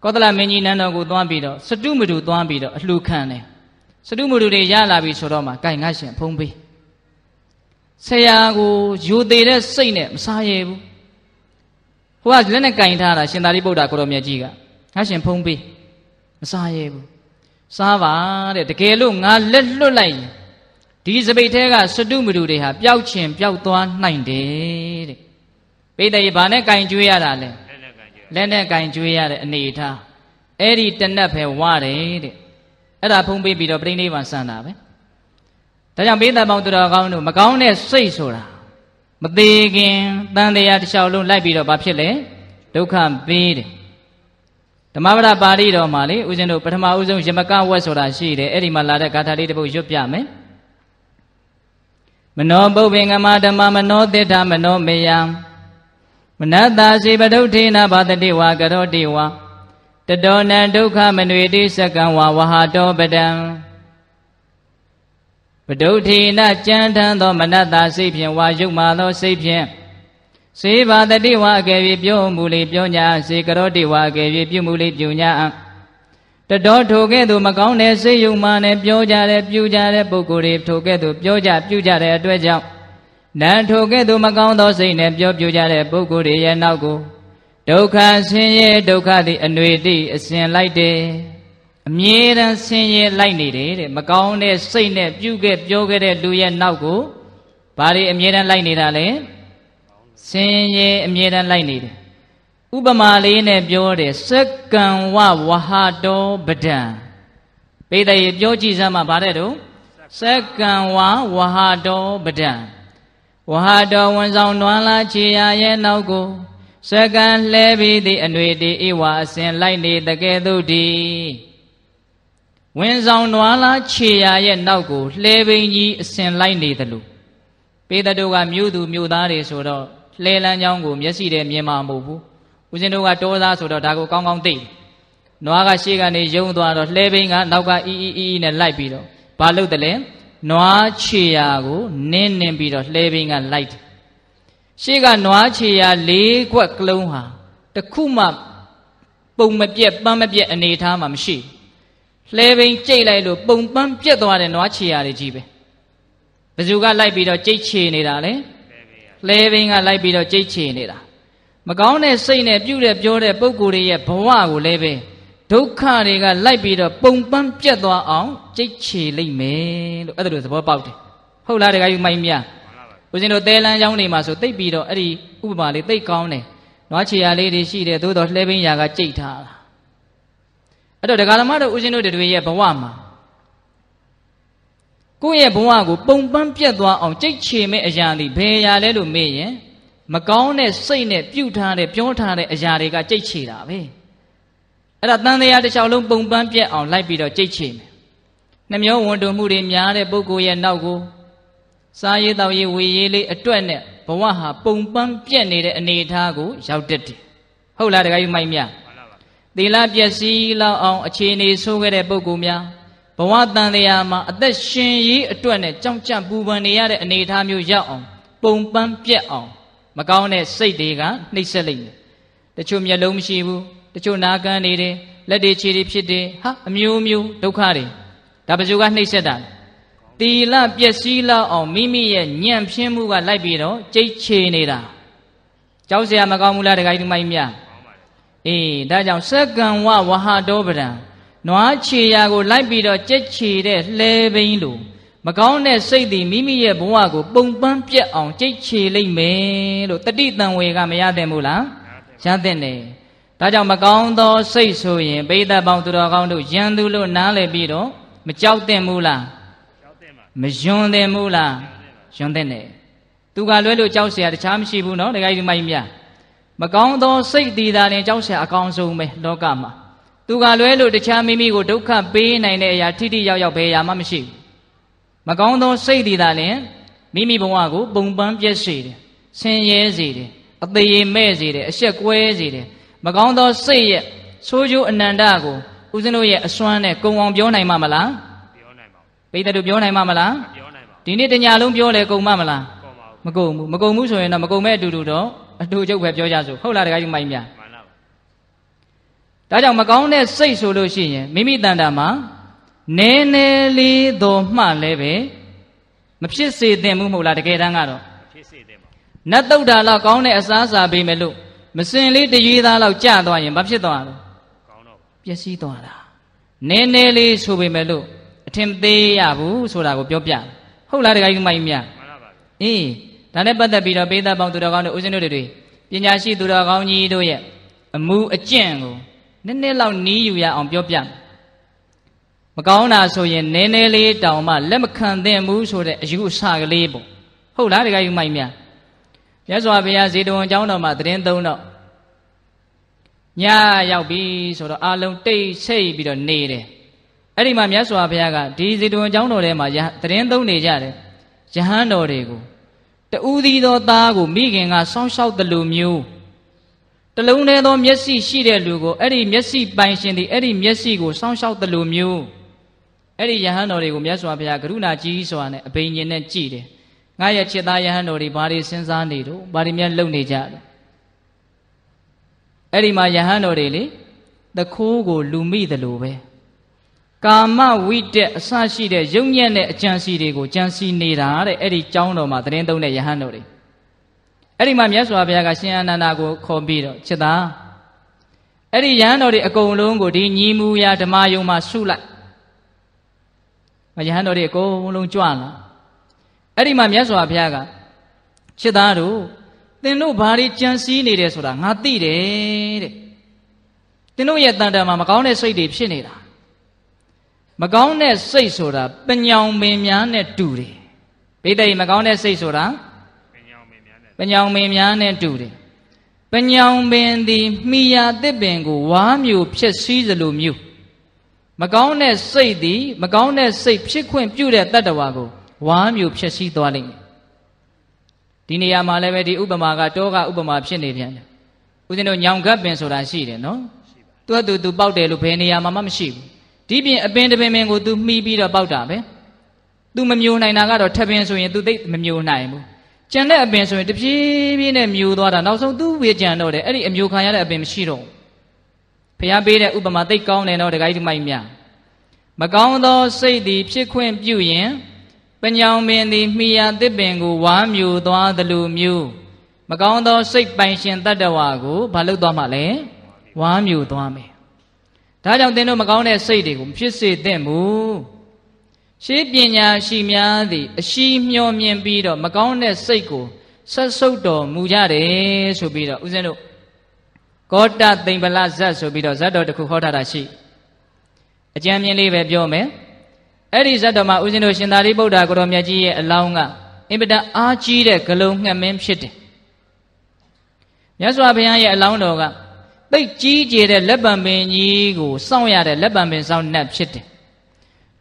ကောသလမင်းကြီးနန်းတော်ကိုသွားပြီးတော့စတုမတုသွားပြီးတော့အလှခံတယ်စတုမတုတွေရလာပြီဆိုတော့မှကိုင်ငါရှင်ဖုံးပေးဆရာကိုယူသေးတဲ့စိတ်နဲ့မစားရဘူးဟိုကလက်နဲ့ကင်ထားတာရှင်သာရိပုတ္တရာကိုရောမြတ်ကြီးကငါရှင်ဖုံးပေးမစားရဘူးစားပါတဲ့တကယ်လို့ငါလက်လွတ်လိုက်ရင် ဒီစပိတ်ထဲကစတုမတုတွေဟာပျောက်ချင်ပျောက်သွားနိုင်တယ်တဲ့ပိဋကရေဘာနဲ့ကင်ကျွေးရတာလဲလက်နဲ့ကင်ကျွေးရတဲ့အနေအထားအဲ့ဒီတနက်ပဲဝတယ်တဲ့အဲ့ဒါဖုံးပေးပြီးတော့ပြိဋိဘံစံတာပဲဒါကြောင့်ဘေးသက်ပေါင်းသူတော်ကောင်းတို့မကောင်းတဲ့စိတ်ဆိုတာမသေးခင်တန်တရားတစ်လျှောက်လုံးလိုက်ပြီးတော့ဘာဖြစ်လဲဒုက္ခပေးတယ်ဓမ္မပဒပါဠိတော်မှာလေဦးဇင်းတို့ပထမဦးဆုံးယမကဝက်ဆိုတာရှိတယ်အဲ့ဒီမှာလာတဲ့ဂါထာလေးတစ်ပုဒ်ရွတ်ပြမယ် မနောပုပ္ပင်္ဂမဓမ္မမနောတိဋ္ဌမနောမေယံမနတ္တာစီပဒုဋ္ဌိနာဘာတတိဝါကရောတိဝါတတောနံဒုက္ခမနွေတိစကံဝါဝဟာတောပဒံပဒုဋ္ဌိနကြံထံသောမနတ္တာစိတ်ဖြင့်ဝါယုတ်မာသောစိတ်ဖြင့်စေဘာတတိဝါအကယ်၍ပြောမှုလေပြောညာစေကရောတိဝါအကယ်၍ပြုမှုလေပြုညာ တတော်ထိုကဲ့သို့မကောင်းတဲ့စိတ်ယုံမှနဲ့ပြောကြတဲ့ပြုကြတဲ့ပုဂ္ဂိုလ်တွေထိုကဲ့သို့ပြောကြပြုကြတဲ့အတွက်ကြောင့်နံထိုကဲ့သို့မကောင်းသောစိတ်နဲ့ပြောပြကြတဲ့ပုဂ္ဂိုလ်တွေရဲ့နောက်ကိုဒုက္ခဆင်းရဲဒုက္ခသည်အနွေတိအစဉ်လိုက်တယ်အမြဲတမ်းဆင်းရဲလိုက်နေတယ်တဲ့မကောင်းတဲ့စိတ်နဲ့ပြုခဲ့ပြောခဲ့တဲ့လူရဲ့နောက်ကိုဘာတွေအမြဲတမ်းလိုက်နေတာလဲဆင်းရဲအမြဲတမ်းလိုက်နေတယ် ဥပမာလေးနဲ့ပြောတယ်စက္ကံဝဝဟာတောပဒံပိဋကပြောကြည့်စမ်းမှာဗါတဲ့တော့စက္ကံဝဝဟာတောပဒံဝဟာတော်ဝန်ဆောင်နွမ်းလာခြေရရဲ့နောက်ကိုစကံလှဲပြီးသည့်အနွေတီဤဝါအစဉ်လိုက်နေတကယ်သို့ဒီဝန်ဆောင်နွားလားခြေရရဲ့နောက်ကိုလှဲပင်ကြီးအစဉ်လိုက်နေသလိုပေတတို့ကမြို့သူမြို့သားတွေဆိုတော့လှဲလန်းချောင်းကိုမျက်စိနဲ့မြင်မှာမဟုတ်ဘူး ဦးဇင်းတို့ကတောသားဆိုတော့ဒါကိုကောင်းကောင်းသိနွားကရှေ့ကနေယုံသွားတော့လှဲပင်ကနောက်ကအီအီအီနဲ့လိုက်ပြီးတော့ဘာလုပ်တယ်လဲနွားခြေရာကိုနင်းနင်းပြီးတော့လှဲပင်ကလိုက်တယ်ရှေ့ကနွားခြေရာ၄ခွက်ကလုံးဟာတခုမှပုံမပြက်ပန်းမပြက်အနေထားမှမရှိလှဲဘိန်းကြိတ်လိုက်လို့ပုံပန်းပြက်သွားတဲ့နွားချီရတွေကြီးပဲဘယ်သူကလိုက်ပြီးတော့ကြိတ်ချေနေတာလဲလှဲဘိန်းကလိုက်ပြီးတော့ကြိတ်ချေနေတာ မကောင်းတဲ့စိတ်နဲ့ပြုတဲ့ပြောတဲ့ပုံကိုယ်တွေရဲ့ဘဝကိုလည်းပဲဒုက္ခတွေကလိုက်ပြီးတော့ပုံပန်းပြတ်သွားအောင်ကြိတ်ချေလိုက်မယ်လို့အဲ့ဒါလိုသဘောပေါက်တယ်ဟုတ်လားတခါယူမိုက်မြဦးဇင်းတို့တဲလန်းချောင်းနေမှာဆိုတိတ်ပြီးတော့အဲ့ဒီဥပမာလေးတိတ်ကောင်းတယ်နွားချေရလေးတွေရှိတယ်သို့တော့လှဲပင်းရာကကြိတ်ထားတာအဲ့တော့ဒကာသမားတို့ဦးဇင်းတို့တွေရဲ့ဘဝမှာကိုယ့်ရဲ့ဘဝကိုပုံပန်းပြတ်သွားအောင်ကြိတ်ချေမဲ့အရာတွေဘယ်ရာလဲလို့မေးရင် မကောင်းတဲ့စိတ်နဲ့ပြုတ်ထားတဲ့ပြောထားတဲ့အရာတွေကကြိတ်ချေတာပဲအဲ့ဒါတန်တရားတစ်လျှောက်လုံးပုံပန်းပြတ်အောင်လိုက်ပြီးတော့ကြိတ်ချေမယ်နှမျောဝန်တုံမှုတွေများတဲ့ပုဂ္ဂိုလ်ရဲ့နောက်ကိုစားရည်တောက်ရည်ဝေရည်လေးအတွက်နဲ့ဘဝဟာပုံပန်းပြတ်နေတဲ့အနေအထားကိုရောက်တတ်တယ်ဟုတ်လားတခါယူမိုက်မြသီလပျက်စီးလောက်အောင်အခြေအနေဆိုးခဲ့တဲ့ပုဂ္ဂိုလ်များဘဝတန်တရားမှာအသက်ရှင်ရေးအတွက်နဲ့ကြောက်ကြပူပန်နေရတဲ့အနေအထားမျိုးရောက်အောင်ပုံပန်းပြက်အောင် မကောင်းတဲ့စိတ်တွေကနှိပ်စက်လိမ့်မယ်တချို့မျက်လုံးမရှိဘူးတချို့နာကန်းနေတယ်လက်တွေခြေတွေဖြစ်တယ်ဟာအမျိုးမျိုးဒုက္ခတွေဒါဘယ်သူကနှိပ်စက်တာတီလပျက်စီးလောက်အောင်မိမိရဲ့ညံ့ဖျင်းမှုကလိုက်ပြီးတော့ကြိတ်ချေနေတာကြောက်စရာမကောင်းဘူးလားတခါကြီးဒီမိုက်မြအေးဒါကြောင့်စက္ကံဝဝဟာတောပဒံနွားခြေရာကိုလိုက်ပြီးတော့ကြက်ခြေတဲ့လှဲဘင်းလို မကောင်းတဲ့စိတ်သည်မိမိရဲ့ဘဝကိုပုံပန်းပြက်အောင်ကြိတ်ချေလိုက်မယ်လို့တတိတံဝေကမရတဲ့မို့လားရတဲ့နေဒါကြောင့်မကောင်းသောစိတ်ဆိုရင်ပိဋကပေါင်းသူတော်ကောင်းတို့ယံသူလို့နားလည်ပြီးတော့မကြောက်တဲ့မူလားမယွန်းတဲ့မူလားယွန်းတဲ့နေသူကလွဲလို့ကြောက်เสียတခြားမရှိဘူးเนาะတခါကြီးမိုင်းမြမကောင်းသောစိတ်တည်တာရင်ကြောက်เสียအကောင်းဆုံးပဲလောကမှာသူကလွဲလို့တခြားမိမိကိုဒုက္ခပေးနိုင်တဲ့အရာထိထိရောက်ရောက်ဘယ်အရာမှမရှိဘူး မကောင်းသောစိတ်တည်တာရင်မိမိဘဝကိုပုံပန်းပြည့်စေတယ်ဆင်းရဲစေတယ်အသေးမဲ့စေတယ်အရှက်ကွဲစေတယ်မကောင်းသောစိတ်ရဲ့ဆိုးကျိုးအနန္တကိုဦးဇင်းတို့ရဲ့အစွမ်းနဲ့ကုံအောင်ပြောနိုင်မှာမလားပြောနိုင်ပါဘူးပိဋကတို့ပြောနိုင်မှာမလားပြောနိုင်ပါဘူးဒီနေ့တညာလုံးပြောလဲကုံမှာမလားကောပါဘူးမကုံဘူးမကုံဘူးဆိုရင်တော့မကုံမဲ့အတူတူတော့အတူကျုပ်ပဲပြောကြစို့ဟုတ်လားတခါကြီးမိုင်းမြမှန်လားဒါကြောင့်မကောင်းတဲ့စိတ်ဆိုလို့ရှိရင်မိမိတန်တာမှာ နည်းနည်းလေးတော့မှလည်းပဲမဖြစ်စေသင့်ဘူးမဟုတ်လားတကယ်တမ်းကတော့ဖြစ်စေသင့်ပါနတ်တုတ်တာလောက်ကောင်းတဲ့အစားအစာပေးမယ်လို့မစင်လေးတရွေးသားလောက်ကြာသွားရင်ဘာဖြစ်သွားလဲကောင်းတော့ပျက်စီးသွားတာနည်းနည်းလေးဆိုပေမဲ့လို့အထင်သေးရဘူးဆိုတာကိုပြောပြဟုတ်လားတခါကြီးမိုင်းမြမှန်ပါပါအေးဒါနဲ့ပတ်သက်ပြီးတော့ပေးသက်ပေါင်းသူတော်ကောင်းတို့ဦးဇင်းတို့တွေပညာရှိသူတော်ကောင်းကြီးတို့ရဲ့အမှုအကျင့်ကိုနည်းနည်းလောက်နီးယူရအောင်ပြောပြမ ကောင်းတာဆိုရင်နည်းနည်းလေးတောင်မှလက်မခံသင့်ဘူးဆိုတဲ့အယူအဆကလေးပေါ့ဟုတ်လားတခါယူမိုက်မြမြတ်စွာဘုရားဇေတဝန်ကျောင်းတော်မှာတရင်သုံးတော့ညရောက်ပြီဆိုတော့အာလုံးတိတ်ဆိတ်ပြီးတော့နေတယ်အဲ့ဒီမှာမြတ်စွာဘုရားကဒီဇေတဝန်ကျောင်းတော်ထဲမှာတရင်သုံးနေကြတယ်ယဟန်တော်တွေကိုတူးသီးသောသားကိုမိခင်ကစောင်းရှောက်တယ်လို့မျိုးတလုံးတည်းသောမျက်စိရှိတဲ့လူကိုအဲ့ဒီမျက်စိပိုင်ရှင်ဒီအဲ့ဒီမျက်စိကိုစောင်းရှောက်တယ်လို့မျိုး အဲ့ဒီယဟန်တော်တွေကိုမြတ်စွာဘုရားကရုဏာကြီးစွာနဲ့အဘိညာဉ်နဲ့ကြည်တယ်ငါရဲ့ချစ်သားယဟန်တော်တွေဘာတွေစဉ်းစားနေတော့ဘာတွေများလုပ်နေကြလဲအဲ့ဒီမှာယဟန်တော်တွေလေသခိုးကိုလူမိတယ်လို့ပဲကာမဝိတက်အစရှိတဲ့ယုံညံ့တဲ့အကြံစီတွေကိုကြံစီနေတာတဲ့အဲ့ဒီကြောင်းတော်မှာသတင်းသုံးတဲ့ယဟန်တော်တွေအဲ့ဒီမှာမြတ်စွာဘုရားကရှင်အနန္ဒာကိုခေါ်ပြီးတော့ချစ်သားအဲ့ဒီယဟန်တော်တွေအကုန်လုံးကိုဒီညီမူရာဓမ္မယုံမှာဆုလိုက် ယဟန်တော်တွေအကုန်လုံးကြွလာအဲ့ဒီမှာမြတ်စွာဘုရားကချစ်သားတို့သင်တို့ဘာတွေကြံစည်နေတယ်ဆိုတာငါသိတယ်တဲ့သင်တို့ရဲ့တန်တန်မှာမကောင်းတဲ့စိတ်တွေဖြစ်နေတာမကောင်းတဲ့စိတ်ဆိုတာပညောင်ပင်များနဲ့တူတယ်ဘိသိက်မကောင်းတဲ့စိတ်ဆိုတာပညောင်ပင်များနဲ့ပညောင်ပင်များနဲ့တူတယ်ပညောင်ပင်သည်မိယာတစ်ပင်ကိုဝါမျိုးဖြစ်စည်းသလိုမျိုး မကောင်းတဲ့စိတ်သည်မကောင်းတဲ့စိတ်ဖြစ်ခွင့်ပြုတဲ့တတ္တဝါကိုဝါမျိုးဖြစ်စီသွားလိမ့်မယ်ဒီနေရာမှာလည်းပဲဒီဥပမာကတောကဥပမာဖြစ်နေပြန်တယ်ဦးဇင်းတို့ညောင်ကပ်ပင်ဆိုတာရှိတယ်နော်သူကသူသူပေါက်တယ်လို့ဘယ်နေရာမှာမှမရှိဘူးဒီပြင်အပင်တပင်ပင်ကိုသူမှီပြီးတော့ပေါက်တာပဲသူမမျိုးနိုင်တာကတော့ထပင်ဆိုရင်သူသိမမျိုးနိုင်ဘူးကြံတဲ့အပင်ဆိုရင်တပြေးပြေးနဲ့မျိုးသွားတာနောက်ဆုံးသူ့ဝေကြံတော့တယ်အဲ့ဒီအမျိုးခံရတဲ့အပင်မရှိတော့ဘူး ရားပေးတဲ့ဥပမာသိကောင်းတယ်တော့ဒကာကြီးဒီမိုက်မြမကောင်းသောစိတ်သည်ဖြစ်ခွင့်ပြုရင်ပညောင်ပင်သည်မိယာတစ်ပင်ကိုဝါမြူသွားသလိုမျိုးမကောင်းသောစိတ်ပိုင်ရှင်တတ္တဝါကိုဘာလုပ်သွားမှလဲဝါမြူသွားမယ်ဒါကြောင့်သင်တို့မကောင်းတဲ့စိတ်တွေကိုမဖြစ်စေသင့်ဘူးရှေးပညာရှိများသည်အရှိမျောမြင်ပြီးတော့မကောင်းတဲ့စိတ်ကိုဆက်ဆုပ်တော်မူကြတယ်ဆိုပြီးတော့ဦးဇင်းတို့ ကောတသိမ့်ပလဇတ်ဆိုပြီးတော့ဇတ်တော်တစ်ခုဟောထားတာရှိအကြံမြင်လေးပဲပြောမယ်အဲ့ဒီဇတ်တော်မှာဦးဇင်းတို့ရှင်သာရိပုတ္တရာကိုတော်မြတ်ကြီးရဲ့အလောင်းကအင်ပဒအားကြီးတဲ့ဂလုံးငှက်မင်းဖြစ်တယ်မြတ်စွာဘုရားရဲ့အလောင်းတော်ကသိတ်ကြီးကျယ်တဲ့လက်ပံပင်ကြီးကိုစောင့်ရတဲ့လက်ပံပင်စောင့်နှက်ဖြစ်တယ်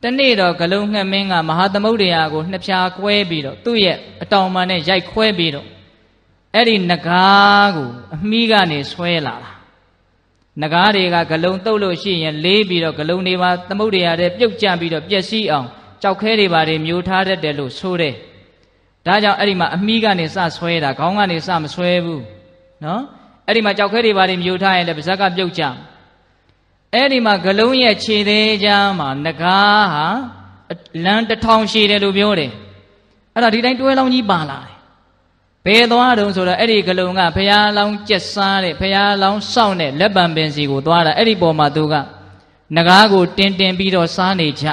တနေ့တော့ဂလုံးငှက်မင်းကမဟာသမုဒ္ဒရာကိုနှစ်ဖြာကွဲပြီးတော့သူ့ရဲ့အတောင်ပံနဲ့ရိုက်ခွဲပြီးတော့ အဲ့ဒီနဂါးကိုအမီးကနေဆွဲလာတာနဂါးတွေကဂလုံးတုပ်လို့ရှိရင်လေးပြီးတော့ဂလုံးတွေပါသမုဒ္ဒရာတွေပြုတ်ကျပြီးတော့ပျက်စီးအောင်ကြောက်ခဲတွေပါတွေမျိုးထားတတ်တယ်လို့ဆိုတယ်ဒါကြောင့်အဲ့ဒီမှာအမီးကနေစဆွဲတာခေါင်းကနေစမဆွဲဘူးနော်အဲ့ဒီမှာကြောက်ခဲတွေပါတွေမျိုးထားရင်လည်းပါဇက်ကပြုတ်ကြအဲ့ဒီမှာဂလုံးရဲ့ခြေသေးကြားမှာငကားဟာလမ်းတစ်ထောင်ရှည်တယ်လို့ပြောတယ်အဲ့ဒါဒီတိုင်းတွဲလောင်းကြီးပါလာတယ် ဘယ်သွားတုံးဆိုတော့အဲ့ဒီဂလုံကဘုရားလောင်းကျက်စားတဲ့ဘုရားလောင်းစောင့်တဲ့လက်ပံပင်စီကိုသွားတာအဲ့ဒီပေါ်မှာသူကငကားကိုတင်တင်ပြီးတော့စားနေကြ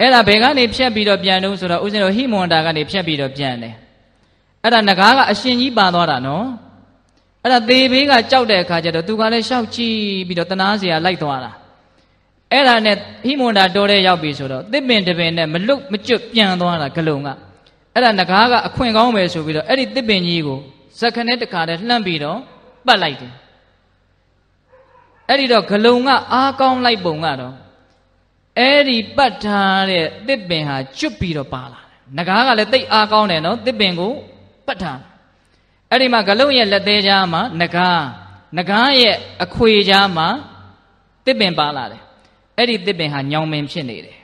အဲ့ဒါဘယ်ကနေဖြတ်ပြီးတော့ပြန်တုံးဆိုတော့ဦးဇင်းတို့ဟိမွန်တာကနေဖြတ်ပြီးတော့ပြန်တယ်အဲ့ဒါငကားကအရှင်ကြီးပါသွားတာနော်အဲ့ဒါသေဘေးကကြောက်တဲ့အခါကျတော့သူကလည်းရှောက်ကြည့်ပြီးတော့တနာစရာလိုက်သွားတာအဲ့ဒါနဲ့ဟိမွန်တာတော်တဲ့ရောက်ပြီဆိုတော့သစ်ပင်တပင်နဲ့မလွတ်မကျွတ်ပြန်သွားတာဂလုံက အဲ့ဒါငကားကအခွင့်ကောင်းပဲဆိုပြီးတော့အဲ့ဒီတစ်ပင်ကြီးကိုဇက်ခနဲ့တခါတည်းလှမ်းပြီးတော့ပတ်လိုက်တယ်အဲ့ဒီတော့ဂလုံကအားကောင်းလိုက်ပုံကတော့အဲ့ဒီပတ်ထားတဲ့တစ်ပင်ဟာကျွတ်ပြီးတော့ပါလာတယ်ငကားကလည်းတိတ်အားကောင်းတယ်နော်တစ်ပင်ကိုပတ်ထားအဲ့ဒီမှာဂလုံးရဲ့လက်သေးကြားမှာငကားငကားရဲ့အခွေကြားမှာတစ်ပင်ပါလာတယ်အဲ့ဒီတစ်ပင်ဟာညောင်ပင်ဖြစ်နေတယ်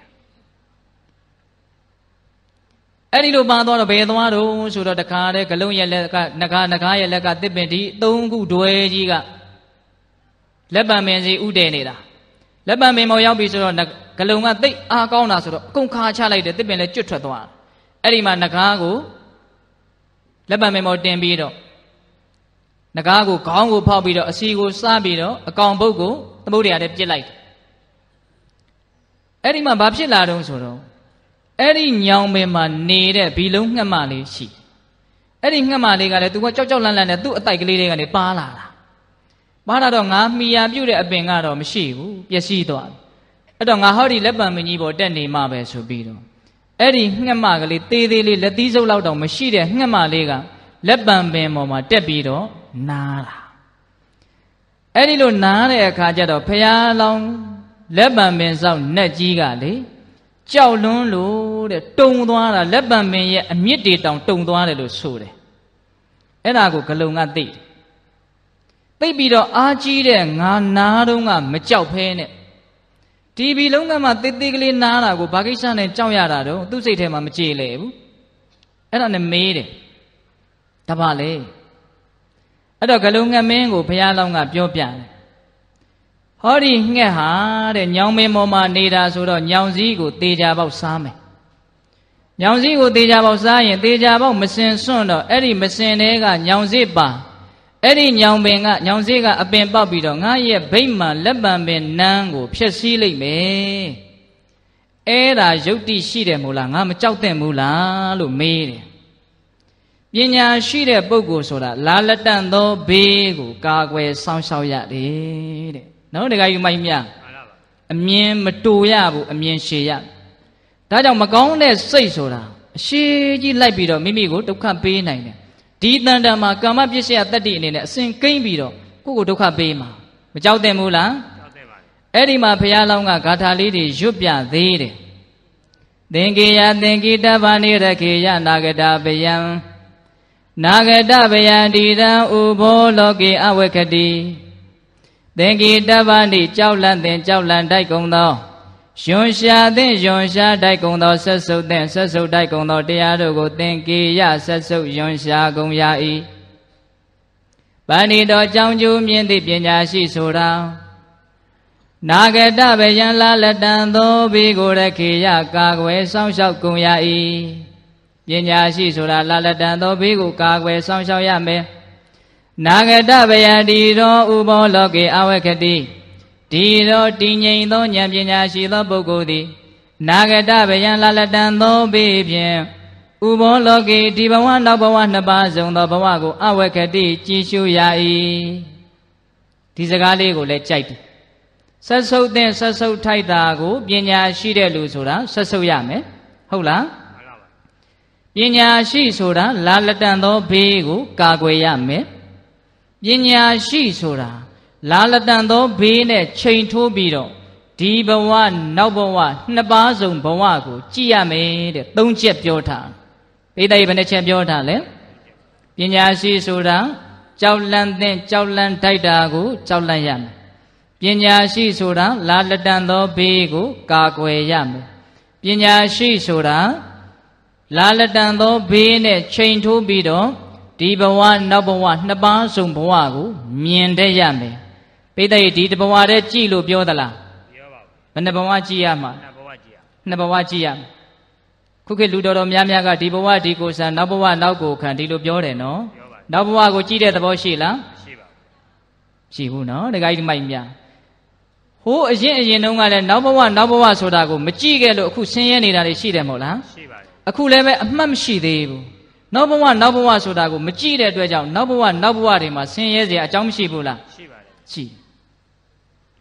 အဲ့ဒီလိုပါသွားတော့ဘယ်သွားတော့ဆိုတော့တခါတည်းဂလုံးရဲ့လက်ကငကားငကားရဲ့လက်ကတစ်ပင်ဒီသုံးခုတွဲကြီးကလက်ပံပင်စီဥတည်နေတာလက်ပံပင်မောရောက်ပြီဆိုတော့ဂလုံးကတိတ်အားကောင်းတာဆိုတော့အကုန်ခါချလိုက်တယ်တစ်ပင်လည်းကျွတ်ထွက်သွားအဲ့ဒီမှာငကားကိုလက်ပံမေမောတင်ပြီးတော့ငကားကိုခေါင်းကိုဖောက်ပြီးတော့အစီကိုစားပြီးတော့အကောင်ပုတ်ကိုသမုဒ္ဒရာထဲပြစ်လိုက်အဲ့ဒီမှာဘာဖြစ်လာတုံးဆိုတော့ အဲ့ဒီညောင်ပင်မှာနေတဲ့ဘီလုံးငှက်မလေးရှိအဲ့ဒီငှက်မလေးကလည်းသူကကြောက်ကြောက်လန့်လန့်နဲ့သူ့အတိုက်ကလေးတွေကနေပါလာတာပါလာတော့ငါမိယာပြုတ်တဲ့အပင်ကတော့မရှိဘူးပျက်စီးသွားအဲ့တော့ငါဟောဒီလက်ပံမကြီးပေါ်တက်နေမှပဲဆိုပြီးတော့အဲ့ဒီငှက်မကလေးသေးသေးလေးလက်သီးစုပ်လောက်တောင်မရှိတဲ့ငှက်မလေးကလက်ပံပင်ပေါ်မှာတက်ပြီးတော့နားတာအဲ့ဒီလိုနားတဲ့အခါကျတော့ဖះလောင်းလက်ပံပင်ဆောက်နက်ကြီးကလေ ကြောက်လွန်းလို့တဲ့တုံသွားတာလက်ပံပင်ရဲ့အမြင့်တွေတောင်တုံသွားတယ်လို့ဆိုတယ်အဲ့ဒါကိုဂလုံကသိတယ်သိပြီးတော့အားကြီးတဲ့ငါနားတုံးကမကြောက်ဖဲနဲ့ဒီဘီလုံးကမှတေးသေးကလေးနားတာကိုဘာကိစ္စနဲ့ကြောက်ရတာတော့သူ့စိတ်ထဲမှာမကြေလေဘူးအဲ့ဒါနဲ့မေးတယ်တပါလေအဲ့တော့ဂလုံးငမင်းကိုဘုရားလောင်းကပြောပြတယ် ဟောဒီငှက်ဟာတဲ့ညောင်မင်းပေါ်မှာနေတာဆိုတော့ညောင်စည်းကိုတေချာပေါက်စားမယ်ညောင်စည်းကိုတေချာပေါက်စားရင်တေချာပေါက်မစင်စွန့်တော့အဲ့ဒီမစင်တဲ့ကညောင်စည်းပါအဲ့ဒီညောင်ပင်ကညောင်စေးကအပင်ပေါက်ပြီးတော့ငါရဲ့ဗိမ္မာလက်ပံပင်နန်းကိုဖျက်ဆီးလိုက်မယ်အဲ့ဒါယုတ်တိရှိတယ်မို့လားငါမကြောက်တဲ့မို့လားလို့မေးတယ်ပညာရှိတဲ့ပုဂ္ဂိုလ်ဆိုတာလာလက်တန်သောဘေးကိုကာကွယ်စောင့်ရှောက်ရတယ်တဲ့ နော်ဒကာယူမိုင်းမြအမြင်မတူရဘူးအမြင်ရှည်ရဒါကြောင့်မကောင်းတဲ့စိတ်ဆိုတာအရှိကြီးလိုက်ပြီးတော့မိမိကိုဒုက္ခပေးနိုင်တယ်ဒီတန်တန်မှာကာမပစ္စယတတ္တိအနေနဲ့အစဉ်ကိမ့်ပြီးတော့ကိုယ့်ကိုဒုက္ခပေးမှာမကြောက်တဲ့ဘူးလားကြောက်တဲ့ပါအဲ့ဒီမှာဘုရားလောင်းကဂါထာလေးတွေရွတ်ပြသေးတယ်သင်္ကေယသင်္ကိတဗာနိရခေယနာဂတဗယံနာဂတဗယံဒီတံဥဘောလောကေအဝကတိ သင်္ကိတဗာနိကြောက်လန့်သင်ကြောက်လန့်တိုက်ကုန်သောယွန်ရှာသင့်ယွန်ရှာတိုက်ကုန်သောဆက်ဆုပ်သင့်ဆက်ဆုပ်တိုက်ကုန်သောတရားတို့ကိုသင်ကေယဆက်ဆုပ်ယွန်ရှာကုန်ရ၏ပဏိတော်ကြောင့်ကျိုးမြင်သည့်ပညာရှိဆိုတာနာဂတဗယံလာလတံသောဘိကိုရခေယကာကွယ်စောင့်ရှောက်ကုန်ရ၏ပညာရှိဆိုတာလာလတံသောဘိကိုကာကွယ်စောင့်ရှောက်ရမယ် နာဂတဗယတိရောဥဘောလောကေအဝခတိဒီရောတည်ငြိမ်သောဉာဏ်ပညာရှိသောပုဂ္ဂိုလ်သည်နာဂတဗယံလာလတံသောဘိဖြင့်ဥဘောလောကေဒီဘဝနောက်ဘဝနှစ်ပါးစုံသောဘဝကိုအဝခတိကြည်ရှုရ၏ဒီစကားလေးကိုလည်းကြိုက်တယ်ဆက်ဆုပ်တဲ့ဆက်ဆုပ်ထိုက်တာကိုပညာရှိတဲ့လူဆိုတာဆက်ဆုပ်ရမယ်ဟုတ်လားပညာရှိဆိုတာလာလတန်သောဘေးကိုကာကွယ်ရမယ် ပညာရှိဆိုတာလာလတန်သောဘေးနဲ့ချိန်ထိုးပြီးတော့ဒီဘဝနောက်ဘဝနှစ်ပါးစုံဘဝကိုကြည့်ရမယ်တဲ့သုံးချက်ပြောထားပိဋကဘယ်နှချက်ပြောထားလဲပညာရှိဆိုတာကြောက်လန့်တဲ့ကြောက်လန့်ထိုက်တာကိုကြောက်လန့်ရမယ်ပညာရှိဆိုတာလာလတန်သောဘေးကို ကာကွယ်ရမယ်ပညာရှိဆိုတာလာလတန်သောဘေးနဲ့ချိန်ထိုးပြီးတော့ ဒီဘဝနောက်ဘဝနှစ်ပါးစုံဘဝကိုမြင်တတ်ရမယ်ပိဋကဒီတဘဝတည်းကြည်လို့ပြောသလားပြောပါဘူးဘယ်နှဘဝကြည်ရမှာနှစ်ဘဝကြည်ရနှစ်ဘဝကြည်ရမှာခုခေတ်လူတော်တော်များများကဒီဘဝဒီကိုဆံနောက်ဘဝနောက်ကိုခံဒီလိုပြောတယ်နော်နောက်ဘဝကိုကြည်တဲ့သဘောရှိလားရှိပါဘူးရှိဘူးနော်တခါကြီးမိုက်များဟိုးအရင်အရင်တုန်းကလည်းနောက်ဘဝနောက်ဘဝဆိုတာကိုမကြည့်ခဲ့လို့အခုဆင်းရဲနေတာတွေရှိတယ်မဟုတ်လားရှိပါတယ်အခုလည်းပဲအမှတ်မရှိသေးဘူး နောက်ဘဝနောက်ဘဝဆိုတာကိုမကြည့်တဲ့အတွက်ကြောင့်နောက်ဘဝနောက်ဘဝတွေမှာဆင်းရဲစရာအကြောင်းမရှိဘူးလားရှိပါတယ်ရှိ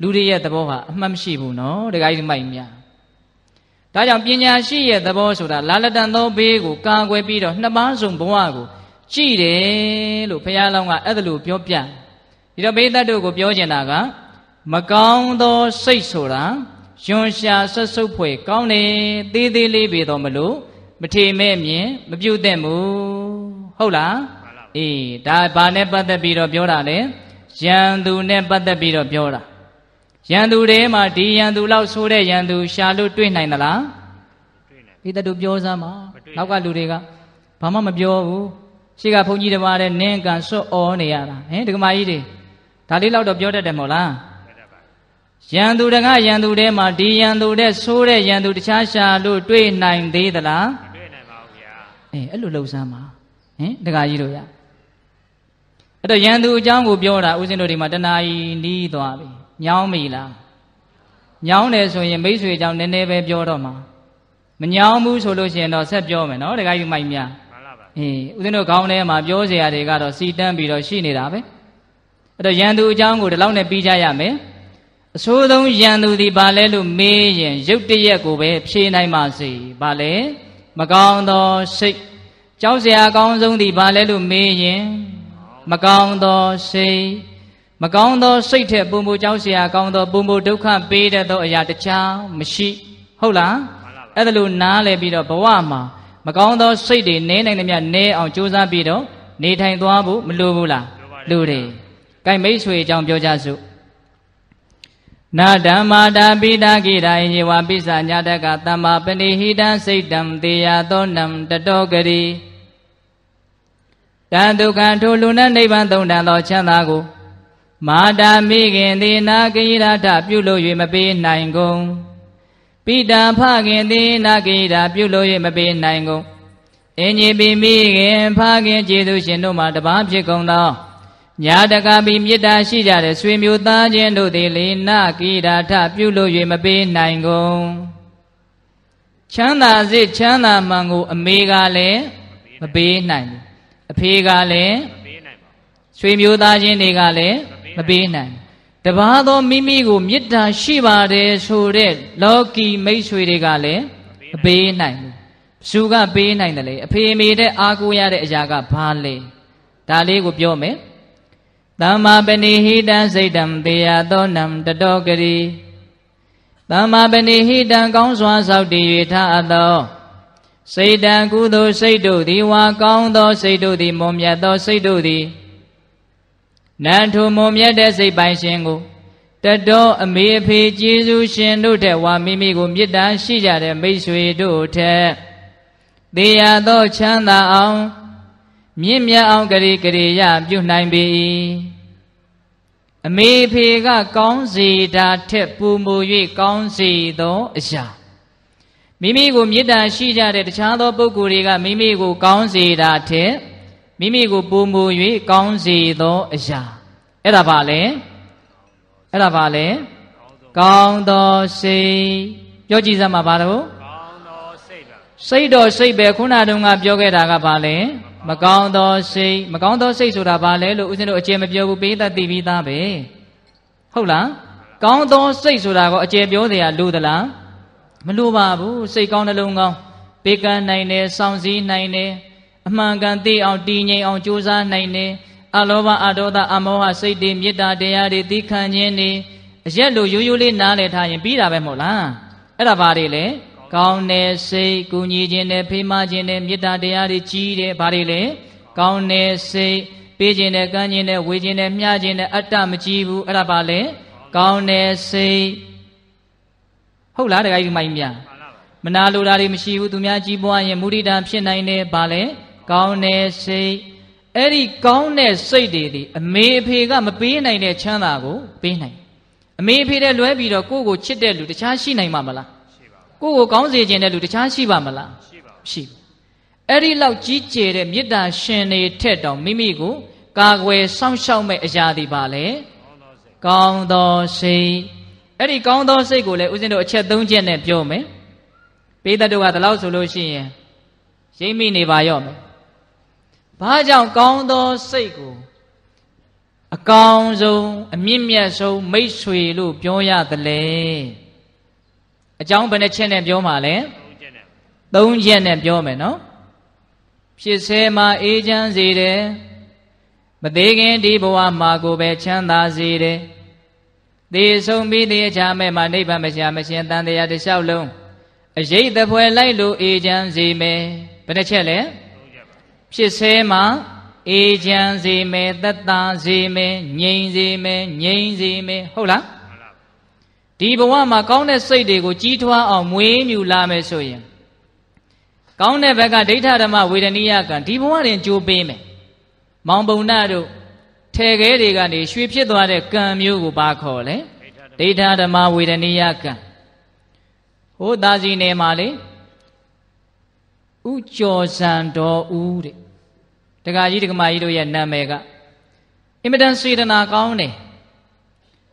လူတွေရဲ့သဘောဟာအမှတ်မရှိဘူးနော်တခါကြီးမိုက်များဒါကြောင့်ပညာရှိရဲ့သဘောဆိုတာလာလတန်သောဘေးကိုကာကွယ်ပြီးတော့နှစ်ပါးစုံဘဝကိုကြည်တယ်လို့ဘုရားလောင်းကအဲ့ဒါလို့ပြောပြဒီတော့ဘေးသတ်တို့ကိုပြောကျင်တာကမကောင်းသောစိတ်ဆိုတာယွန်ရှာဆက်ဆုပ်ဖွယ်ကောင်းတယ်သေးသေးလေးပေတော့မလို့ မထေမဲ့မြင်မပြုတ်တဲ့မူဟုတ်လားအေးဒါဘာနဲ့ပတ်သက်ပြီးတော့ပြောတာလဲရန်သူနဲ့ပတ်သက်ပြီးတော့ပြောတာရန်သူတွေမှာဒီရန်သူလောက်ဆိုးတဲ့ရန်သူရှာလို့တွေ့နိုင်သလားတွေ့နိုင်ဒီတတူပြောစမ်းပါနောက်ကလူတွေကဘာမှမပြောဘူးရှိကဘုန်းကြီးတပါးတဲ့နင်းကန်စွတ်အော်နေရတာဟင်ဒကမာကြီးတွေဒါလေးလောက်တော့ပြောတတ်တယ်မဟုတ်လား ရန်သူတကရန်သူတဲမှာဒီရန်သူတဲဆိုးတဲ့ရန်သူတခြားရှာလို့တွေ့နိုင်သေးသလားမတွေ့နိုင်ပါဘူးဗျာအေးအဲ့လိုလှုပ်ရှားမှာဟင်တကကြီးတို့ရအဲ့တော့ရန်သူအကြောင်းကိုပြောတာဦးဇင်းတို့ဒီမှာတဏှာကြီးနီးသွားပြီညောင်းပြီလားညောင်းတယ်ဆိုရင်မိတ်ဆွေအကြောင်းနည်းနည်းပဲပြောတော့မှာမညောင်းဘူးဆိုလို့ရှိရင်တော့ဆက်ပြောမယ်နော်တကကြီးမိုက်များမှန်ပါပါအေးဦးဇင်းတို့ခေါင်းထဲမှာပြောစရာတွေကတော့စီတန်းပြီးတော့ရှိနေတာပဲအဲ့တော့ရန်သူအကြောင်းကိုဒီလောက်နဲ့ပြီးကြရမယ် အဆိုးဆုံးယံသူဒီဘာလဲလို့မေးရင်ရုပ်တရက်ကိုပဲဖြေနိုင်ပါစေဘာလဲမကောင်းသောစိတ်ကြောက်စရာကောင်းဆုံးဒီဘာလဲလို့မေးရင်မကောင်းသောစိတ်မကောင်းသောစိတ်ထက်ပုံပုံကြောက်စရာကောင်းသောပုံပုံဒုက္ခပေးတတ်သောအရာတခြားမရှိဟုတ်လားအဲ့ဒါလို့နားလည်ပြီးတော့ဘဝမှာမကောင်းသောစိတ်တွေနည်းနိုင်သမျှနည်းအောင်ကြိုးစားပြီးတော့နေထိုင်သွားဖို့မလိုဘူးလားလိုတယ်။ကဲမိတ်ဆွေအကြောင်းပြောကြစို့။ နာဓမ္မာတာပိတာကိရာယေဝပိစ္ဆာညာတကသမ္မာပဏိဟိတံစိတ်တံတေယသောနံတတောကတိတန်ဒုက္ခထိုလူနဲ့နိဗ္ဗာန်သုံးတန်သောချမ်းသာကိုမာတာမိခင်သည်နာကိရာထပြုလို့၍မပေးနိုင်ကုန်ပိတာဖခင်သည်နာကိရာပြုလို့၍မပေးနိုင်ကုန်အင်းကြီးပိမိခင်ဖခင်ကျေးဇူးရှင်တို့မှာတပါးဖြစ်ကုန်သော ညာတကပိမေတ္တာရှိကြတဲ့ဆွေမျိုးသားချင်းတို့သည်လေနာကိရာထပြုလို့၍မပေးနိုင်ကုန်ချမ်းသာစိတ်ချမ်းသာမှန်ကိုအမေကလည်းမပေးနိုင်ဘူးအဖေကလည်းမပေးနိုင်ပါဘူးဆွေမျိုးသားချင်းတွေကလည်းမပေးနိုင်တပါးသောမိမိကိုမေတ္တာရှိပါတယ်ဆိုတဲ့လောကီမိတ်ဆွေတွေကလည်းမပေးနိုင်ဘူးဘသူကပေးနိုင်တယ်လေအဖေအမေတဲ့အားကိုးရတဲ့အရာကဘာလဲဒါလေးကိုပြောမယ် သမ္မာပဏိဟိတံစိတ်တံတေယသောနံတတောကတိသမ္မာပဏိဟိတံကောင်းစွာသောက်တည်၍ထအပ်သောစိတ်တံကုသိုလ်စိတ်တို့သည်ဝါကောင်းသောစိတ်တို့သည်မွန်မြတ်သောစိတ်တို့သည်နတ်ထုမွန်မြတ်တဲ့စိတ်ပိုင်ရှင်ကိုတတော်အမေအဖေကျေးဇူးရှင်တို့ထက်ဝါမိမိကိုမေတ္တာရှိကြတဲ့မိတ်ဆွေတို့ထက်သေရသောချမ်းသာအောင် မြင့်မြတ်အောင်ဂရိကရိယပြုနိုင်ပေ၏အမေဖေကကောင်းစေတာထက်ပူမူ၍ကောင်းစေသောအရာမိမိကိုမေတ္တာရှိကြတဲ့တခြားသောပုဂ္ဂိုလ်တွေကမိမိကိုကောင်းစေတာထက်မိမိကိုပူမူ၍ကောင်းစေသောအရာအဲ့ဒါပါလေအဲ့ဒါပါလေကောင်းသောစိတ်ပြောကြည့်စမ်းပါပါတော့ကောင်းသောစိတ်ပါစိတ်တော်စိတ်ပဲခုနတုန်းကပြောခဲ့တာကဘာလဲ မကောင်းသောစိတ်မကောင်းသောစိတ်ဆိုတာဘာလဲလို့ဦးဇင်းတို့အကျယ်မပြောဘူးပေးသက်သိပြီးသားပဲဟုတ်လားကောင်းသောစိတ်ဆိုတာကိုအကျယ်ပြောစရာလိုသလားမလိုပါဘူးစိတ်ကောင်းနှလုံးကောင်းပေးကမ်းနိုင်တယ်စောင့်စည်းနိုင်တယ်အမှန်ကန်သိအောင်တည်ငြိမ်အောင်ကြိုးစားနိုင်တယ်အလောဘအဒေါသအမောဟစိတ်တွေမေတ္တာတရားတွေသီးခံခြင်းတွေအရက်လိုရိုးရိုးလေးနားလည်ထားရင်ပြီးတာပဲမဟုတ်လားအဲ့ဒါဘာတွေလဲ ကောင်းတဲ့စိတ်ကူညီခြင်းနဲ့ဖေးမခြင်းနဲ့မေတ္တာတရားတွေကြီးတယ်ဘာတွေလဲကောင်းတဲ့စိတ်ပေးခြင်းနဲ့ကမ်းခြင်းနဲ့ဝေခြင်းနဲ့မျှခြင်းနဲ့အတ္တမကြီးဘူးအဲ့ဒါဘာလဲကောင်းတဲ့စိတ်ဟုတ်လားတခါကြီးမိုင်းမြမှန်လားပါမနာလိုတာတွေမရှိဘူးသူများကြီးပွားရင်မုဒိတာဖြစ်နိုင်တယ်ဘာလဲကောင်းတဲ့စိတ်အဲ့ဒီကောင်းတဲ့စိတ်တွေဒီအမေအဖေကမပေးနိုင်တဲ့ချမ်းသာကိုပေးနိုင်အမေအဖေတဲ့လွဲပြီးတော့ကိုယ့်ကိုချစ်တဲ့လူတခြားရှိနိုင်မှာမလားရှိပါ ကိုယ့်ကိုကောင်းစေခြင်းတဲ့လူတခြားရှိပါမလားရှိပါရှိဘူးအဲ့ဒီလောက်ကြီးကျယ်တဲ့မေတ္တာရှင်တွေထက်တောင်မိမိကိုကာကွယ်စောင့်ရှောက်မဲ့အရာတွေပါလေကောင်းသောစိတ်ကောင်းသောစိတ်အဲ့ဒီကောင်းသောစိတ်ကိုလည်းဦးဇင်းတို့အချက်၃ချက်နဲ့ပြောမယ်ပေးတတ်တို့ကဒီလောက်ဆိုလို့ရှိရင်ရိမ့်မိနေပါရော့မယ်ဘာကြောင့်ကောင်းသောစိတ်ကိုအကောင်ဆုံးအမြင့်မြတ်ဆုံးမိတ်ဆွေလို့ပြောရသလဲ အကြောင်းဘယ်နှချက်နဲ့ပြောမှာလဲသုံးချက်နဲ့သုံးချက်နဲ့ပြောမယ်နော်ဖြစ်စေမှာအေးချမ်းစေတယ်မသေးခင်ဒီဘဝမှာကိုပဲချမ်းသာစေတယ်သေဆုံးပြီးသေချာမဲ့မှာနိဗ္ဗာန်မရှာမရှင်တန်တရားတစ်လျှောက်လုံးအရေးတပွဲလိုက်လို့အေးချမ်းစေမယ်ဘယ်နှချက်လဲသုံးချက်ပါဖြစ်စေမှာအေးချမ်းစေမယ်သက်သာစေမယ်ငြိမ်စေမယ်ငြိမ်စေမယ်ဟုတ်လားမှန်လားပါ ဒီဘဝမှာကောင်းတဲ့စိတ်တွေကိုကြီးထွားအောင်မွေးမြူလာမယ်ဆိုရင်ကောင်းတဲ့ဘက်ကဒိဋ္ဌဓမ္မဝေဒနိယကံဒီဘဝရင်ကြိုးပေးမယ်။မောင်ပုံနာတို့ထဲခဲတွေကနေရွှေဖြစ်သွားတဲ့ကံမျိုးကိုပါခေါ်လဲဒိဋ္ဌဓမ္မဒိဋ္ဌဓမ္မဝေဒနိယကံဟိုသာစီနေမှာလေဥကျော်စံတော်ဦးတဲ့တက္ကကြီးတက္ကမကြီးတို့ရဲ့နာမည်ကအင်မတန်စေတနာကောင်းတယ်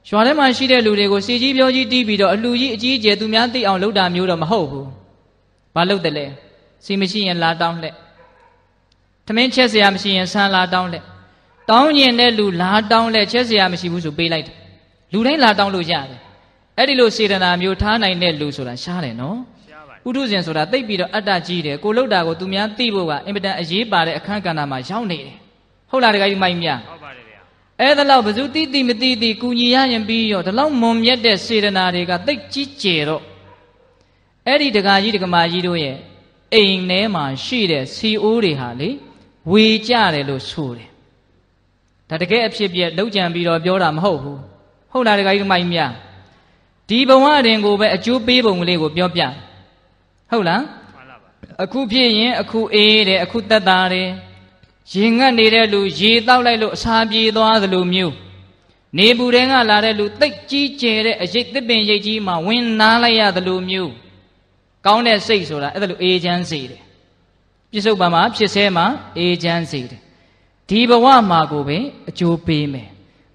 ရွာထဲမှာရှိတဲ့လူတွေကိုစီကြီးပြောကြီးတီးပြီးတော့အလူကြီးအကြီးအကျယ်သူများသိအောင်လုပ်တာမျိုးတော့မဟုတ်ဘူး။ဘာလုပ်တယ်လဲ။စီမရှိရင်လာတောင်းလှက်။သမင်းချက်စရာမရှိရင်ဆန်းလာတောင်းလှက်။တောင်းကျင်တဲ့လူလာတောင်းလှက်ချက်စရာမရှိဘူးဆိုပေးလိုက်တယ်။လူတိုင်းလာတောင်းလို့ရတယ်။အဲ့ဒီလိုစေတနာမျိုးထားနိုင်တဲ့လူဆိုတာရှားတယ်နော်။ပုထုဇဉ်ဆိုတာသိပြီးတော့အတ္တကြီးတယ်ကိုလုတ်တာကိုသူများသိဖို့ကအင်မတန်အရေးပါတဲ့အခန်းကဏ္ဍမှာရောက်နေတယ်ဟုတ်လားတခါကြီးမိုက်မြဟုတ် အဲ့ဒါလောက်ဘယ်သူသိသိမသိသိကုညီရရင်ပြီးရောဒီလောက်မွန်မြတ်တဲ့စေတနာတွေကသိပ်ကြီးကျယ်တော့အဲ့ဒီတခါကြီးတခါမကြီးတို့ရဲ့အိမ်ထဲမှာရှိတဲ့စီအိုးတွေဟာလေဝေကြတယ်လို့ဆိုတယ်ဒါတကယ်အဖြစ်ပြက်လောက်ကြံပြီးတော့ပြောတာမဟုတ်ဘူးဟုတ်လားတခါကြီးတခါမကြီးများဒီဘဝတွင်ကိုပဲအကျိုးပေးပုံကလေးကိုပြောပြဟုတ်လားမှန်လားပါအခုဖြစ်ရင်အခုအေးတယ်အခုတက်တာတယ် ရင်ငတ်နေတဲ့လူရေတောက်လိုက်လို့အစာပြေသွားသလိုမျိုးနေပူတဲ့ကလာတဲ့လူတိတ်ကြီးကျယ်တဲ့အရိတ်သစ်ပင်ရိတ်ကြီးမှာဝင်နာလိုက်ရသလိုမျိုးကောင်းတဲ့စိတ်ဆိုတာအဲ့ဒါလိုအေးချမ်းစေတယ်ပြစ္ဆုတ်ပံမှာဖြစ်ဆဲမှာအေးချမ်းစေတယ်ဒီဘဝမှာကိုပဲအကျိုးပေးမယ်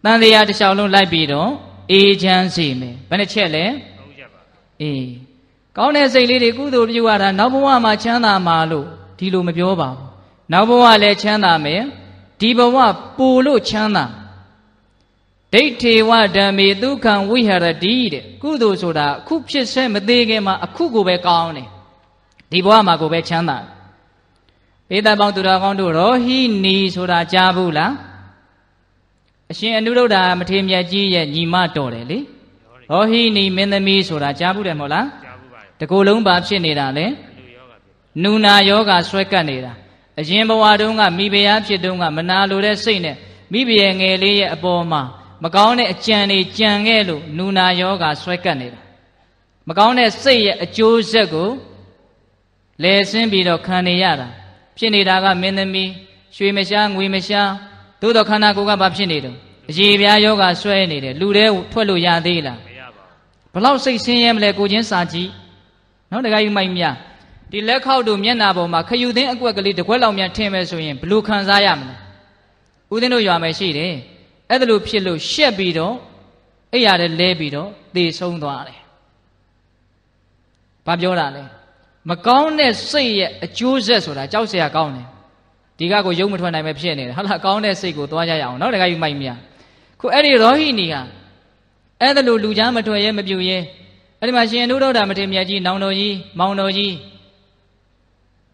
တန်တရားတစ်လျှောက်လုံးလိုက်ပြီးတော့အေးချမ်းစေမယ်ဘယ်နှချက်လဲသုံးချက်ပါအေးကောင်းတဲ့စိတ်လေးတွေကုသိုလ်ပြုရတာနောက်ဘဝမှာချမ်းသာမှာလို့ဒီလိုမပြောပါဘူး နောက်ဘဝလည်းချမ်းသာမယ်ဒီဘဝပူလို့ချမ်းသာဒိဋ္ဌေဝဓမ္မေဒုက္ခံဝိဟရတိတဲ့ကုသိုလ်ဆိုတာအခုဖြစ်ဆဲမသေးခင်မှာအခုကိုပဲကောင်းတယ်ဒီဘဝမှာကိုပဲချမ်းသာပေတပေါင်းသူတော်ကောင်းတို့ရောဟိနီဆိုတာကြားဘူးလားအရှင်အနုရုဒ္ဓမထေရမြတ်ကြီးရဲ့ညီမတော်တယ်လေရောတယ်ဟောဟိနီမင်းသမီးဆိုတာကြားဘူးတယ်မဟုတ်လားကြားဘူးပါတယ်တကူလုံးဘာဖြစ်နေတာလဲအလူယောဂဖြစ်နူနာယောဂဆွဲကပ်နေတာ အရင်ဘဝတုန်းကမိဖုရားဖြစ်တုန်းကမနာလိုတဲ့စိတ်နဲ့မိဖုရားငယ်လေးရဲ့အပေါ်မှာမကောင်းတဲ့အကြံတွေကြံခဲ့လို့နူနာယောဂဆွဲကပ်နေတာမကောင်းတဲ့စိတ်ရဲ့အကျိုးဆက်ကိုလဲဆင်းပြီးတော့ခံနေရတာဖြစ်နေတာကမင်းသမီးရွှေမရှားငွေမရှားသို့တော့ခန္ဓာကိုယ်ကဘာဖြစ်နေတုံးအရေးပြားယောဂဆွဲနေတယ်လူတွေထွက်လို့ရသေးလားမရပါဘူးဘလောက်စိတ်ဆင်းရဲမလဲကိုချင်းစာကြည့်နော်တခါယူမိုက်မြ ဒီလက်ခေါက်တို့မျက်နာပေါ်မှာခယူသင်းအကွက်ကလေးတစ်ခွက်လောက်မြန်ထင်မယ်ဆိုရင်ဘယ်လိုခံစားရမလဲဦးသင်းတို့ရွာမယ်ရှိတယ်အဲ့ဒါလိုဖြစ်လို့ရှက်ပြီးတော့အိရာလည်းလဲပြီးတော့သေဆုံးသွားတယ်ဘာပြောတာလဲမကောင်းတဲ့စိတ်ရဲ့အကျိုးဆက်ဆိုတာကြောက်စရာကောင်းတယ်ဒီကကိုရုံမထွက်နိုင်ပဲဖြစ်နေတယ်ဟုတ်လားကောင်းတဲ့စိတ်ကိုသွားကြရအောင်နော်တခါယူမိုက်မြခုအဲ့ဒီရောဟိနီဟာအဲ့ဒါလိုလူချမ်းမထွက်ရဲမပြူရဲအဲ့ဒီမှာရှင်အနုဒေါတာမထေရမြတ်ကြီးနောင်တော်ကြီးမောင်တော်ကြီး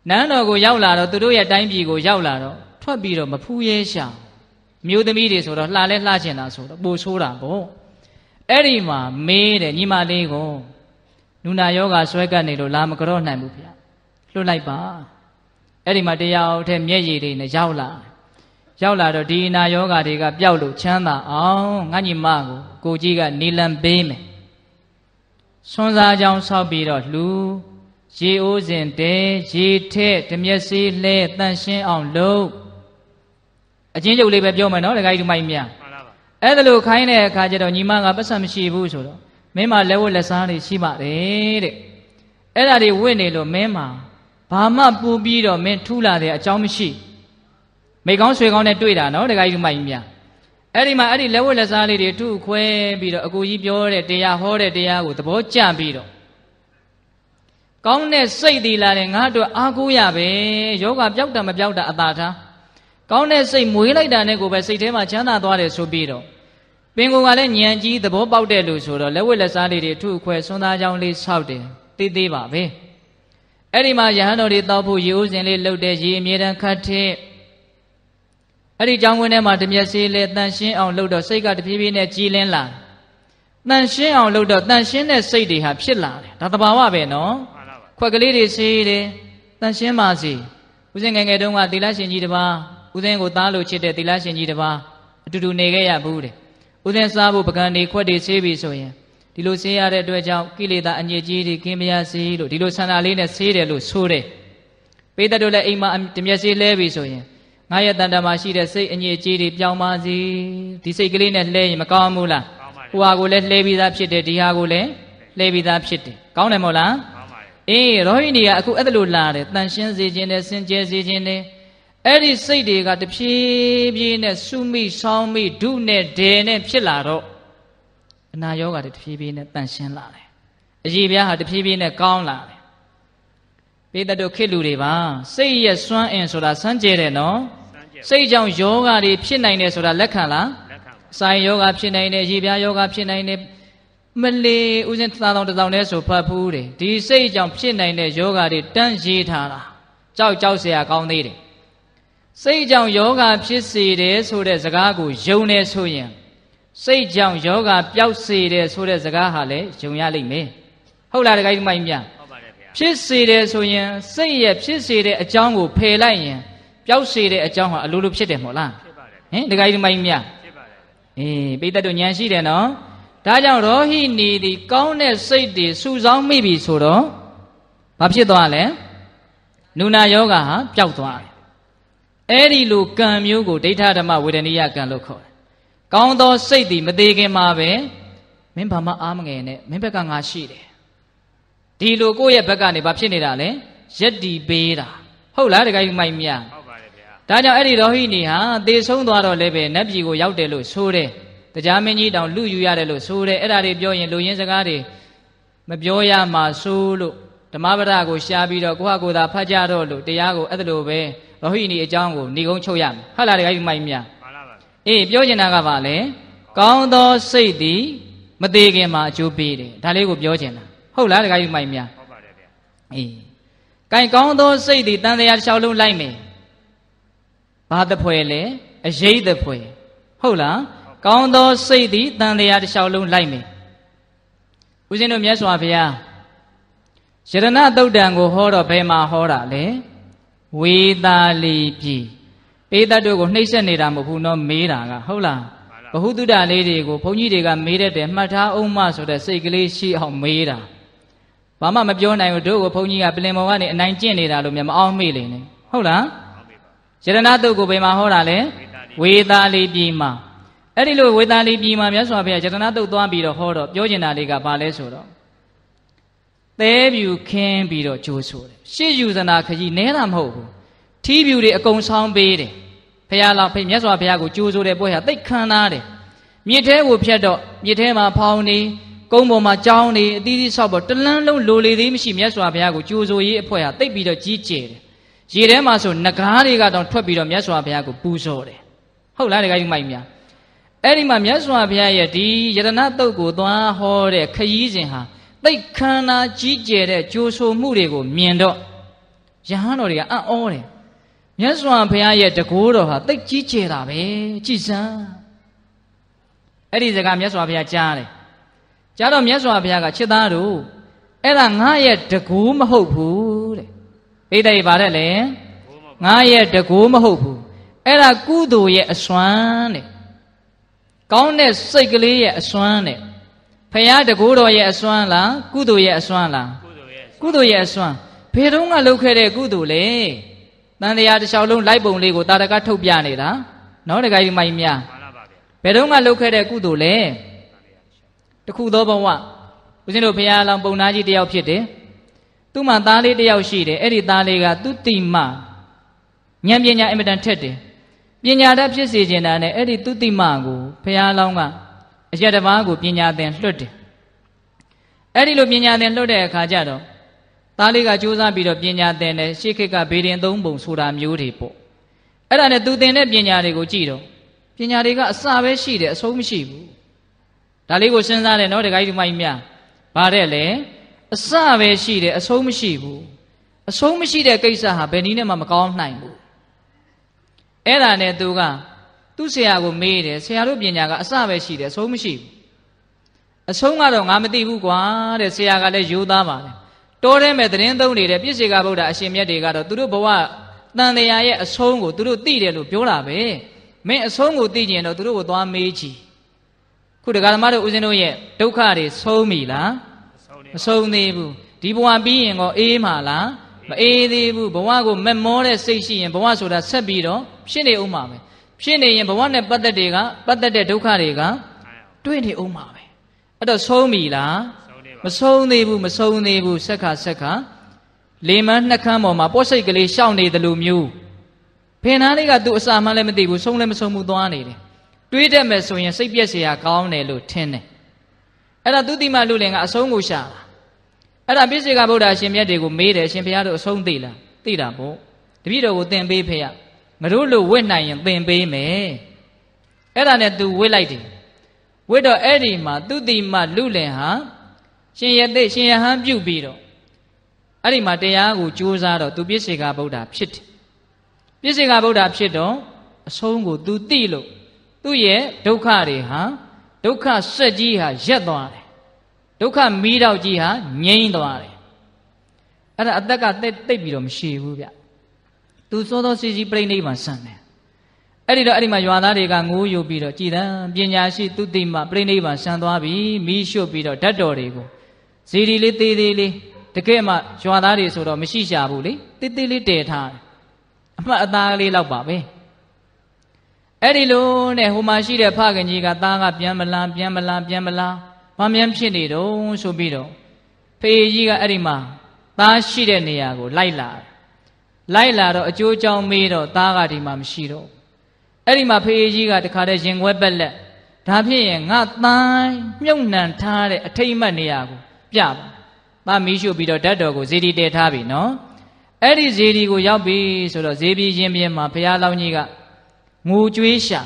နန်းတော်ကိုရောက်လာတော့သူတို့ရဲ့တိုင်းပြည်ကိုရောက်လာတော့ထွက်ပြီးတော့မဖူးရဲရှာမျိုးသမီးတွေဆိုတော့လှလဲလှချင်တာဆိုတော့ပိုဆိုးတာပေါ့အဲ့ဒီမှာမေးတယ်ညီမလေးကိုနုနာယောဂဆွဲကပ်နေလို့လာမကြော့နိုင်ဘူးဗျလွတ်လိုက်ပါအဲ့ဒီမှာတရားအထက်မျက်ရည်တွေနဲ့ရောက်လာတယ်ရောက်လာတော့ဒီနာယောဂါတွေကပျောက်လို့ချမ်းသာအောင်ငါညီမကိုကိုကြီးကနီလံပေးမယ်ဆွမ်းစားကြောင်းဆောက်ပြီးတော့လှူ ရေအိုးစဉ်တဲရေထက်ဓမျက်စေးလဲတန့်ရှင်းအောင်လုပ်အချင်းချုပ်လေးပဲပြောမယ်နော်တခါကြီးဒီမိုက်မြမှန်လားပါအဲ့ဒါလို့ခိုင်းတဲ့အခါကျတော့ညီမကပတ်စံမရှိဘူးဆိုတော့မင်းမလက်ဝတ်လက်စားတွေရှိပါတယ်တဲ့အဲ့ဒါတွေဝင့်နေလို့မင်းမဘာမှပူပြီးတော့မင်းထူးလာတဲ့အကြောင်းမရှိမိကောင်းဆွေကောင်းနဲ့တွေ့တာနော်တခါကြီးဒီမိုက်မြအဲ့ဒီမှာအဲ့ဒီလက်ဝတ်လက်စားလေးတွေထုခွဲပြီးတော့အကူကြီးပြောတဲ့တရားဟောတဲ့တရားကိုသဘောကျပြီးတော့ ကောင်းတဲ့စိတ်တည်လာတယ်ငါတို့အားကိုးရပဲယောဂပျောက်တာမပျောက်တာအသာထားကောင်းတဲ့စိတ်မွေးလိုက်တာနဲ့ကိုပဲစိတ်ထဲမှာချမ်းသာသွားတယ်ဆိုပြီးတော့ပင်ကိုယ်ကလည်းဉာဏ်ကြီးသဘောပေါက်တဲ့လူဆိုတော့လက်ဝတ်လက်စားလေးတွေထုခွဲဆွမ်းသားကြောင်းလေးဆောက်တယ်တေးသေးပါပဲအဲ့ဒီမှာယဟန်တော်တွေတောက်ဖို့ရေဦးစင်လေးလှုပ်တဲ့ရေအမြဲတမ်းခတ်ထည့်အဲ့ဒီကြောင်းဝင်းထဲမှာတမျက်စေးလဲတန်ရှင်းအောင်လှုပ်တော့စိတ်ကတပြေးပြေးနဲ့ကြည်လင်းလာတန်ရှင်းအောင်လှုပ်တော့တန်ရှင်းတဲ့စိတ်တွေဟာဖြစ်လာတယ်ဒါသဘာဝပဲနော် မှန်လားပါခွက်ကလေးတွေဆေးတယ်တန်ရှင်းပါစေဦးစင်ငယ်ငယ်တုန်းကသီလရှင်ကြီးတစ်ပါးဦးစင်ကိုသားလို့ချစ်တဲ့သီလရှင်ကြီးတစ်ပါးအတူတူနေခဲ့ရဘူးတဲ့ဦးစင်စားဖို့ပကံတွေခွက်တွေဆေးပြီဆိုရင်ဒီလိုဆေးရတဲ့အတွက်ကြောင့်ကိလေသာအညစ်အကြေးတွေကင်းမရစေလို့ဒီလိုဆန္ဒလေးနဲ့ဆေးတယ်လို့ဆိုတယ်ပေးတတ်တို့လည်းအိမ်မှာတမျက်ဆေးလဲပြီဆိုရင်ငါရဲ့တန်တမှာရှိတဲ့စိတ်အညစ်အကြေးတွေပြောင်းပါစေဒီစိတ်ကလေးနဲ့လဲရင်မကောင်းဘူးလားကောင်းပါလေဟိုဟာကိုလည်းလှဲပြီးသားဖြစ်တယ်ဒီဟာကိုလည်းလှဲပြီးသားဖြစ်တယ်ကောင်းတယ်မဟုတ်လားကောင်းပါလေ အေးရောဟိနီကအခုအဲ့ဒါလိုလာတယ်တန်ရှင်းစေခြင်းနဲ့စင်ကြယ်စေခြင်းနဲ့အဲ့ဒီစိတ်တွေကတဖြည်းဖြည်းနဲ့စုမိဆောင်းမိဒုနဲ့ဒေနဲ့ဖြစ်လာတော့အနာယောဂါတွေတဖြည်းဖြည်းနဲ့တန်ရှင်းလာတယ်အကြည်ပြားဟာတဖြည်းဖြည်းနဲ့ကောင်းလာတယ်ပိတတို့ခေတ်လူတွေပါစိတ်ရဲ့စွမ်းအင်ဆိုတာစမ်းကြဲတယ်နော်စမ်းကြည့်စိတ်ကြောင့်ယောဂါတွေဖြစ်နိုင်တယ်ဆိုတာလက်ခံလားလက်ခံပါဆိုင်ယောဂဖြစ်နိုင်တယ်ရေပြားယောဂဖြစ်နိုင်တယ် မလေးဥစဉ်သာတောင်တစ်တောင်တည်းဆိုဖတ်ဖူးတယ်ဒီစိတ်ကြောင့်ဖြစ်နိုင်တဲ့ယောဂတွေတန်းရေးထားတာကြောက်ကြောက်เสียကောင်းသေးတယ်စိတ်ကြောင့်ယောဂဖြစ်စေတယ်ဆိုတဲ့စကားကိုယုံနေဆိုရင်စိတ်ကြောင့်ယောဂပျောက်စေတယ်ဆိုတဲ့စကားဟာလည်းယုံရလိမ့်မယ်ဟုတ်လားတခါကြီးမိုင်းမြ ဟုတ်ပါတယ်ဗျာ ဖြစ်စေတယ်ဆိုရင်စိတ်ရဲ့ဖြစ်စေတဲ့အကြောင်းကိုဖယ်လိုက်ရင်ပျောက်စေတဲ့အကြောင်းဟာအလိုလိုဖြစ်တယ်မဟုတ်လား ဖြစ်ပါတယ် ဟင်တခါကြီးမိုင်းမြ ဖြစ်ပါတယ် အေးပိဋကတ်တို့ဉာဏ်ရှိတယ်နော် ဒါကြောင့်ရောဟိနီဒီကောင်းတဲ့စိတ်တွေစုဆောင်းမိပြီဆိုတော့ဘာဖြစ်သွားလဲနုနာယောဂဟာပျောက်သွားတယ်အဲ့ဒီလိုကံမျိုးကိုဒိဋ္ဌဓမ္မဝေဒနိယကံလို့ခေါ်တယ်ကောင်းသောစိတ်ဒီမသေးခင်မှာပဲမင်းဘာမှအားမငယ်နဲ့မင်းဘက်ကငါရှိတယ်ဒီလိုကိုယ့်ရဲ့ဘက်ကနေဘာဖြစ်နေတာလဲရက်တီပေးတာဟုတ်လားတခါကြီးမိုက်မြဟုတ်ပါတယ်ဗျာဒါကြောင့်အဲ့ဒီရောဟိနီဟာသေဆုံးသွားတော့လည်းပဲနတ်ပြည်ကိုရောက်တယ်လို့ဆိုတယ်။ တရားမင်းကြီးတောင်လူယူရတယ်လို့ဆိုတယ်။အဲ့ဒါတွေပြောရင်လူရင်းစကားတွေမပြောရမှာဆိုလို့ဓမ္မပဒကိုရှားပြီးတော့ကိုဟာကိုယ်သာဖတ်ကြတော့လို့တရားကိုအဲ့ဒါလိုပဲရောဟိနီအကြောင်းကိုဏီကုန်းချုပ်ရမယ်။ဟုတ်လားတခါကြီးမိုက်မြတ်မှန်လားပါ။အေးပြောချင်တာကပါလေကောင်းသောစိတ်သည်မသေးခင်မှာအကျိုးပေးတယ်။ဒါလေးကိုပြောချင်တာ။ဟုတ်လားတခါကြီးမိုက်မြတ်ဟုတ်ပါတယ်ဗျာ။အေး။ကဲကောင်းသောစိတ်သည်တန်တရားတစ်လျှောက်လုံးလိုက်မယ်။ဘာတဖွဲလဲအရေးတဖွဲဟုတ်လား ကောင်းသောစိတ်သည်တန်တရားတစ်လျှောက်လုံးလိုက်မယ်ဦးဇင်းတို့မြတ်စွာဘုရားယရဏတုတ်တံကိုဟောတော့ဘယ်မှာဟောတာလဲဝေသာလီပြီပေတတ်တို့ကိုနှိမ့်ဆက်နေတာမဟုတ်ဘူးနော်မေးတာကဟုတ်လားဘဟုတုဒ္ဒလေးတွေကိုဘုန်းကြီးတွေကမေးတတ်တယ်မှတ်ထားအောင်မဆိုတဲ့စိတ်ကလေးရှိအောင်မေးတာဘာမှမပြောနိုင်ဘူးတို့ကိုဘုန်းကြီးကပြင်ပေါ်ကနေအနိုင်ကျင့်နေတာလို့မြင်မအောင်မေးလေနဲ့ဟုတ်လားဟုတ်ပြီပါယရဏတုတ်ကိုဘယ်မှာဟောတာလဲဝေသာလီပြည်မှာ အဲ့ဒီလိုဝေသာလီပြည်မှာမြတ်စွာဘုရားယတနာတုတ်သွားပြီးတော့ဟောတော့ပြောကျင်တာလေးကဘာလဲဆိုတော့သဲပြူခင်းပြီးတော့ကြိုးဆိုတယ်ရှေ့ယူဇနာခကြီးနဲတာမဟုတ်ဘူးထီးပြူတွေအကုန်ဆောင်းပေးတယ်ဘုရားလောက်ဖိမြတ်စွာဘုရားကိုကြိုးဆိုတဲ့ပွဲဟာသိတ်ခံနာတယ်မြစ်ထဲကိုဖြတ်တော့မြစ်ထဲမှာဖောင်းနေကုန်းပေါ်မှာကြောင်းနေအသီးသီးဆောက်ပေါ်တလန်းလုံးလိုလေသေးမရှိမြတ်စွာဘုရားကိုကြိုးဆိုရေးအဖွဲ့ဟာသိပ်ပြီးတော့ကြီးကျယ်တယ်ရေထဲမှာဆိုငကားတွေကတောင်ထွက်ပြီးတော့မြတ်စွာဘုရားကိုပူဇော်တယ်ဟုတ်လားတခါကြီးမိုက်များ အဲ့ဒီမှာမြတ်စွာဘုရားရဲ့ဒီယတနာတုတ်ကိုသွားဟောတဲ့ခရီးစဉ်ဟာသိခန္ဓာကြီးကျယ်တဲ့ကြိုးဆိုမှုတွေကိုမြင်တော့ယဟန်တော်တွေကအံ့ဩတယ်မြတ်စွာဘုရားရဲ့တကိုးတော်ဟာသိကြီးကျယ်တာပဲကြည်စမ်းအဲ့ဒီစကားမြတ်စွာဘုရားကြားတယ်ကြားတော့မြတ်စွာဘုရားကချစ်သားတို့အဲ့ဒါငါရဲ့တကိုးမဟုတ်ဘူးတဲ့ဣတိတ်ပါတယ်လေငါရဲ့တကိုးမဟုတ်ဘူးအဲ့ဒါကုသိုလ်ရဲ့အစွမ်းတဲ့ ကောင်းတဲ့စိတ်ကလေးရဲ့အစွမ်းတဲ့ဖရာတကိုးတော်ရဲ့အစွမ်းလားကုသိုလ်ရဲ့အစွမ်းလားကုသိုလ်ရဲ့အစွမ်းဘယ်တော့မှလုပ်ခဲ့တဲ့ကုသိုလ်လေတန်တရားတစ်လျှောက်လုံးလိုက်ပုံလေးကိုတာတကထုတ်ပြနေတာနော်တခါကြီးမိုင်များဘယ်တော့မှလုပ်ခဲ့တဲ့ကုသိုလ်လေတခုသောဘဝဦးဇင်းတို့ဘုရားလောင်ပုံနာကြီးတယောက်ဖြစ်တယ်သူ့မှာသားလေးတယောက်ရှိတယ်အဲ့ဒီသားလေးကသူတိမဉာဏ်ပညာအင်မတန်ထက်တယ် ပညာတတ်ဖြစ်စေခြင်းတာနဲ့အဲ့ဒီသူတိမကိုဘုရားလောင်းကအရက်တစ်ပါးကိုပညာသင်လွှတ်တယ်အဲ့ဒီလိုပညာသင်လွှတ်တဲ့အခါကျတော့သားလေးကကြိုးစားပြီးတော့ပညာသင်တယ်ရှေးခေတ်ကဗေဒင်သုံးပုံဆိုတာမျိုးတွေပေါ့အဲ့ဒါနဲ့သူသင်တဲ့ပညာတွေကိုကြည့်တော့ပညာတွေကအစပဲရှိတယ်အဆုံးမရှိဘူးဒါလေးကိုစဉ်းစားတယ်နော်တခါကြီးဒီမိုင်းများဗါတဲ့လေအစပဲရှိတယ်အဆုံးမရှိဘူးအဆုံးမရှိတဲ့ကိစ္စဟာဘယ်နည်းနဲ့မှမကောင်းနိုင်ဘူး အဲ့ဒါနဲ့သူကသူ့ဆရာကိုမေးတယ်ဆရာတို့ပညာကအစပဲရှိတယ်အဆုံးမရှိဘူးအဆုံးကတော့ငါမသိဘူးကွာတဲ့ဆရာကလည်းယူသားပါတယ်တောထဲမဲ့သတင်းသုံးနေတဲ့ပြည့်စေကဗုဒ္ဓအရှင်မြတ်တွေကတော့သူတို့ဘဝတန်တရားရဲ့အဆုံးကိုသူတို့သိတယ်လို့ပြောတာပဲမင်းအဆုံးကိုသိကျင်တော့သူတို့ကိုသွားမေးကြည့်ခုဒကာသမားတို့ဦးဇင်းတို့ရဲ့ဒုက္ခတွေဆုံးပြီလားမဆုံးသေးဘူးဒီဘဝပြီးရင်ကောအေးမှာလား မအေးသေးဘူးဘဝကိုမမောတဲ့စိတ်ရှိရင်ဘဝဆိုတာဆက်ပြီးတော့ဖြစ်နေဦးမှာပဲဖြစ်နေရင်ဘဝနဲ့ပတ်သက်တွေကပတ်သက်တဲ့ဒုက္ခတွေကတွေ့နေဦးမှာပဲအဲ့တော့ဆုံးပြီလားမဆုံးသေးဘူးမဆုံးသေးဘူးဆက်ခါဆက်ခါလေမန်းနှက်ခမ်းပေါ်မှာပေါ့စိတ်ကလေးရှောင်းနေတယ်လို့မျိုးဖင်သားလေးကသူ့အစာမှလည်းမသိဘူးဆုံးလည်းမဆုံးဘူးသွားနေတယ်တွေးတတ်မယ်ဆိုရင်စိတ်ပြက်เสียကောင်းတယ်လို့ထင်တယ်အဲ့ဒါသူတိမလူလင်ကအဆုံးကိုရှာတာ အဲ့ဒါပြည့်စေကဗုဒ္ဓရှင်မြတ်တွေကိုမေးတယ်ရှင်ဘုရားတို့အဆုံးသိလားသိတာပေါ့တပည့်တော်ကိုသင်ပေးဖေရငါတို့လို့ဝစ်နိုင်ရင်သင်ပေးမယ်အဲ့ဒါနဲ့သူဝစ်လိုက်တယ်ဝစ်တော့အဲ့ဒီမှာသူတိမလူလင်ဟာရှင်ရသိရှင်ရဟန်းပြုတ်ပြီးတော့အဲ့ဒီမှာတရားကိုကြိုးစားတော့သူပြည့်စေကဗုဒ္ဓဖြစ်တယ်ပြည့်စေကဗုဒ္ဓဖြစ်တော့အဆုံးကိုသူသိလို့သူ့ရဲ့ဒုက္ခတွေဟာဒုက္ခစက်ကြီးဟာရက်သွားတယ် ဒုက္ခမီးတောက်ကြီးဟာငြိမ့်သွားတယ်အဲ့ဒါအသက်ကတိတ်တိတ်ပြီးတော့မရှိဘူးဗျသူစောစောစီစီပြိဋိဘံဆန်တယ်အဲ့ဒီတော့အဲ့ဒီမှာရွာသားတွေကငိုးယူပြီးတော့ကြည်တန်းပညာရှိသူတိမပြိဋိဘံဆန်သွားပြီမီးရှို့ပြီးတော့ဓာတ်တော်တွေကိုဇီဒီလေးသေးသေးလေးတကယ်မှရွာသားတွေဆိုတော့မရှိရှာဘူးလေတေးသေးလေးတည်ထားတယ်အမှတ်အသားလေးလောက်ပါပဲအဲ့ဒီလိုနဲ့ဟိုမှာရှိတဲ့ဖခင်ကြီးကသားကပြန်မလားပြန်မလားပြန်မလား ဘာမြန်ဖြစ်နေတော့ဆိုပြီးတော့ဖေကြီးကအဲ့ဒီမှာသားရှိတဲ့နေရာကိုလိုက်လာလိုက်လာတော့အကျိုးကြောင့်မေးတော့သားကဒီမှာမရှိတော့အဲ့ဒီမှာဖေကြီးကတခါတည်းရင်ခွဲပက်လက်ဒါဖြစ်ရင်ငါသားမြုပ်နှံထားတဲ့အထိမ့်မှတ်နေရာကိုပြပါသားမီးရှို့ပြီးတော့ဓာတ်တော်ကိုဇေဒီတည်ထားပြီနော်အဲ့ဒီဇေဒီကိုရောက်ပြီဆိုတော့ဇေဒီရင်ပြင်းမှာဘုရားလောင်းကြီးကငိုကြွေးရှာ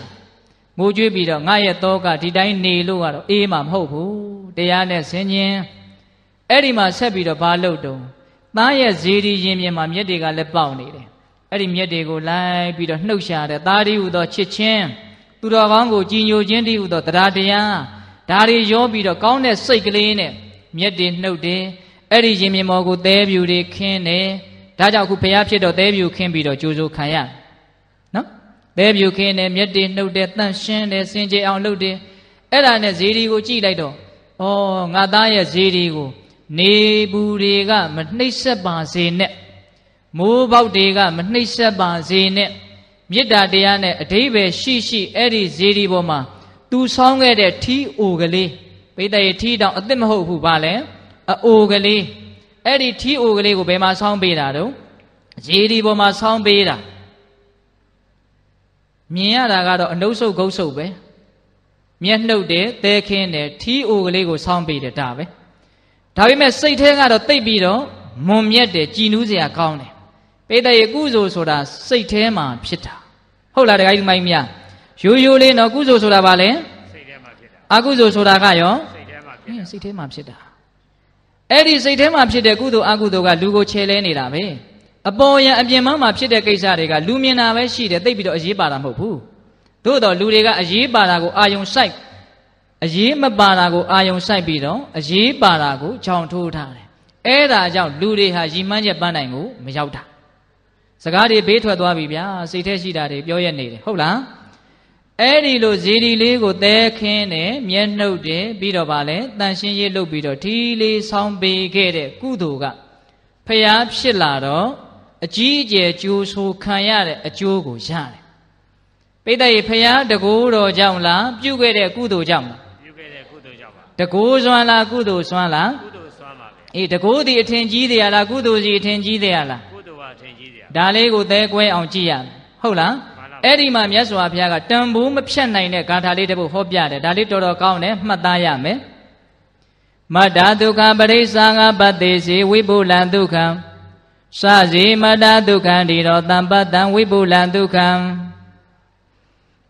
ငိုကြွေးပြီးတော့ငါရဲ့တောကဒီတိုင်းနေလို့ကတော့အေးမှာမဟုတ်ဘူးတရားနဲ့ဆင်ញင်အဲ့ဒီမှာဆက်ပြီးတော့ဘာလုပ်တုံးသားရဲ့ဇေဒီရင်ပြင်မှာမြက်တွေကလည်းပေါက်နေတယ်အဲ့ဒီမြက်တွေကိုလိုက်ပြီးတော့နှုတ်ရှာတယ်သားဒီဟုသောချစ်ချင်းသူတော်ကောင်းကိုကြည်ညိုခြင်းဒီဟုသောတရားတရားဒါတွေရောပြီးတော့ကောင်းတဲ့စိတ်ကလေးနဲ့မြက်တွေနှုတ်တယ်အဲ့ဒီရင်ပြင်မော်ကိုသဲပြူတွေခင်းတယ်ဒါကြောင့်အခုဘုရားဖြစ်တော့သဲပြူခင်းပြီးတော့ကြိုးစိုးခံရနော် သဲပြူခင်းတယ်မြက်တွေနှုတ်တယ်တန့်ရှင်းတယ်စင်ကြယ်အောင်လုပ်တယ်အဲ့ဒါနဲ့ဇေဒီကိုကြည့်လိုက်တော့ဩငါသားရဲ့ဇေဒီကို နေဘူးတွေကမနှိမ့်ဆက်ပါစေနဲ့မိုးပေါက်တွေကမနှိမ့်ဆက်ပါစေနဲ့မေတ္တာတရားနဲ့အဓိပ္ပာယ်ရှိရှိအဲ့ဒီဇေဒီပေါ်မှာသူဆောင်းခဲ့တဲ့ထီးအိုကလေးပိတရေထီးတောင်အစ်စ်မဟုတ်ဘူးဗာလဲအိုကလေးအဲ့ဒီထီးအိုကလေးကိုဘယ်မှာဆောင်းပေးတာတော့ရေဒီပေါ်မှာဆောင်းပေးတာ မြင်ရတာကတော့အနှုတ်ဆုပ်ဂုတ်ဆုပ်ပဲမျက်နှုတ်တယ်သဲခင်းတယ်ထီးအိုကလေးကိုဆောင်းပေးတယ်ဒါပဲဒါပေမဲ့စိတ်ထဲကတော့တိတ်ပြီးတော့မွန်မြတ်တယ်ကြည်နူးစရာကောင်းတယ်ပေတရေကုသိုလ်ဆိုတာစိတ်ထဲမှာဖြစ်တာဟုတ်လားတခါကြီးမိုင်းမြရိုးရိုးလေးနော်ကုသိုလ်ဆိုတာဘာလဲစိတ်ထဲမှာဖြစ်တာအကုသိုလ်ဆိုတာကရောစိတ်ထဲမှာဖြစ်အတာင်းစိတ်ထဲမှာဖြစ်တာအဲ့ဒီစိတ်ထဲမှာဖြစ်တဲ့ကုသိုလ်အကုသိုလ်ကလူကိုခြေလဲနေတာပဲ အပေါ်ယံအပြင်မမှာဖြစ်တဲ့ကိစ္စတွေကလူမြင်တာပဲရှိတယ်သိပ်ပြီးတော့အရေးပါတာမဟုတ်ဘူးသို့တော့လူတွေကအရေးပါတာကိုအာယုံစိုက်အရေးမပါတာကိုအာယုံစိုက်ပြီးတော့အရေးပါတာကိုခြောင်ထိုးထားတယ်အဲ့ဒါကြောင့်လူတွေဟာရည်မှန်းချက်ပန်းနိုင်ကိုမရောက်တာစကားတွေဘေးထွက်သွားပြီဗျာစိတ်ထဲရှိတာတွေပြောရနေတယ်ဟုတ်လားအဲ့ဒီလိုဇီဒီလေးကိုသဲခင်းတယ်မျက်နှုတ်တယ်ပြီးတော့ဗာလဲတန်ရှင်းရေးလုပ်ပြီးတော့ဒီလေးဆောင်းပေးခဲ့တဲ့ကုသိုလ်ကဖျားဖြစ်လာတော့ အကြီးအကျယ်ကြိုးဆိုခံရတဲ့အကျိုးကိုရတယ်ပိဋကရေဖျားတကိုးတော်ကြောင့်လားပြုခဲ့တဲ့ကုသိုလ်ကြောင့်လားပြုခဲ့တဲ့ကုသိုလ်ကြောင့်ပါတကိုးစွမ်းလားကုသိုလ်စွမ်းလားကုသိုလ်စွမ်းပါပဲအေးတကိုးဒီအထင်ကြီးတယ်ရလားကုသိုလ်စီအထင်ကြီးတယ်ရလားကုသိုလ်ကအထင်ကြီးစရာဒါလေးကိုသဲကွဲအောင်ကြည့်ရမယ်ဟုတ်လားမှန်ပါအဲ့ဒီမှာမြတ်စွာဘုရားကတန်ဖိုးမဖြတ်နိုင်တဲ့ဂါထာလေးတစ်ပုဒ်ဟောပြတယ်ဒါလေးတော်တော်ကောင်းတယ်မှတ်သားရမယ်မတ္တဒုက္ခပရိစ္ဆာငါပတ္တိစီဝိပုလံဒုက္ခံ စစီမတ္တဒုက္ခံဒီရောတံပတ္တံဝိပုလံဒုက္ခံ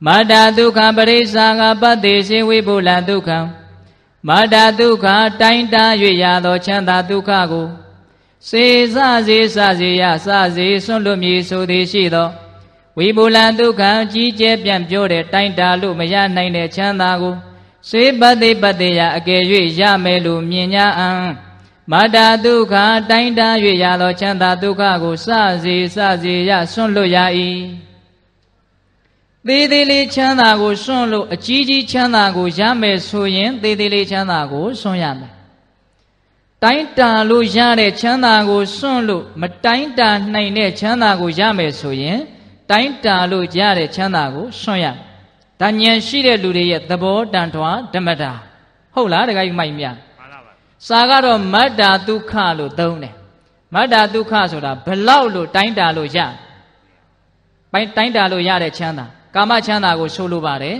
မတ္တဒုက္ခပရိစ္ဆာငါပတ္တိစီဝိပုလံဒုက္ခံမတ္တဒုက္ခတိုင်းတာ၍ရသောချမ်းသာဒုက္ခကိုစေစစေစစေယစစေဆွန့်လွတ်မည်ဆိုသည်ရှိသောဝိဘူလံဒုက္ခကြီးကျယ်ပြန့်ပြောတဲ့တိုင်းတာလို့မရနိုင်တဲ့ချမ်းသာကိုစေပတိပတ္တိယအကယ်၍ရမယ်လို့မြင်ညာအံ မတ္တာဒုက္ခတိုင်းတာ၍ရသောချမ်းသာဒုက္ခကိုစစေစစေယဆွန့်လွတ်ရ၏သေးသေးလေးချမ်းသာကိုဆွန့်လို့အကြီးကြီးချမ်းသာကိုရမယ်ဆိုရင်သေးသေးလေးချမ်းသာကိုဆွန့်ရမယ်တိုင်းတာလို့ရတဲ့ချမ်းသာကိုစွန့်လို့မတိုင်းတာနိုင်တဲ့ချမ်းသာကိုရမယ်ဆိုရင်တိုင်းတာလို့ရတဲ့ချမ်းသာကိုစွန့်ရမယ်။ဒါဉာဏ်ရှိတဲ့လူတွေရဲ့သဘောတန်ထွာဓမ္မတာဟုတ်လားတခါကြီးမိုက်မြတ်မှန်လားပါ စာကတော့မတ္တာဒုက္ခလို့သုံးတယ်။မတ္တာဒုက္ခဆိုတာဘလောက်လို့တိုင်းတာလို့ရပိုင်းတိုင်းတာလို့ရတဲ့ချမ်းသာကာမချမ်းသာကိုဆိုလိုပါတယ်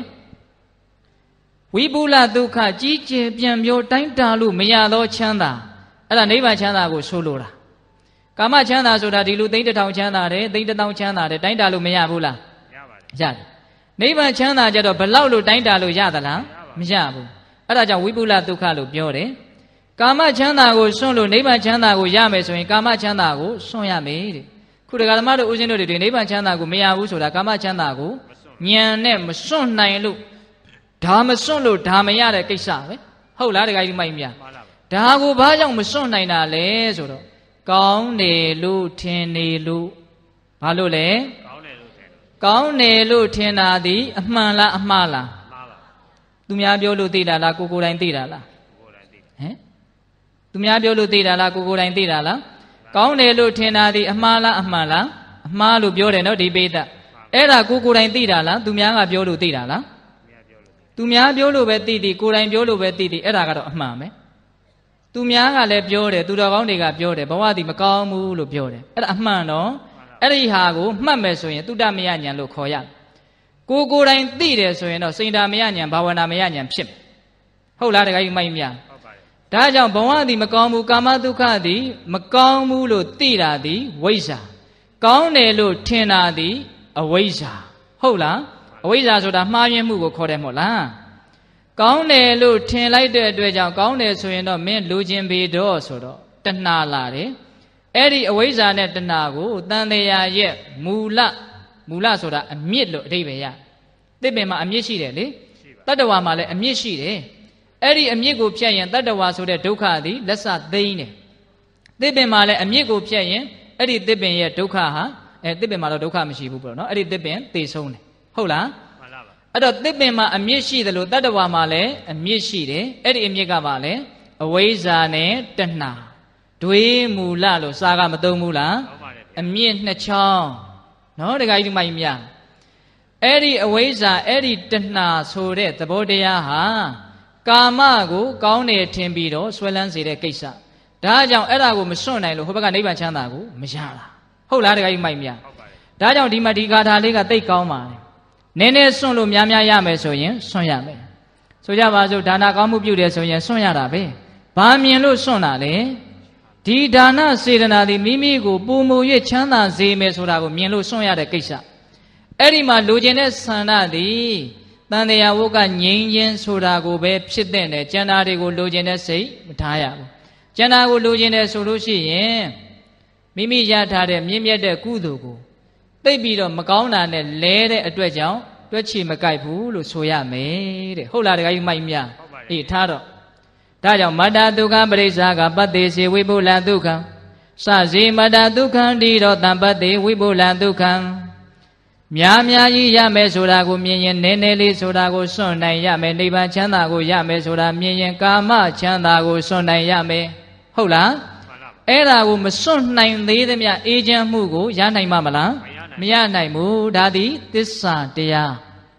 ဝိပုလဒုက္ခကြီးကျယ်ပြန်ပြောတိုင်းတာလို့မရသောချမ်းသာအဲ့ဒါနိဗ္ဗာန်ချမ်းသာကိုဆိုလိုတာကာမချမ်းသာဆိုတာဒီလူသိန်းတစ်ထောင်ချမ်းသာတယ်သိန်းတစ်သောင်းချမ်းသာတယ်တိုင်းတာလို့မရဘူးလားရပါတယ်ရတယ်နိဗ္ဗာန်ချမ်းသာကြတော့ဘလောက်လို့တိုင်းတာလို့ရသလားမရဘူးအဲ့ဒါကြောင့်ဝိပုလဒုက္ခလို့ပြောတယ် ကာမချမ်းသာကိုစွန့်လို့နိဗ္ဗာန်ချမ်းသာကိုရမယ်ဆိုရင်ကာမချမ်းသာကိုစွန့်ရမယ်တဲ့ခုတရားဓမ္မတို့ဦးဇင်းတို့တွေနိဗ္ဗာန်ချမ်းသာကိုမရဘူးဆိုတာကာမချမ်းသာကိုဉာဏ်နဲ့မစွန့်နိုင်လို့ဒါမစွန့်လို့ဒါမရတဲ့ကိစ္စပဲဟုတ်လားတခါကြီးမိုက်မြမှန်လားပါဒါကိုဘာကြောင့်မစွန့်နိုင်တာလဲဆိုတော့ကောင်းတယ်လို့ထင်နေလို့ဘာလို့လဲကောင်းတယ်လို့ထင်တယ်ကောင်းတယ်လို့ထင်တာသည်အမှန်လားအမှားလားမှားပါသူများပြောလို့သိတာလားကိုကိုယ်တိုင်သိတာလားကိုယ်တိုင်သိတယ်ဟမ် သူများပြောလို့သိတာလားကိုကိုယ်တိုင်သိတာလားကောင်းတယ်လို့ထင်တာသည်အမှားလားအမှန်လားအမှားလို့ပြောတယ်နော်ဒီပိဋကအဲ့ဒါကိုကိုယ်တိုင်သိတာလားသူများကပြောလို့သိတာလားမြတ်ပြောလို့သိသူများပြောလို့ပဲသိသည်ကိုယ်တိုင်ပြောလို့ပဲသိသည်အဲ့ဒါကတော့အမှန်ပဲသူများကလည်းပြောတယ်သူတော်ကောင်းတွေကပြောတယ်ဘဝသည်မကောင်းဘူးလို့ပြောတယ်အဲ့ဒါအမှန်တော့အဲ့ဒီဟာကိုမှတ်မယ်ဆိုရင် တုတ္တမယဉာဏ်လို့ခေါ်ရတယ်ကိုကိုယ်တိုင်သိတယ်ဆိုရင်တော့စိန္ဒာမယဉာဏ်ဘာဝနာမယဉာဏ်ဖြစ်မယ်ဟုတ်လားတခါကြီးမိုက်မြဟုတ်ပါတယ် ဒါကြောင့်ဘဝသည်မကောင်းဘူးကာမဒုက္ခသည်မကောင်းဘူးလို့သိတာသည်ဝိဇ္ဇာကောင်းတယ်လို့ထင်တာသည်အဝိဇ္ဇာဟုတ်လားအဝိဇ္ဇာဆိုတာမှားယွင်းမှုကိုခေါ်တယ်မဟုတ်လားကောင်းတယ်လို့ထင်လိုက်တဲ့အတွက်ကြောင့်ကောင်းတယ်ဆိုရင်တော့မင်းလူချင်းပေတော့ဆိုတော့တဏှာလာတယ်အဲ့ဒီအဝိဇ္ဇာနဲ့တဏှာကိုတန်တရားရဲ့မူလမူလဆိုတာအမြစ်လို့အဓိပ္ပာယ်ရတစ်ပင်မှာအမြစ်ရှိတယ်လေရှိပါတတ္တဝါမှာလည်းအမြင့်ရှိတယ် အဲ့ဒီအမြင့်ကိုဖြတ်ရင်တတ္တဝါဆိုတဲ့ဒုက္ခသည်လက်စသိမ့်တယ်သစ်ပင်မှာလည်းအမြင့်ကိုဖြတ်ရင်အဲ့ဒီသစ်ပင်ရဲ့ဒုက္ခဟာအဲသစ်ပင်မှာတော့ဒုက္ခမရှိဘူးပေါ့နော်အဲ့ဒီသစ်ပင်သေဆုံးတယ်ဟုတ်လားမှန်လားပါအဲ့တော့သစ်ပင်မှာအမြင့်ရှိတယ်လို့တတ္တဝါမှာလည်းအမြင့်ရှိတယ်အဲ့ဒီအမြင့်ကပါလေအဝိဇ္ဇာနဲ့တဏှာဒွေမူလလို့စာကမသုံးဘူးလားဟုတ်ပါတယ်ဗျာအမြင့်နှစ်ချောင်းနော်တခါကြီးဒီမိုင်းမြအဲ့ဒီအဝိဇ္ဇာအဲ့ဒီတဏှာဆိုတဲ့သဘောတရားဟာ ကာမကိုကောင်းတယ်ထင်ပြီးတော့ဆွဲလန်းစေတဲ့ကိစ္စဒါကြောင့်အဲ့ဒါကိုမစွန့်နိုင်လို့ဟိုဘက်ကနိဗ္ဗာန်ချမ်းသာကိုမရတာဟုတ်လားတခါကြီးမိုက်မြဟုတ်ပါတယ်ဒါကြောင့်ဒီမှာဒီဂါထာလေးကသိကောင်းပါတယ်နည်းနည်းစွန့်လို့များများရမယ်ဆိုရင်စွန့်ရမယ်ဆိုကြပါစို့ဒါနကောင်းမှုပြုတယ်ဆိုရင်စွန့်ရတာပဲဘာမြင်လို့စွန့်တာလဲဒီဒါနစေတနာသည်မိမိကိုပူမူ၍ချမ်းသာစေမယ်ဆိုတာကိုမြင်လို့စွန့်ရတဲ့ကိစ္စအဲ့ဒီမှာလိုချင်တဲ့ဆန္ဒသည် တန်တရားဝုတ်ကငြိမ်းခြင်းဆိုတာကိုပဲဖြစ်တဲ့နဲ့ကျန်တာတွေကိုလိုချင်တဲ့စိတ်မထားရဘူးကျန်တာကိုလိုချင်တယ်ဆိုလို့ရှိရင်မိမိရထားတဲ့မြင့်မြတ်တဲ့ကုသိုလ်ကိုသိပ်ပြီးတော့မကောင်းတာနဲ့လဲတဲ့အတွက်ကြောင့်တွက်ချီမကြိုက်ဘူးလို့ဆိုရမယ်တဲ့ဟုတ်လားတခါကြီးမိုက်မြအေးထားတော့ဒါကြောင့်မတ္တဒုက္ခပရိစ္ဆာကပတ္တိစေဝိပုလံဒုက္ခံစစေမတ္တဒုက္ခံဒီတော့တံပတ္တိဝိပုလံဒုက္ခံ များများကြီးရမယ်ဆိုတာကိုမြင်ရင်နည်းနည်းလေးဆိုတာကိုစွန့်နိုင်ရမယ်နိဗ္ဗာန်ချမ်းသာကိုရမယ်ဆိုတာမြင်ရင်ကာမချမ်းသာကိုစွန့်နိုင်ရမယ်ဟုတ်လားမှန်လားအဲ့ဒါကိုမစွန့်နိုင်သေးသမျှအေးချမ်းမှုကိုရနိုင်မှာမလားမရနိုင်မရနိုင်ဘူးဒါသည်သစ္စာတရား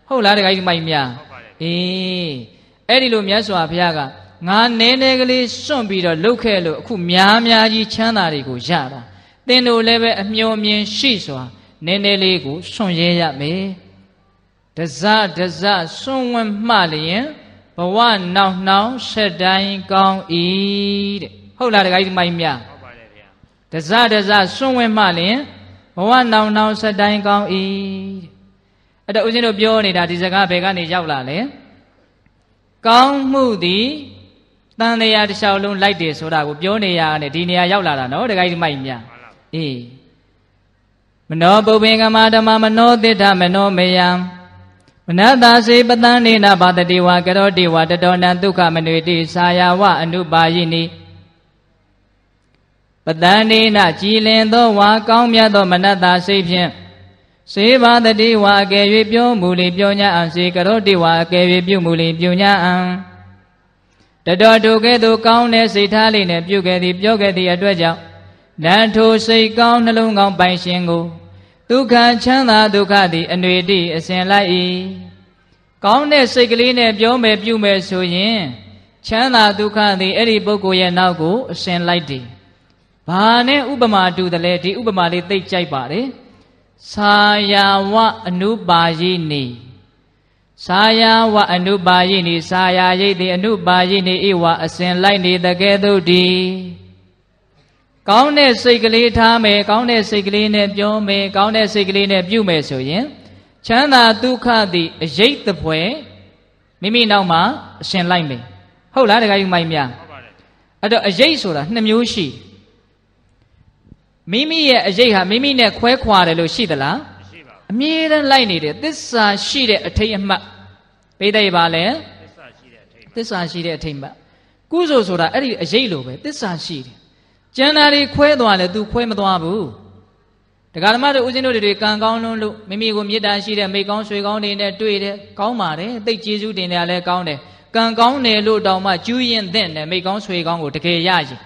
ဟုတ်လားတခါကြီးမိုက်မြဟုတ်ပါတယ်အေးအဲ့ဒီလိုမြတ်စွာဘုရားကငါနည်းနည်းကလေးစွန့်ပြီးတော့လှုပ်ခဲ့လို့အခုများများကြီးချမ်းသာတွေကိုရတာသင်တို့လည်းပဲအမျှော်မြင်ရှိစွာ နည်းနည်းလေးကိုစွန့်ရဲရမယ်တဇတဇစွန့်ဝင်မှလျင်ဘဝနောက်နှောင်းဆက်တိုင်းကောင်း၏တဲ့ဟုတ်လားတခါကြီးမိုက်မြဟုတ်ပါတယ်ဗျာတဇတဇစွန့်ဝင်မှလျင်ဘဝနောင်နောင်ဆက်တိုင်းကောင်း၏တဲ့အဲ့တော့ဦးဇင်းတို့ပြောနေတာဒီစကားဘယ်ကနေရောက်လာလဲကောင်းမှုသည်တန်တရားတစ်လျှောက်လုံးလိုက်တယ်ဆိုတာကိုပြောနေရတယ်ဒီနေရာရောက်လာတာနော်တခါကြီးမိုက်မြမှန်လားအေး မနောပုပ္ပင်ကမဓမ္မမနောတိဋ္ဌမနောမယံမနတ္တစေပတံနေနဘာတတိဝကရောတိဝတတောနံဒုက္ခမနွေတိသာယာဝအနုပါယိနိပတန္နေနကြည်လင်သောဝါကောင်းမြတ်သောမနတ္တစိတ်ဖြင့်စေဘာတတိဝါအကယ်၍ပြောမူလီပြောညာအံစေကရောတိဝါအကယ်၍ပြုမူလီပြုညာအံတတော်တို့ကဲ့သို့ကောင်းတဲ့စိတ်ထားလေးနဲ့ပြုခဲ့သည်ပြောခဲ့သည့်အတွက်ကြောင့် လန်ထိုစိတ်ကောင်းနှလုံးကောင်းပိုင်ရှင်ကိုဒုက္ခချမ်းသာဒုက္ခသည်အနွေတိအစဉ်လိုက်၏ကောင်းတဲ့စိတ်ကလေးနဲ့ပြောမယ်ပြုမယ်ဆိုရင်ချမ်းသာဒုက္ခသည်အဲ့ဒီပုဂ္ဂိုလ်ရဲ့နောက်ကိုအစဉ်လိုက်တယ်ဘာနဲ့ဥပမာတူတယ်လဲဒီဥပမာလေးသိကြိုက်ပါတယ်သာယာဝအနုပါယိနေသာယာဝအနုပါယိနေသာယာရိတ်တိအနုပါယိနေဧဝအစဉ်လိုက်နေတကဲ့သို့ဒီ ကောင်းတဲ့စိတ်ကလေးထားမယ်ကောင်းတဲ့စိတ်ကလေးနဲ့ပြောမယ်ကောင်းတဲ့စိတ်ကလေးနဲ့ပြုမယ်ဆိုရင်ချမ်းသာဒုက္ခသည်အရေးတပွဲမိမိနောက်မှာအရှင်လိုက်မယ်ဟုတ်လားတခါယူမိုင်းများဟုတ်ပါတယ်အဲ့တော့အရေးဆိုတာနှစ်မျိုးရှိမိမိရဲ့အရေးဟာမိမိနဲ့ခွဲခွာတယ်လို့ရှိသလားမရှိပါဘူးအမြဲတမ်းလိုက်နေတယ်သစ္စာရှိတဲ့အထိတ်အမှတ်ပေးတယ်ပါလေသစ္စာရှိတဲ့အထိတ်သစ္စာရှိတဲ့အထိတ်အမှတ်ကုသိုလ်ဆိုတာအဲ့ဒီအရေးလိုပဲသစ္စာရှိတယ် ကျန်တာတွေခွဲသွားလဲ तू ခွဲမသွားဘူးတရားဓမ္မတို့ဦးဇင်းတို့တွေကံကောင်းလွန်းလို့မိမိကိုမေတ္တာရှိတဲ့မိကောင်းဆွေကောင်းတွေနဲ့တွေ့တယ်ကောင်းပါတယ်သိကျေးဇူးတင်တယ်လည်းကောင်းတယ်ကံကောင်းတယ်လို့တောင်မှကျူးရင်တဲ့နဲ့မိကောင်းဆွေကောင်းကိုတကယ်ရရင်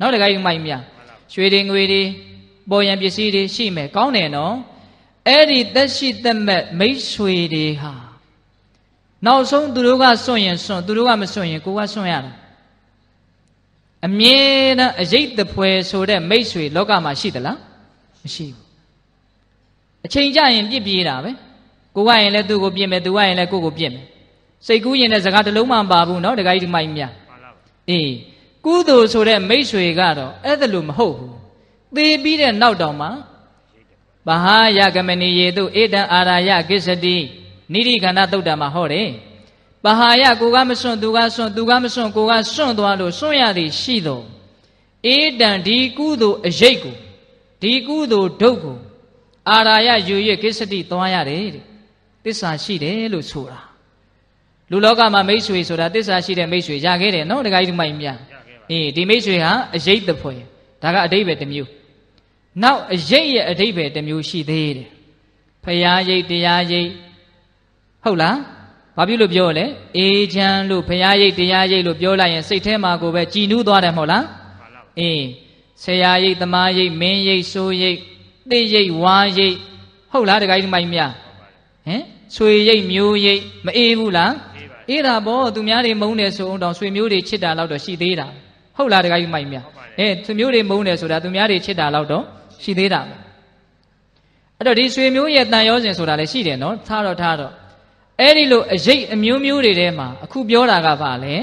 နောက်တကယ်ယူမိုက်မြရွှေတွေငွေတွေပေါ်ရန်ပစ္စည်းတွေရှိမယ်ကောင်းတယ်နော်အဲ့ဒီသက်ရှိသက်မဲ့မိတ်ဆွေတွေဟာနောက်ဆုံးသူတို့ကစွန့်ရင်စွန့်သူတို့ကမစွန့်ရင်ကိုကစွန့်ရတာ အမြဲတမ်းအရေးတပွဲဆိုတဲ့မိတ်ဆွေလောကမှာရှိသလားမရှိဘူးအချိန်ကြရင်ပြစ်ပြေးတာပဲကိုကရင်လည်းသူ့ကိုပြစ်မယ်သူကရင်လည်းကိုယ့်ကိုပြစ်မယ်စိတ်ကူးရင်လည်းစကားတစ်လုံးမှမပါဘူးเนาะတခါကြီးဒီမိုင်းမြ မှန်လား အေးကုသိုလ်ဆိုတဲ့မိတ်ဆွေကတော့အဲ့ဒါလို့မဟုတ်ဘူးသေပြီးတဲ့နောက်တောင်မှဗဟာယကမဏီယေတုဧတံအာရာယကိစ္စတိနိရိခန္ဓသုတ်တံမှာဟောတယ် ဗဟာယကိုကမစွန့်သူကစွန့်သူကမစွန့်ကိုကစွန့်သွားလို့စွန့်ရသည်ရှိတော့ဧတံဒီကုသိုလ်အရေးကိုဒီကုသိုလ်ဒုက္ကိုအာရာယယူ၍ကိစ္စတိသွားရတယ်တဲ့သစ္စာရှိတယ်လို့ဆိုတာလူလောကမှာမိတ်ဆွေဆိုတာသစ္စာရှိတဲ့မိတ်ဆွေရခဲ့တယ်နော်တခါကြီးဒီမိုက်မြရခဲ့ပါအေးဒီမိတ်ဆွေဟာအရေးတဖွယ်ဒါကအတိဘယ်တစ်မျိုးနောက်အရေးရဲ့အတိဘယ်တစ်မျိုးရှိသေးတယ်ဖရာရိတ်တရားရိတ်ဟုတ်လား ဘာဖြစ်လို့ပြောလဲအေးချမ်းလို့ဖရာရိတ်တရားရိတ်လို့ပြောလိုက်ရင်စိတ်ထဲမှာကိုပဲကြည်နူးသွားတယ်မဟုတ်လားမှန်လားအေးဆရာရိတ်သမားရိတ်မင်းရိတ်ဆိုးရိတ်သိရိတ်ဝါရိတ်ဟုတ်လားတခါကြီးဒီမိုင်းမြဟင်ဆွေရိတ်မျိုးရိတ်မအေးဘူးလားအေးပါအေးတာပေါ့သူများတွေမုန်းတယ်ဆိုအောင်တောင်ဆွေမျိုးတွေချစ်တာလောက်တော့ရှိသေးတာဟုတ်လားတခါကြီးမိုက်မြအဲသူမျိုးတွေမုန်းတယ်ဆိုတာသူများတွေချစ်တာလောက်တော့ရှိသေးတာပဲအဲ့တော့ဒီဆွေမျိုးရဲ့တန်ရောစဉ်ဆိုတာလည်းရှိတယ်နော်ထားတော့ထားတော့ အဲ့ဒီလိုအရေးအမျိုးမျိုးတွေထဲမှာအခုပြောတာကဘာလဲ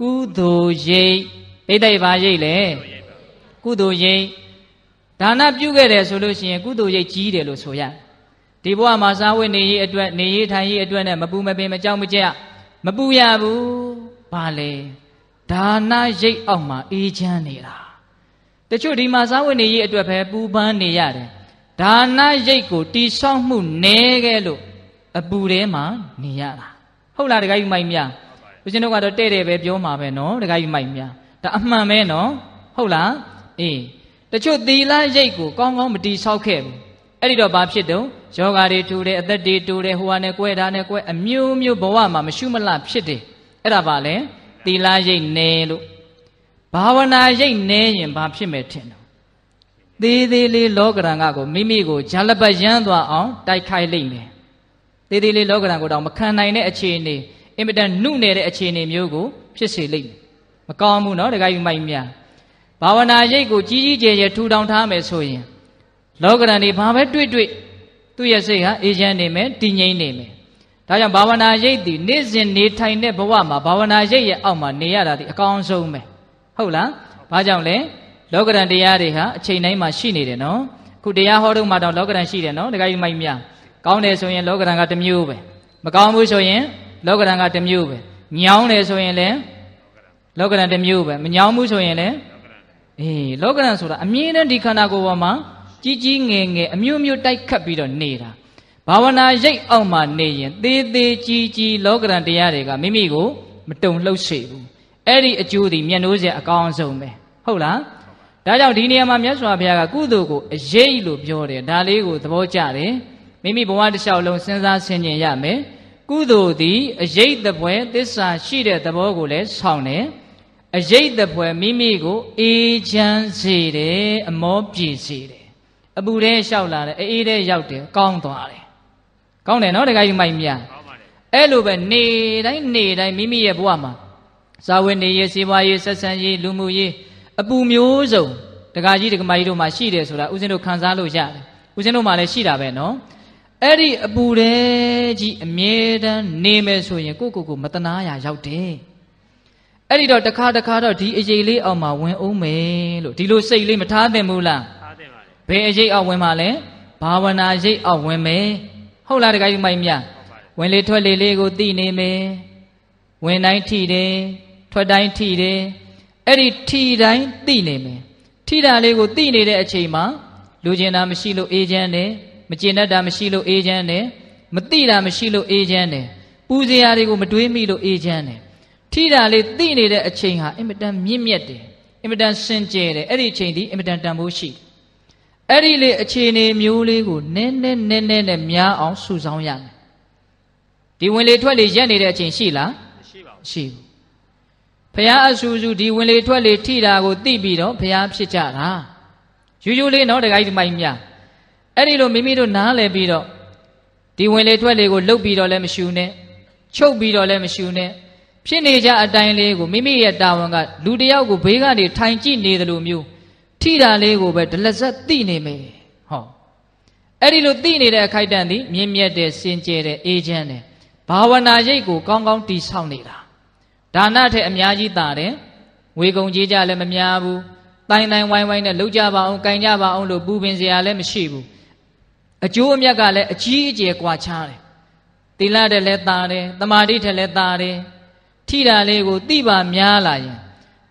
ကုသိုလ်ရိတ်ပိဋိဘာရိတ်လေကုသိုလ်ရိတ်ဒါနပြုခဲ့တယ်ဆိုလို့ရှိရင်ကုသိုလ်ရိတ်ကြီးတယ်လို့ဆိုရတယ်ဒီဘဝမှာစားဝတ်နေရေးအတွက်နေရေးထိုင်ရေးအတွက်နဲ့မပူမပင်မကြောက်မကြက်မပူရဘူးဘာလဲဒါနရိတ်အောက်မှာအေးချမ်းနေတာတချို့ဒီမှာစားဝတ်နေရေးအတွက်ပဲပူပန်းနေရတယ်ဒါနရိတ်ကိုတိဆောက်မှုနဲခဲ့လို့ အပူထဲမှာနေရတာဟုတ်လားတခါကြီးမိုက်မြဦးဇင်းတို့ကတော့တဲ့တဲ့ပဲပြောမှာပဲနော်တခါကြီးမိုက်မြဒါအမှန်ပဲနော်ဟုတ်လားအေးတချို့သီလရိတ်ကိုကောင်းကောင်းမတိဆောက်ခဲ့ဘူးအဲ့ဒီတော့ဘာဖြစ်တုံးယောဂါတွေတူတယ်အသက်တွေတူတယ်ဟိုဟာနဲ့ကွဲတာနဲ့ကွဲအမျိုးမျိုးဘဝမှာမရှုမလှဖြစ်တယ်အဲ့ဒါပါလဲသီလရိတ်နေလို့ဘာဝနာရိတ်နေရင်ဘာဖြစ်မယ်ထင်တော့သေးသေးလေးလောကရန်ကကိုမိမိကိုဂျာလပတ်ရမ်းသွားအောင်တိုက်ခိုက်လိုက်မယ် သေးသေးလေးလောကရန်ကိုတော့မခံနိုင်တဲ့အခြေအနေအင်မတန်နှုနေတဲ့အခြေအနေမျိုးကိုဖြစ်စေလိမ့်မယ်မကောင်းဘူးเนาะတခါယူမိုက်မြဘာဝနာရိတ်ကိုကြီးကြီးကျယ်ကျယ်ထူထောင်ထားမယ်ဆိုရင်လောကရန်တွေဘာပဲတွေ့တွေ့သူ့ရဲ့စိတ်ဟာအေးချမ်းနေမယ်တည်ငြိမ်နေမယ်ဒါကြောင့်ဘာဝနာရိတ်ဒီနေ့စဉ်နေထိုင်တဲ့ဘဝမှာဘာဝနာရိတ်ရဲ့အောက်မှာနေရတာဒီအကောင်းဆုံးပဲဟုတ်လားဘာကြောင့်လဲလောကရန်တရားတွေဟာအချိန်တိုင်းမှာရှိနေတယ်နော်အခုတရားဟောတော့မှတော့လောကရန်ရှိတယ်နော်တခါကြီးမိုက်မြ ကောင်းတယ်ဆိုရင်လောကရန်ကတစ်မျိုးပဲမကောင်းဘူးဆိုရင်လောကရန်ကတစ်မျိုးပဲညောင်းတယ်ဆိုရင်လည်းလောကရန်တစ်မျိုးပဲမညောင်းဘူးဆိုရင်လည်းအေးလောကရန်ဆိုတာအမြဲတမ်းဒီခန္ဓာကိုယ်ပေါ်မှာကြီးကြီးငယ်ငယ်အမျိုးမျိုးတိုက်ခတ်ပြီးတော့နေတာဘာဝနာရိတ်အောက်မှာနေရင်သေးသေးကြီးကြီးလောကရန်တရားတွေကမိမိကိုမတုံလှုပ်စေဘူးအဲ့ဒီအကျိုးဒီမျက်နှိုးစေအကောင်းဆုံးပဲဟုတ်လားဒါကြောင့်ဒီနေရာမှာမြတ်စွာဘုရားကကုသိုလ်ကိုအရေးလို့ပြောတယ်ဒါလေးကိုသဘောကျတယ် မိမိဘဝတစ်လျှောက်လုံးစဉ်းစားဆင်ခြင်ရမယ်ကုသိုလ်သည်အရေးတပွဲသစ္စာရှိတဲ့သဘောကိုလည်းဆောင်တယ်အရေးတပွဲမိမိကိုအေးချမ်းစေတယ်အမောပြေစေတယ်အပူထဲလျှောက်လာတယ်အေးထဲရောက်တယ်ကောင်းသွားတယ်ကောင်းတယ်နော်တခါယူမိုက်မြကောင်းပါတယ်အဲ့လိုပဲနေတိုင်းနေတိုင်းမိမိရဲ့ဘဝမှာဇာဝနေရေးစေပွားရေးဆက်ဆံရေးလူမှုရေးအပူမျိုးစုံတခါကြီးတက္ကမကြီးတို့မှာရှိတယ်ဆိုတာဦးဇင်းတို့ခံစားလို့ရတယ်ဦးဇင်းတို့မှာလည်းရှိတာပဲနော် အဲ့ဒီအပူတဲ့ကြီးအမြဲတမ်းနေမယ်ဆိုရင်ကိုယ့်ကိုယ်ကိုမတနာရရောက်တယ်အဲ့ဒီတော့တခါတခါတော့ဒီအရေးလေးအောက်မှာဝင်အောင်မယ်လို့ဒီလိုစိတ်လေးမထားသင့်ဘူးလားထားတင်ပါလေဘယ်အရေးအောက်ဝင်မှာလဲဘာဝနာရိတ်အောက်ဝင်မယ်ဟုတ်လားတခါကြီးမိုက်မြဟုတ်ပါတယ်ဝင်လေထွက်လေလေးကိုသိနေမယ်ဝင်တိုင်းထိတယ်ထွက်တိုင်းထိတယ်အဲ့ဒီထိတိုင်းသိနေမယ်ထိတာလေးကိုသိနေတဲ့အချိန်မှာလူကျင်တာမရှိလို့အေးချမ်းတယ် မကျင်တတ်တာမရှိလို့အေးချမ်းတယ်မသိတာမရှိလို့အေးချမ်းတယ်ပူစရာတွေကိုမတွေးမိလို့အေးချမ်းတယ်ထိတာလေးသိနေတဲ့အချိန်ဟာအင်မတန်မြင့်မြတ်တယ်အင်မတန်စင်ကြယ်တယ်အဲ့ဒီအချိန်ဒီအင်မတန်တန်ဖိုးရှိတယ်အဲ့ဒီလေအခြေအနေမျိုးလေးကိုနည်းနည်းနည်းနည်းနဲ့များအောင်စုဆောင်းရမယ်ဒီဝင်လေထွက်လေရက်နေတဲ့အချိန်ရှိလားမရှိပါဘူးရှိဘူးဖះအဆူဆူဒီဝင်လေထွက်လေထိတာကိုသိပြီးတော့ဖះဖြစ်ကြတာယူယူလေးနော်တခါကြီးဒီမိုင်းမြ အဲ့ဒီလိုမိမိတို့နားလည်ပြီးတော့ဒီဝင်လေထွက်လေကိုလှုပ်ပြီးတော့လည်းမရှူနဲ့ချုပ်ပြီးတော့လည်းမရှူနဲ့ဖြစ်နေကြအတိုင်းလေးကိုမိမိရဲ့တာဝန်ကလူတစ်ယောက်ကိုဘေးကနေထိုင်ကြည့်နေတယ်လို့မျိုးထိတာလေးကိုပဲဒလဇက်သိနေမယ်ဟောအဲ့ဒီလိုသိနေတဲ့အခိုက်အတန့်သည်မြင့်မြတ်တဲ့စင်ကြယ်တဲ့အေးချမ်းတဲ့ဘာဝနာရိတ်ကိုကောင်းကောင်းတည်ဆောက်နေတာဒါနထက်အများကြီးတာတယ်ဝေကုံကြီးကြလည်းမများဘူးတိုင်းတိုင်းဝိုင်းဝိုင်းနဲ့လှုပ်ကြပါအောင်၊ကင်ကြပါအောင်လို့ပူပင်စရာလည်းမရှိဘူး အကျိုးအမြတ်ကလည်းအကြီးအကျယ်ကွာခြားတယ်သီလတဲ့လည်းတာတယ်တမာတိထက်လည်းတာတယ်ထိတာလေးကိုသိပါများလာရင်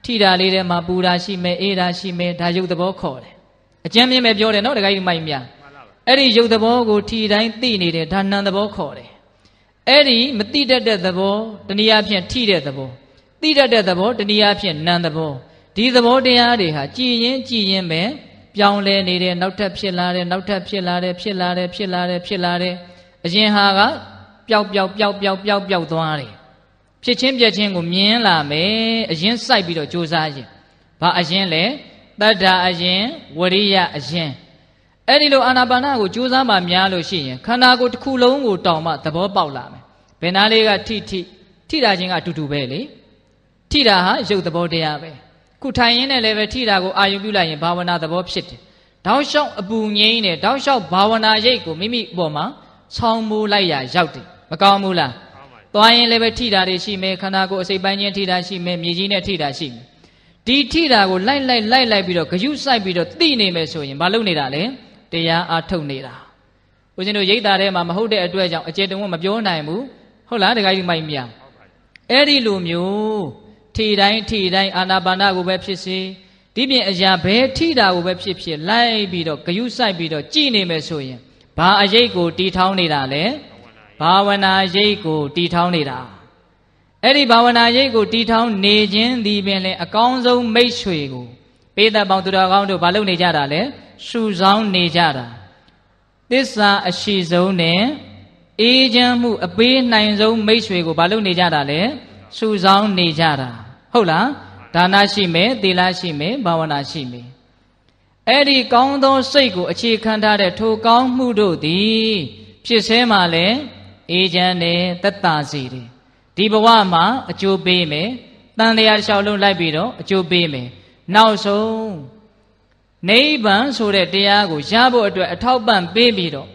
ထိတာလေးထဲမှာပူတာရှိမယ်အေးတာရှိမယ်ဒါယုတ်သဘောခေါ်တယ်အကျမ်းမြင်ပဲပြောတယ်နော်တခါကြီးမိုက်များမှန်လားပါအဲ့ဒီရုပ်သဘောကိုထီတိုင်းသိနေတယ်ဒါနံသဘောခေါ်တယ်အဲ့ဒီမတိတတ်တဲ့သဘောတနည်းအားဖြင့်ထိတဲ့သဘောသိတတ်တဲ့သဘောတနည်းအားဖြင့်နံသဘောဒီသဘောတရားတွေဟာကြည်ရင်ကြည်ရင်ပဲ ပြောင်းလဲနေတယ်နောက်ထပ်ဖြစ်လာတယ်နောက်ထပ်ဖြစ်လာတယ်ဖြစ်လာတယ်ဖြစ်လာတယ်ဖြစ်လာတယ်အရင်ဟာကပျောက်ပျောက်ပျောက်ပျောက်ပျောက်ပျောက်သွားတယ်ဖြစ်ချင်းပြက်ချင်းကိုမြင်လာမယ်အရင်စိုက်ပြီးတော့ကြိုးစားရင်ဘာအရင်လဲတတ္တာအရင်ဝရိယအရင်အဲ့ဒီလိုအာနာပါနကိုကြိုးစားမှများလို့ရှိရင်ခန္ဓာကိုယ်တစ်ခုလုံးကိုတောင်မှသဘောပေါက်လာမယ်ဘယ်နာလေးကထိထိထိတာချင်းကအတူတူပဲလေထိတာဟာရုပ်သဘောတရားပဲ ခုထိုင်ရင်းနဲ့လည်းပဲထိတာကိုအာယုပြုလိုက်ရင်ဘာဝနာသဘောဖြစ်တယ်တောက်လျှောက်အပူငိမ့်နဲ့တောက်လျှောက်ဘာဝနာရိတ်ကိုမိမိအပေါ်မှာဆောင်းမိုးလိုက်ရရောက်တယ်မကောင်းဘူးလားကောင်းပါပြီသွားရင်လည်းပဲထိတာတွေရှိမယ်ခန္ဓာကိုယ်အစိတ်ပိုင်းချင်းထိတာရှိမယ်မြေကြီးနဲ့ထိတာရှိမယ်ဒီထိတာကိုလိုက်လိုက်လိုက်လိုက်ပြီးတော့ဂယုစိုက်ပြီးတော့သိနေမယ်ဆိုရင်မလုပ်နေတာလေတရားအားထုတ်နေတာဦးဇင်းတို့ရိတ်တာထဲမှာမဟုတ်တဲ့အတွက်ကြောင့်အကျေတုံးကမပြောနိုင်ဘူးဟုတ်လားတခါကြီးမိုက်မြဟုတ်ပါပြီအဲ့ဒီလိုမျိုး ထိတိုင်းထိတိုင်းအာနာပါနကိုပဲဖြစ်စေဒီပြင်အရာဘဲထိတာကိုပဲဖြစ်ဖြစ်လိုက်ပြီးတော့ဂယုစိုက်ပြီးတော့ကြည်နေမယ်ဆိုရင်ဘာအရေးကိုတီထောင်းနေတာလဲဘာဝနာယဘာဝနာရိတ်ကိုတီထောင်းနေတာအဲ့ဒီဘာဝနာရိတ်ကိုတီထောင်းနေခြင်းဒီပင်လဲအကောင်းဆုံးမိတ်ဆွေကိုပေးသက်ပေါင်းသူတော်ကောင်းတို့ဘာလုပ်နေကြတာလဲရှူဆောင်နေကြတာသစ္စာအရှိဆုံးနဲ့အေးချမ်းမှုအပေးနိုင်ဆုံးမိတ်ဆွေကိုဘာလုပ်နေကြတာလဲ ရှူဆောင်နေကြတာဟုတ်လားဒါနရှိမယ်သီလရှိမယ်ဘာဝနာရှိမယ်အဲ့ဒီကောင်းသောစိတ်ကိုအခြေခံထားတဲ့ထိုကောင်းမှုတို့သည်ဖြစ်ဆဲမှာလဲအေးချမ်းတယ်သက်သာစေတယ်ဒီဘဝမှာအကျိုးပေးမယ်တန်တရားတစ်လျှောက်လုံးလိုက်ပြီးတော့အကျိုးပေးမယ်နောက်ဆုံးနိဗ္ဗာန်ဆိုတဲ့တရားကိုရဖို့အတွက်အထောက်ပံ့ပေးပြီးတော့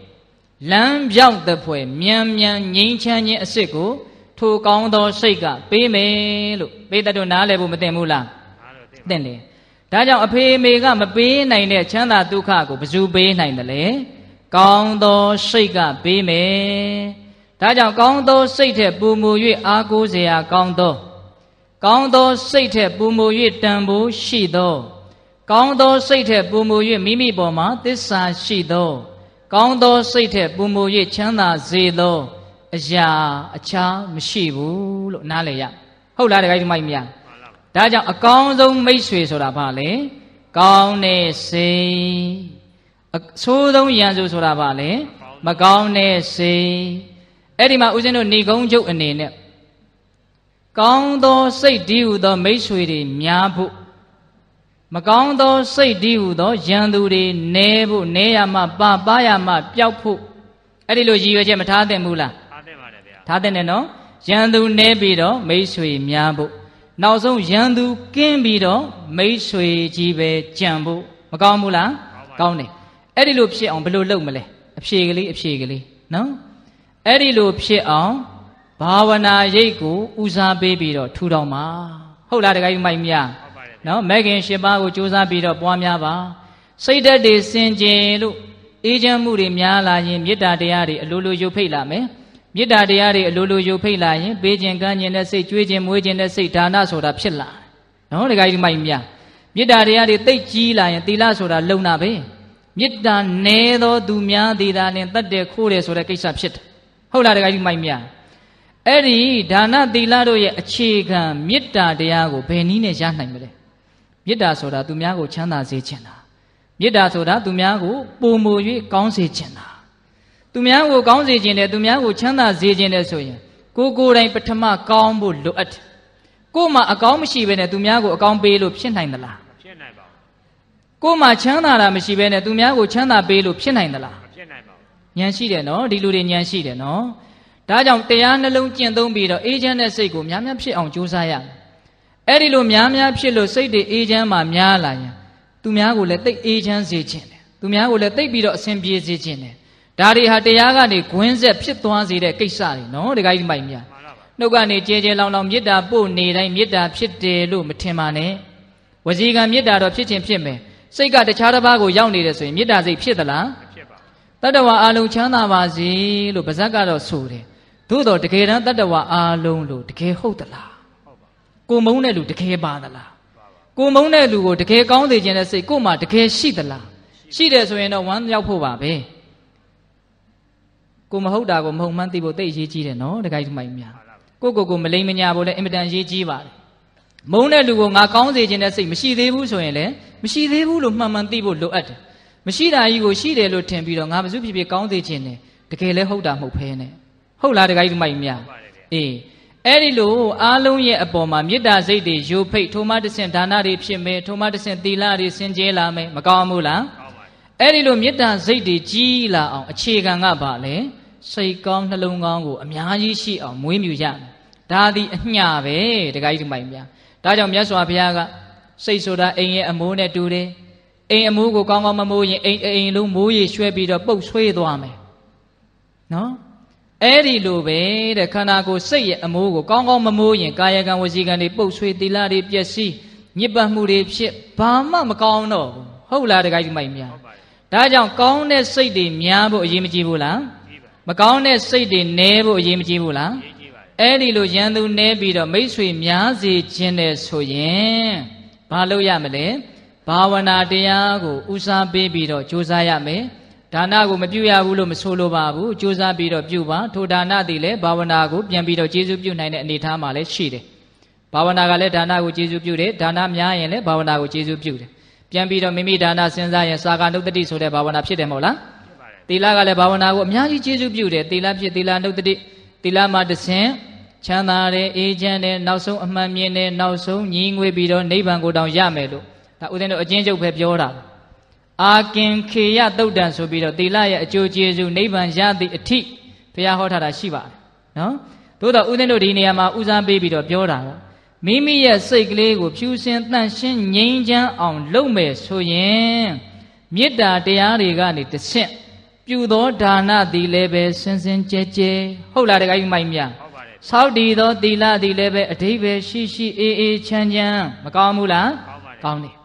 လမ်းပြောက်တဲ့ဖွဲ့မြန်မြန်ငြိမ်းချမ်းခြင်းအစ်စ်ကို ထိုကောင်းသောစိတ်ကပေးမယ်လို့ပေးတတ်တော့နားလည်ဖို့မတင်ဘူးလားတင်တယ်ဒါကြောင့်အဖေမေကမပေးနိုင်တဲ့ချမ်းသာဒုက္ခကိုဘယ်သူပေးနိုင်တယ်လဲကောင်းသောစိတ်ကပေးမယ်ဒါကြောင့်ကောင်းသောစိတ်ထက်ပူမူ၍အားကိုးစရာကောင်းသောကောင်းသောစိတ်ထက်ပူမူ၍တန်ဖိုးရှိသောကောင်းသောစိတ်ထက်ပူမူ၍မိမိပေါ်မှာသစ္စာရှိသော ကောင်းသောစိတ်ထက်ပူမူ၍ချမ်းသာစေသော အရာအခြားမရှိဘူးလို့နားလည်ရဟုတ်လားတခါကြီးမိုက်မြတ်မှန်လားဒါကြောင့်အကောင်းဆုံးမိတ်ဆွေဆိုတာဘာလဲကောင်းတဲ့စိတ်အဆိုးဆုံးရန်သူဆိုတာဘာလဲမကောင်းတဲ့စိတ်အဲ့ဒီမှာဦးဇင်းတို့ဏိကုံးချုပ်အနေနဲ့ကောင်းသောစိတ်ဒီဟုသောမိတ်ဆွေတွေများဖို့မကောင်းသောစိတ်ဒီဟုသောရန်သူတွေနဲဖို့နဲရမှပါပါရမှပျောက်ဖို့အဲ့ဒီလိုရည်ရွယ်ချက်မထားသင့်ဘူးလားအားသိပါတယ်ဗျာ ထားတဲ့နဲ့နော်ရန်သူနဲပြီးတော့မိတ်ဆွေများဖို့နောက်ဆုံးရန်သူကင်းပြီးတော့မိတ်ဆွေကြီးပဲကြံဖို့မကောင်းဘူးလားကောင်းတယ်အဲ့ဒီလိုဖြစ်အောင်ဘယ်လိုလုပ်မလဲအဖြေကလေးအဖြေကလေးနော်အဲ့ဒီလိုဖြစ်အောင်ဘာဝနာရိတ်ကိုဦးစားပေးပြီးတော့ထူထောင်ပါဟုတ်လားတခါကြီးမိုက်မြဟုတ်ပါတယ်ဗျာနော်မဲ့ခင်ရှင်ပါးကိုကြိုးစားပြီးတော့ပွားများပါစိတ်ဓာတ်တွေစင်ကြယ်လို့အေးချမ်းမှုတွေများလာရင်မေတ္တာတရားတွေအလိုလိုယုတ်ဖိတ်လာမယ် မေတ္တာတရားတွေအလိုလိုယုတ်ဖိတ်လာရင်ပေးခြင်းကမ်းခြင်းနဲ့စိတ်ကြွေးခြင်းမွေးခြင်းနဲ့စိတ်ဒါနဆိုတာဖြစ်လာတယ်နော်ဒကာကြီးမိုက်မြမေတ္တာတရားတွေတိတ်ကြီးလာရင်သီလဆိုတာလုံနာပဲမေတ္တာနည်းသောသူများသည်သာလင်တတ်တယ်ခိုးတယ်ဆိုတဲ့ကိစ္စဖြစ်တယ်ဟုတ်လားဒကာကြီးမိုက်မြအဲ့ဒီဒါနသီလတို့ရဲ့အခြေခံမေတ္တာတရားကိုဘယ်နည်းနဲ့ရနိုင်မလဲမေတ္တာဆိုတာသူများကိုချမ်းသာစေခြင်းတာမေတ္တာဆိုတာသူများကိုပုံမူ၍ကောင်းစေခြင်းတာ သူများကိုကောင်းစေခြင်းတယ်သူများကိုချမ်းသာစေခြင်းတယ်ဆိုရင်ကိုယ်ကိုယ်တိုင်ပထမကောင်းဖို့လိုအပ်တယ်ကိုယ်မှာအကောင်းမရှိဘဲနဲ့သူများကိုအကောင်းပေးလို့ဖြစ်နိုင်သလားမဖြစ်နိုင်ပါဘူးကိုယ်မှာချမ်းသာတာမရှိဘဲနဲ့သူများကိုချမ်းသာပေးလို့ဖြစ်နိုင်သလားမဖြစ်နိုင်ပါဘူးဉာဏ်ရှိတယ်နော်ဒီလူတွေဉာဏ်ရှိတယ်နော်ဒါကြောင့်တရားနှလုံးကျင့်သုံးပြီးတော့အေးချမ်းတဲ့စိတ်ကိုများများဖြစ်အောင်ကြိုးစားရမယ်အဲ့ဒီလိုများများဖြစ်လို့စိတ်တွေအေးချမ်းမှများလာရင်သူများကိုလည်းတိတ်အေးချမ်းစေခြင်းတယ်သူများကိုလည်းတိတ်ပြီးတော့အဆင်ပြေစေခြင်းတယ် ဒါတွေဟာတရားကနေဂွင်းဆက်ဖြစ်သွားစေတဲ့ကိစ္စတွေနော်ဒီကိစ္စမိုက်များမှန်လားပါနှုတ်ကနေကြဲကြဲလောင်လောင်မေတ္တာပို့နေတိုင်းမေတ္တာဖြစ်တယ်လို့မထင်ပါနဲ့ဝစီကံမေတ္တာတော့ဖြစ်ခြင်းဖြစ်မယ်စိတ်ကတခြားတစ်ပါးကိုရောက်နေတယ်ဆိုရင်မေတ္တာစိတ်ဖြစ်သလားမဖြစ်ပါဘူးတတ္တဝါအလုံးချမ်းသာပါစေလို့ဗဇက်ကတော့ဆိုတယ်သို့တော့တကယ်တမ်းတတ္တဝါအလုံးလို့တကယ်ဟုတ်သလားဟုတ်ပါကိုမုန်းတဲ့လူတကယ်ပါသလားပါပါကိုမုန်းတဲ့လူကိုတကယ်ကောင်းစေခြင်းတဲ့စိတ်ကို့မှာတကယ်ရှိသလားရှိတယ်ဆိုရင်တော့ဝမ်းမြောက်ဖို့ပါပဲ ကိုမဟုတ်တာကိုမဟုတ်မှန်းသိဖို့တိတ်အရေးကြီးတယ်နော်တခိုက်ထမိုင်များမှန်လားပါကိုကိုကိုမလိမ်မညာဖို့လည်းအင်မတန်အရေးကြီးပါတယ်မုန်းတဲ့လူကိုငါကောင်းစေခြင်းတဲ့စိတ်မရှိသေးဘူးဆိုရင်လည်းမရှိသေးဘူးလို့မှန်မှန်သိဖို့လိုအပ်တယ်မရှိတာကြီးကိုရှိတယ်လို့ထင်ပြီးတော့ငါဘယ်သူဖြစ်ဖြစ်ကောင်းစေခြင်းနဲ့တကယ်လည်းဟုတ်တာမဟုတ်ဖဲနဲ့ဟုတ်လားတခိုက်ထမိုင်များဟုတ်ပါတယ်ဗျာအေးအဲ့ဒီလိုအားလုံးရဲ့အပေါ်မှာမေတ္တာစိတ်တွေယိုဖိတ်ထိုမှတဆင့်ဒါနတွေဖြစ်မယ်ထိုမှတဆင့်သီလတွေစင်ကြဲလာမယ်မကောင်းဘူးလားကောင်းပါအဲ့ဒီလိုမေတ္တာစိတ်တွေကြီးလာအောင်အခြေခံကပါလေ စိတ်ကောင်းနှလုံးကောင်းကိုအများကြီးရှိအောင်မွေးမြူရမယ်ဒါသည်အညပဲတခါကြီးဒီမိုင်များဒါကြောင့်မြတ်စွာဘုရားကစိတ်ဆိုတာအိမ်ရဲ့အမိုးနဲ့တူတယ်အိမ်အမိုးကိုကောင်းကောင်းမမိုးရင်အိမ်အိမ်လုံးမိုးရေရွှဲပြီးတော့ပုတ်ဆွေးသွားမယ်နော်အဲ့ဒီလိုပဲတဲ့ခန္ဓာကိုယ်စိတ်ရဲ့အမိုးကိုကောင်းကောင်းမမိုးရင်ကာယကံဝစီကံတွေပုတ်ဆွေးသီလတွေပျက်စီးညစ်ပတ်မှုတွေဖြစ်ဘာမှမကောင်းတော့ဘူးဟုတ်လားတခါကြီးဒီမိုင်များဒါကြောင့်ကောင်းတဲ့စိတ်တွေများဖို့အရေးမကြီးဘူးလား မကောင်းတဲ့စိတ်တွေနည်းဖို့အရေးမကြီးဘူးလားအဲ့ဒီလိုရန်သူနည်းပြီးတော့မိတ်ဆွေများစေခြင်းနဲ့ဆိုရင်ဘာလို့ရမလဲဘာဝနာတရားကိုဥစားပေးပြီးတော့ကြိုးစားရမယ်ဒါနကိုမပြုရဘူးလို့မဆိုလိုပါဘူးကြိုးစားပြီးတော့ပြုပါထိုဒါနသည်လည်းဘာဝနာကိုပြန်ပြီးတော့ကျေစုပြုနိုင်တဲ့အနေအထားမှာလည်းရှိတယ်ဘာဝနာကလည်းဒါနကိုကျေစုပြုတယ်ဒါနများရင်လည်းဘာဝနာကိုကျေစုပြုတယ်ပြန်ပြီးတော့မိမိဒါနစဉ်းစားရင်စာကနုတ္တိဆိုတဲ့ဘာဝနာဖြစ်တယ်မဟုတ်လား သီလကလည်းဘာဝနာကိုအများကြီးကျေစုပြုတယ်သီလဖြစ်သီလနုတ္တိသီလမှာတဆင်ချမ်းသာတယ်အေးချမ်းတယ်နောက်ဆုံးအမှန်မြင်တယ်နောက်ဆုံးညီငွေပြီးတော့နိဗ္ဗာန်ကိုတောင်ရမယ်လို့ဒါဥစဉ်တို့အချင်းချုပ်ပဲပြောတာအာကင်ခေယတုတ်တန်ဆိုပြီးတော့သီလရဲ့အကျိုးကျေးဇူးနိဗ္ဗာန်ရသည့်အထိဘုရားဟောထားတာရှိပါတယ်နော်သို့တော့ဥစဉ်တို့ဒီနေရာမှာဦးစားပေးပြီးတော့ပြောတာကမိမိရဲ့စိတ်ကလေးကိုဖြူစင်တန့်ရှင်းငြိမ်းချမ်းအောင် လုပ်မယ်ဆိုရင်မေတ္တာတရားတွေကနေတဆင့် ပြုသောဒါနသည်လည်းပဲစင်စင်ကြဲကြဲဟုတ်လားတခါကြီးမိုက်မြဟုတ်ပါတယ်သောက်တည်သောသီလသည်လည်းပဲအဓိပ္ပာယ်ရှိရှိအေးအေးချမ်းချမ်းမကောင်းဘူးလားကောင်းတယ်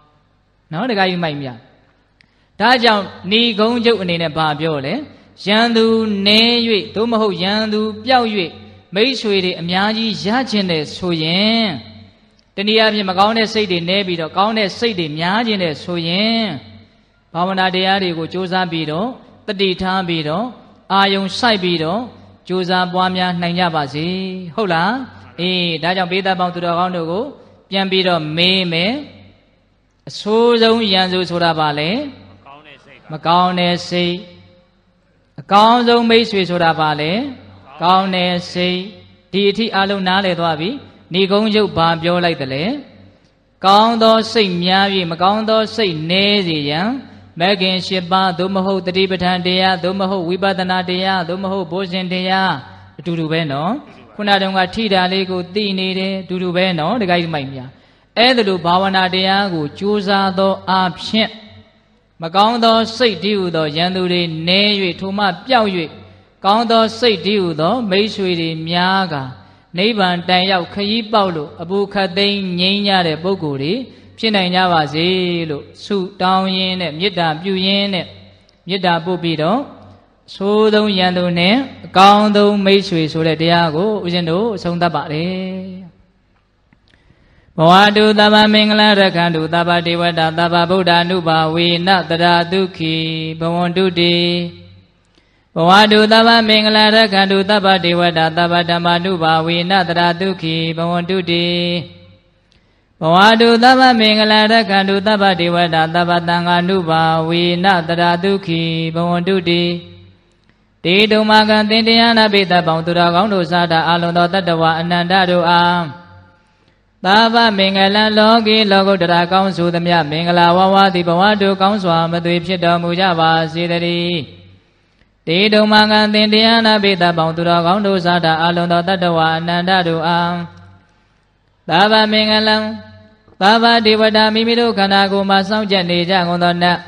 နော်တခါကြီးမိုက်မြဒါကြောင့်ဏီကုံကျုပ်အနေနဲ့ဘာပြောလဲရန်သူနေ၍သို့မဟုတ်ရန်သူပျောက်၍မိတ်ဆွေတွေအများကြီးရခြင်းတယ်ဆိုရင်တနည်းအားဖြင့်မကောင်းတဲ့စိတ်တွေနဲပြီးတော့ကောင်းတဲ့စိတ်တွေများခြင်းတယ်ဆိုရင်ဘာဝနာတရားတွေကိုကြိုးစားပြီးတော့ တတိထားပြီးတော့အာယုံစိုက်ပြီးတော့ကြိုးစားပွားများနိုင်ကြပါစေဟုတ်လားအေးဒါကြောင့်ဘေးသားပေါင်းသူတော်ကောင်းတို့ကို ပြန်ပြီးတော့မေးမယ်အဆိုးဆုံးရန်သူဆိုတာပါလေမကောင်းတဲ့စိတ်အကောင်းဆုံးမိတ်ဆွေဆိုတာပါလေကောင်းတဲ့စိတ်ဒီအထိအလုံးနားလည်သွားပြီဏီကုံးရုပ်ဘာပြောလိုက်တယ်လဲကောင်းသောစိတ်များ၍မကောင်းသောစိတ်နည်းစေရန် မဂ်ခင်၈ပါးသို့မဟုတ်တတိပဋ္ဌာန်တရားသို့မဟုတ်ဝိပဿနာတရားသို့မဟုတ်ဘုဇင်တရားအတူတူပဲနော်ခုနတုန်းကထိတာလေးကိုသိနေတယ်အတူတူပဲနော်တခါကြီးမိုက်များအဲ့ဒါလိုဘာဝနာတရားကိုကြိုးစားသောအဖြစ်မကောင်းသောစိတ်တည်းဟူသောရန်သူတွေနည်း၍ထိုမှပျောက်၍ကောင်းသောစိတ်တည်းဟူသောမိတ်ဆွေတွေများကနိဗ္ဗာန်တန်ရောက်ခရီးပေါက်လို့အပူခတ်သိမ်းငြိမ်းကြတဲ့ပုဂ္ဂိုလ်တွေ ဖြစ်နိုင်ကြပါစေလို့ဆုတောင်းရင်းနဲ့မေတ္တာပြုရင်းနဲ့မေတ္တာပို့ပြီးတော့ဆိုးသုံးရန်သူနဲ့အကောင်းဆုံးမိတ်ဆွေဆိုတဲ့တရားကိုဦးဇင်းတို့အဆုံးသတ်ပါတယ်ဘဝတုသဗ္ဗမင်္ဂလရခန္တုသဗ္ဗဒေဝတာသဗ္ဗဗုဒ္ဓ ानु ဘာဝေနတရာဒုက္ခိဘဝန္တုတိဘဝတုသဗ္ဗမင်္ဂလရခန္တုသဗ္ဗဒေဝတာသဗ္ဗဓမ္မာနုဘာဝေနတရာဒုက္ခိဘဝန္တုတိ ဘဝတုသဗ္ဗမင်္ဂလရခန္တုသဗ္ဗဒေဝတာသဗ္ဗတံဃာနုဘာဝေနတရာဒုက္ခိဘဝန္တုတိတေတုံမကံသင်တရားနာပိတပေါင်းသူတော်ကောင်းတို့စားတာအလုံးသောတတ္တဝအနန္တတို့အားသာဗမင်္ဂလံလောကီလောကုတ္တရာကောင်းစုသမျှမင်္ဂလာဝဝသည်ဘဝတုကောင်းစွာမသွေဖြစ်တော်မူကြပါစေတည်းတေတုံမကံသင်တရားနာပိတပေါင်းသူတော်ကောင်းတို့စားတာအလုံးသောတတ္တဝအနန္တတို့အား သာဗမင်္ဂလံသာဗဒေဝတာမိမိတို့ခန္ဓာကိုယ်မှာစောင့်ကြနေကြကုန်သောနတ်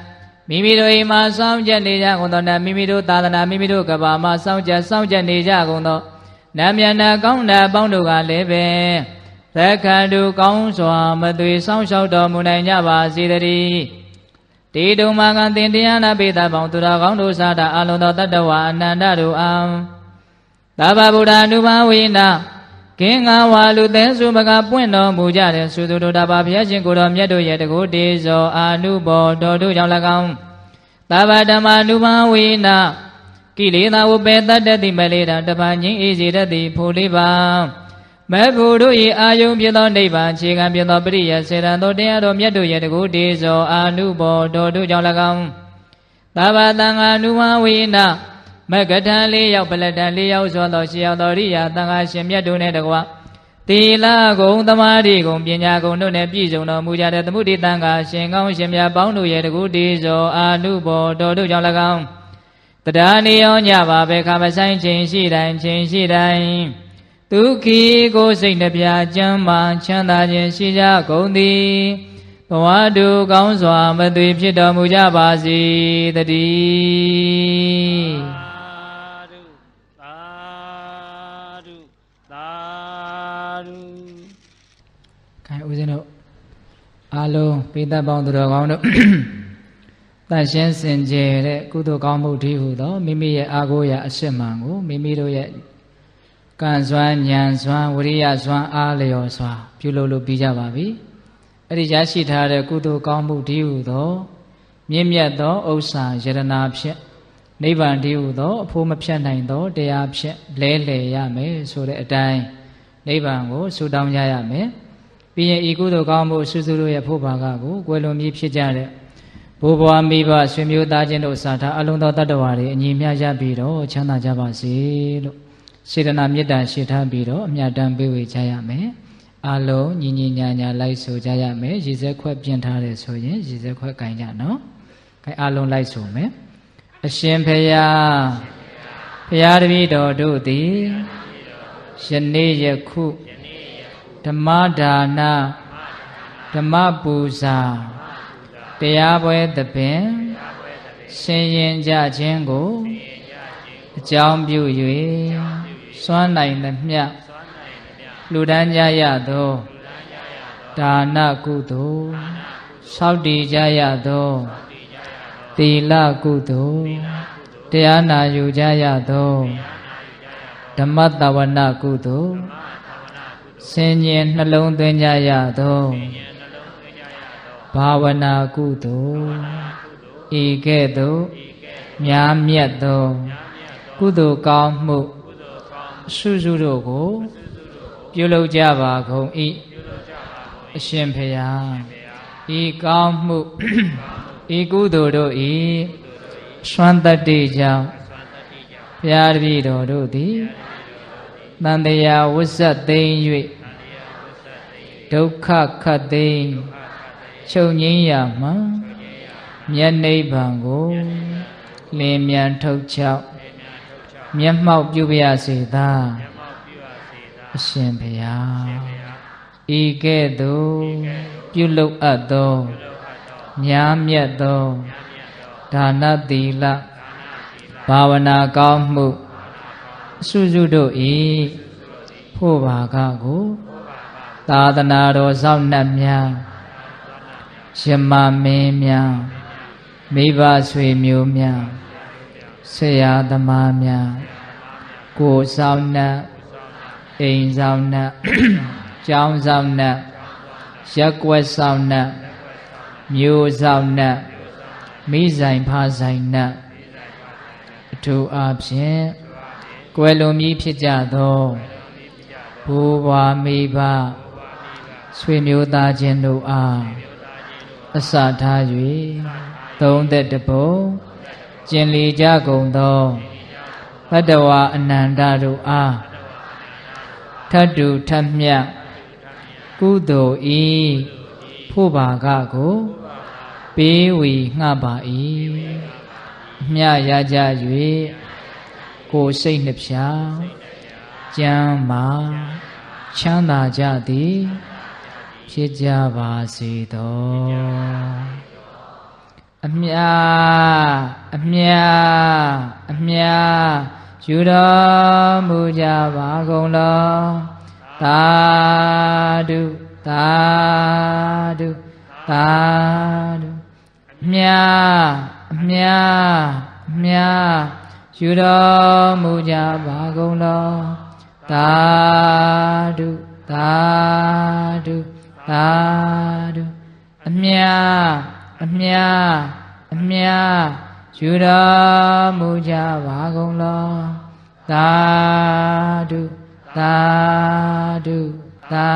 မိမိတို့အိမ်မှာစောင့်ကြနေကြကုန်သောနတ်မိမိတို့သာသနာမိမိတို့ကဘာမှာစောင့်ကြစောင့်ကြနေကြကုန်သောနတ်မြတ်နာကောင်းတာပေါင်းတို့ကလည်းပဲသက္ခန္တုကောင်းစွာမသွေဆောင်လျှောက်တော်မူနိုင်ကြပါစေတည်းတေတုံမာကသင်တရားနာပေတာပေါင်းသူတော်ကောင်းတို့စားတာအလုံးသောတတ္တဝါအနန္တတို့အာသဗ္ဗဗုဒ္ဓ ानु ဘာဝိနာ ကင်းငါဝါလူသဲစုမကပွင့်တော်မူကြတဲ့သုသူတို့တာပါဘုရားရှင်ကိုတော်မြတ်တို့ရဲ့တကုတေဇောအာနုဘောတော်တို့ကြောင့်၎င်းသဗ္ဗဓမ္မာနုဘာဝိနာကိလေသာဝပေတတ္တတိမလေတံတပန်ချင်းအေးစေတတ်သည်ဖို့လေးပါမေဖို့တို့၏အာယုံဖြစ်သောနိဗ္ဗာန်ခြေခံဖြစ်သောပရိယစေတံသောတရားတော်မြတ်တို့ရဲ့တကုတေဇောအာနုဘောတော်တို့ကြောင့်၎င်းသဗ္ဗတံဃာနုဘာဝိနာ မကထံလေးရောက်ပလတံလေးရောက်သောသောရှေရောက်သောရိယာတန်ခါရှင်မြတ်တို့နဲ့တကွသီလဂုံသမာဓိဂုံပညာဂုံတို့နဲ့ပြည့်စုံတော်မူကြတဲ့သမုဒိတံကရှင်ကောင်းရှင်မြတ်ပေါင်းတို့ရဲ့တကူတည်သောအာနုဘော်တော်တို့ကြောင့်၎င်းတရားနေရောညပါပဲခါမဆိုင်ခြင်းရှိတိုင်းခြင်းရှိတိုင်းဒုက္ခိကိုစိတ်နှပြချမ်းမာချမ်းသာခြင်းရှိကြကုန်သည်ဘဝတုကောင်းစွာမသွေဖြစ်တော်မူကြပါစေတည်း ဦးဇင်းတို့အားလုံးပိဋကပေါင်းသူတော်ကောင်းတို့တန်ရှင်းစင်ကြယ်တဲ့ကုသိုလ်ကောင်းမှုတည်းဟုသောမိမိရဲ့အာကိုရာအစစ်မှန်ကိုမိမိတို့ရဲ့ကံစွမ်းဉာဏ်စွမ်းဝိရိယစွမ်းအားလျော်စွာ ပြုလုပ်လို့ပြီးကြပါပြီအဲ့ဒီရရှိထားတဲ့ကုသိုလ်ကောင်းမှုတည်းဟုသောမြင့်မြတ်သောဥစ္စာယရနာဖြင့်နိဗ္ဗာန်တည်းဟုသောအဖို့မဖြတ်နိုင်သောတရားဖြင့်လဲလှယ်ရမယ်ဆိုတဲ့အတိုင်းနိဗ္ဗာန်ကိုဆုတောင်းကြရမယ် ပြီးရင်ဤကုသိုလ်ကောင်းမှုစုစုတို့ရဲ့ဖို့ဘာကကိုကွယ်လွန်ပြီးဖြစ်ကြတဲ့ဘိုးဘွားမိဘဆွေမျိုးသားချင်းတို့စာထားအလုံးသောတတ္တဝါတွေအညီမျှရပြီးတော့ချမ်းသာကြပါစေလို့စေတနာမေတ္တာရှိထားပြီးတော့အမြတ်တမ်းပေးဝေကြရမယ်အလုံးညီညီညာညာလိုက်ဆိုကြရမယ်ရည်စက်ခွက်ပြင်ထားတယ်ဆိုရင်ရည်စက်ခွက်ကင်ကြနော်ခိုင်အလုံးလိုက်ဆိုမယ်အရှင်ဖေယဖရာတပည့်တော်တို့သည်ယနေ့ယခု ဓမ္မဒါနဓမ္မပူဇာတရားပွဲသဘင်ရှင်ရင်ကြခြင်းကိုအကြောင်းပြု၍စွမ်းနိုင်သမျှလူဒန်းကြရသောဒါနကုသိုလ်သောက်တည်ကြရသောသီလကုသိုလ်တရားနာယူကြရသောဓမ္မတဝနာကုသိုလ် စင်ញင်နှလုံးသွင်းကြရသောဘာဝနာကုသိုလ်ဤကဲ့သို့များမြတ်သောကုသိုလ်ကောင်းမှုစုစုတို့ကို ပြုလုပ်ကြပါကုန်၏အရှင်ဖေယဤကောင်းမှုဤကုသိုလ်တို့ဤစွမ်းတတ္တိကြောင့်ဘုရားတပည့်တော်တို့သည်တန်တရားဝိဇ္ဇသိမ့်၍ ဒုက္ခခတ်သိမ့်ချုပ်ငင်းရမှမျက်နိဗ္ဗာန်ကိုလင်းမြန်ထုတ်ချောက်မျက်မှောက်ပြုပါရစေသာအရှင်ဘုရားဤကဲ့သို့ပြုလုပ်အပ်သောများမြတ်သောဒါနသီလဘာဝနာကောင်းမှုအစုစုတို့ဤဖို့ဘာကကို သာသနာတော်စောင့်နှံ့များယမမင်းများမိဘဆွေမျိုးများဆရာသမားများကိုယ်ဆောင်နှံ့အိမ်ဆောင်နှံ့ကျောင်းဆောင်နှံ့ရက်ကွက်ဆောင်နှံ့မျိုးဆောင်နှံ့မိဆိုင်ဖာဆိုင်နှံ့အထူးအားဖြင့်ကွယ်လွန်ပြီးဖြစ်ကြသောဘိုးဘွားမိဘ ဆွေမျိုးသားချင်းတို့အားအစထား၍သုံးသက်တပုံကျင်လီကြကုန်သောဘတ္တဝါအနန္တတို့အားထတ်တူထတ်မြတ်ကုသိုလ်ဤဖို့ပါကကိုပေးဝီငှပါ၏မြရကြ၍ကိုယ်စိတ်နှဖျားကျမ်းမာချမ်းသာကြသည် ဖြစ်ကြပါစေသောအမြအမြအမြယူတော်မူကြပါကုန်လောသာဓုသာဓုသာဓုအမြအမြအမြယူတော်မူကြပါကုန်လောသာဓုသာဓု သာဓုအမြအမြအမြယူတော်မူကြပါကုန်လောသာဓုသာဓုသာ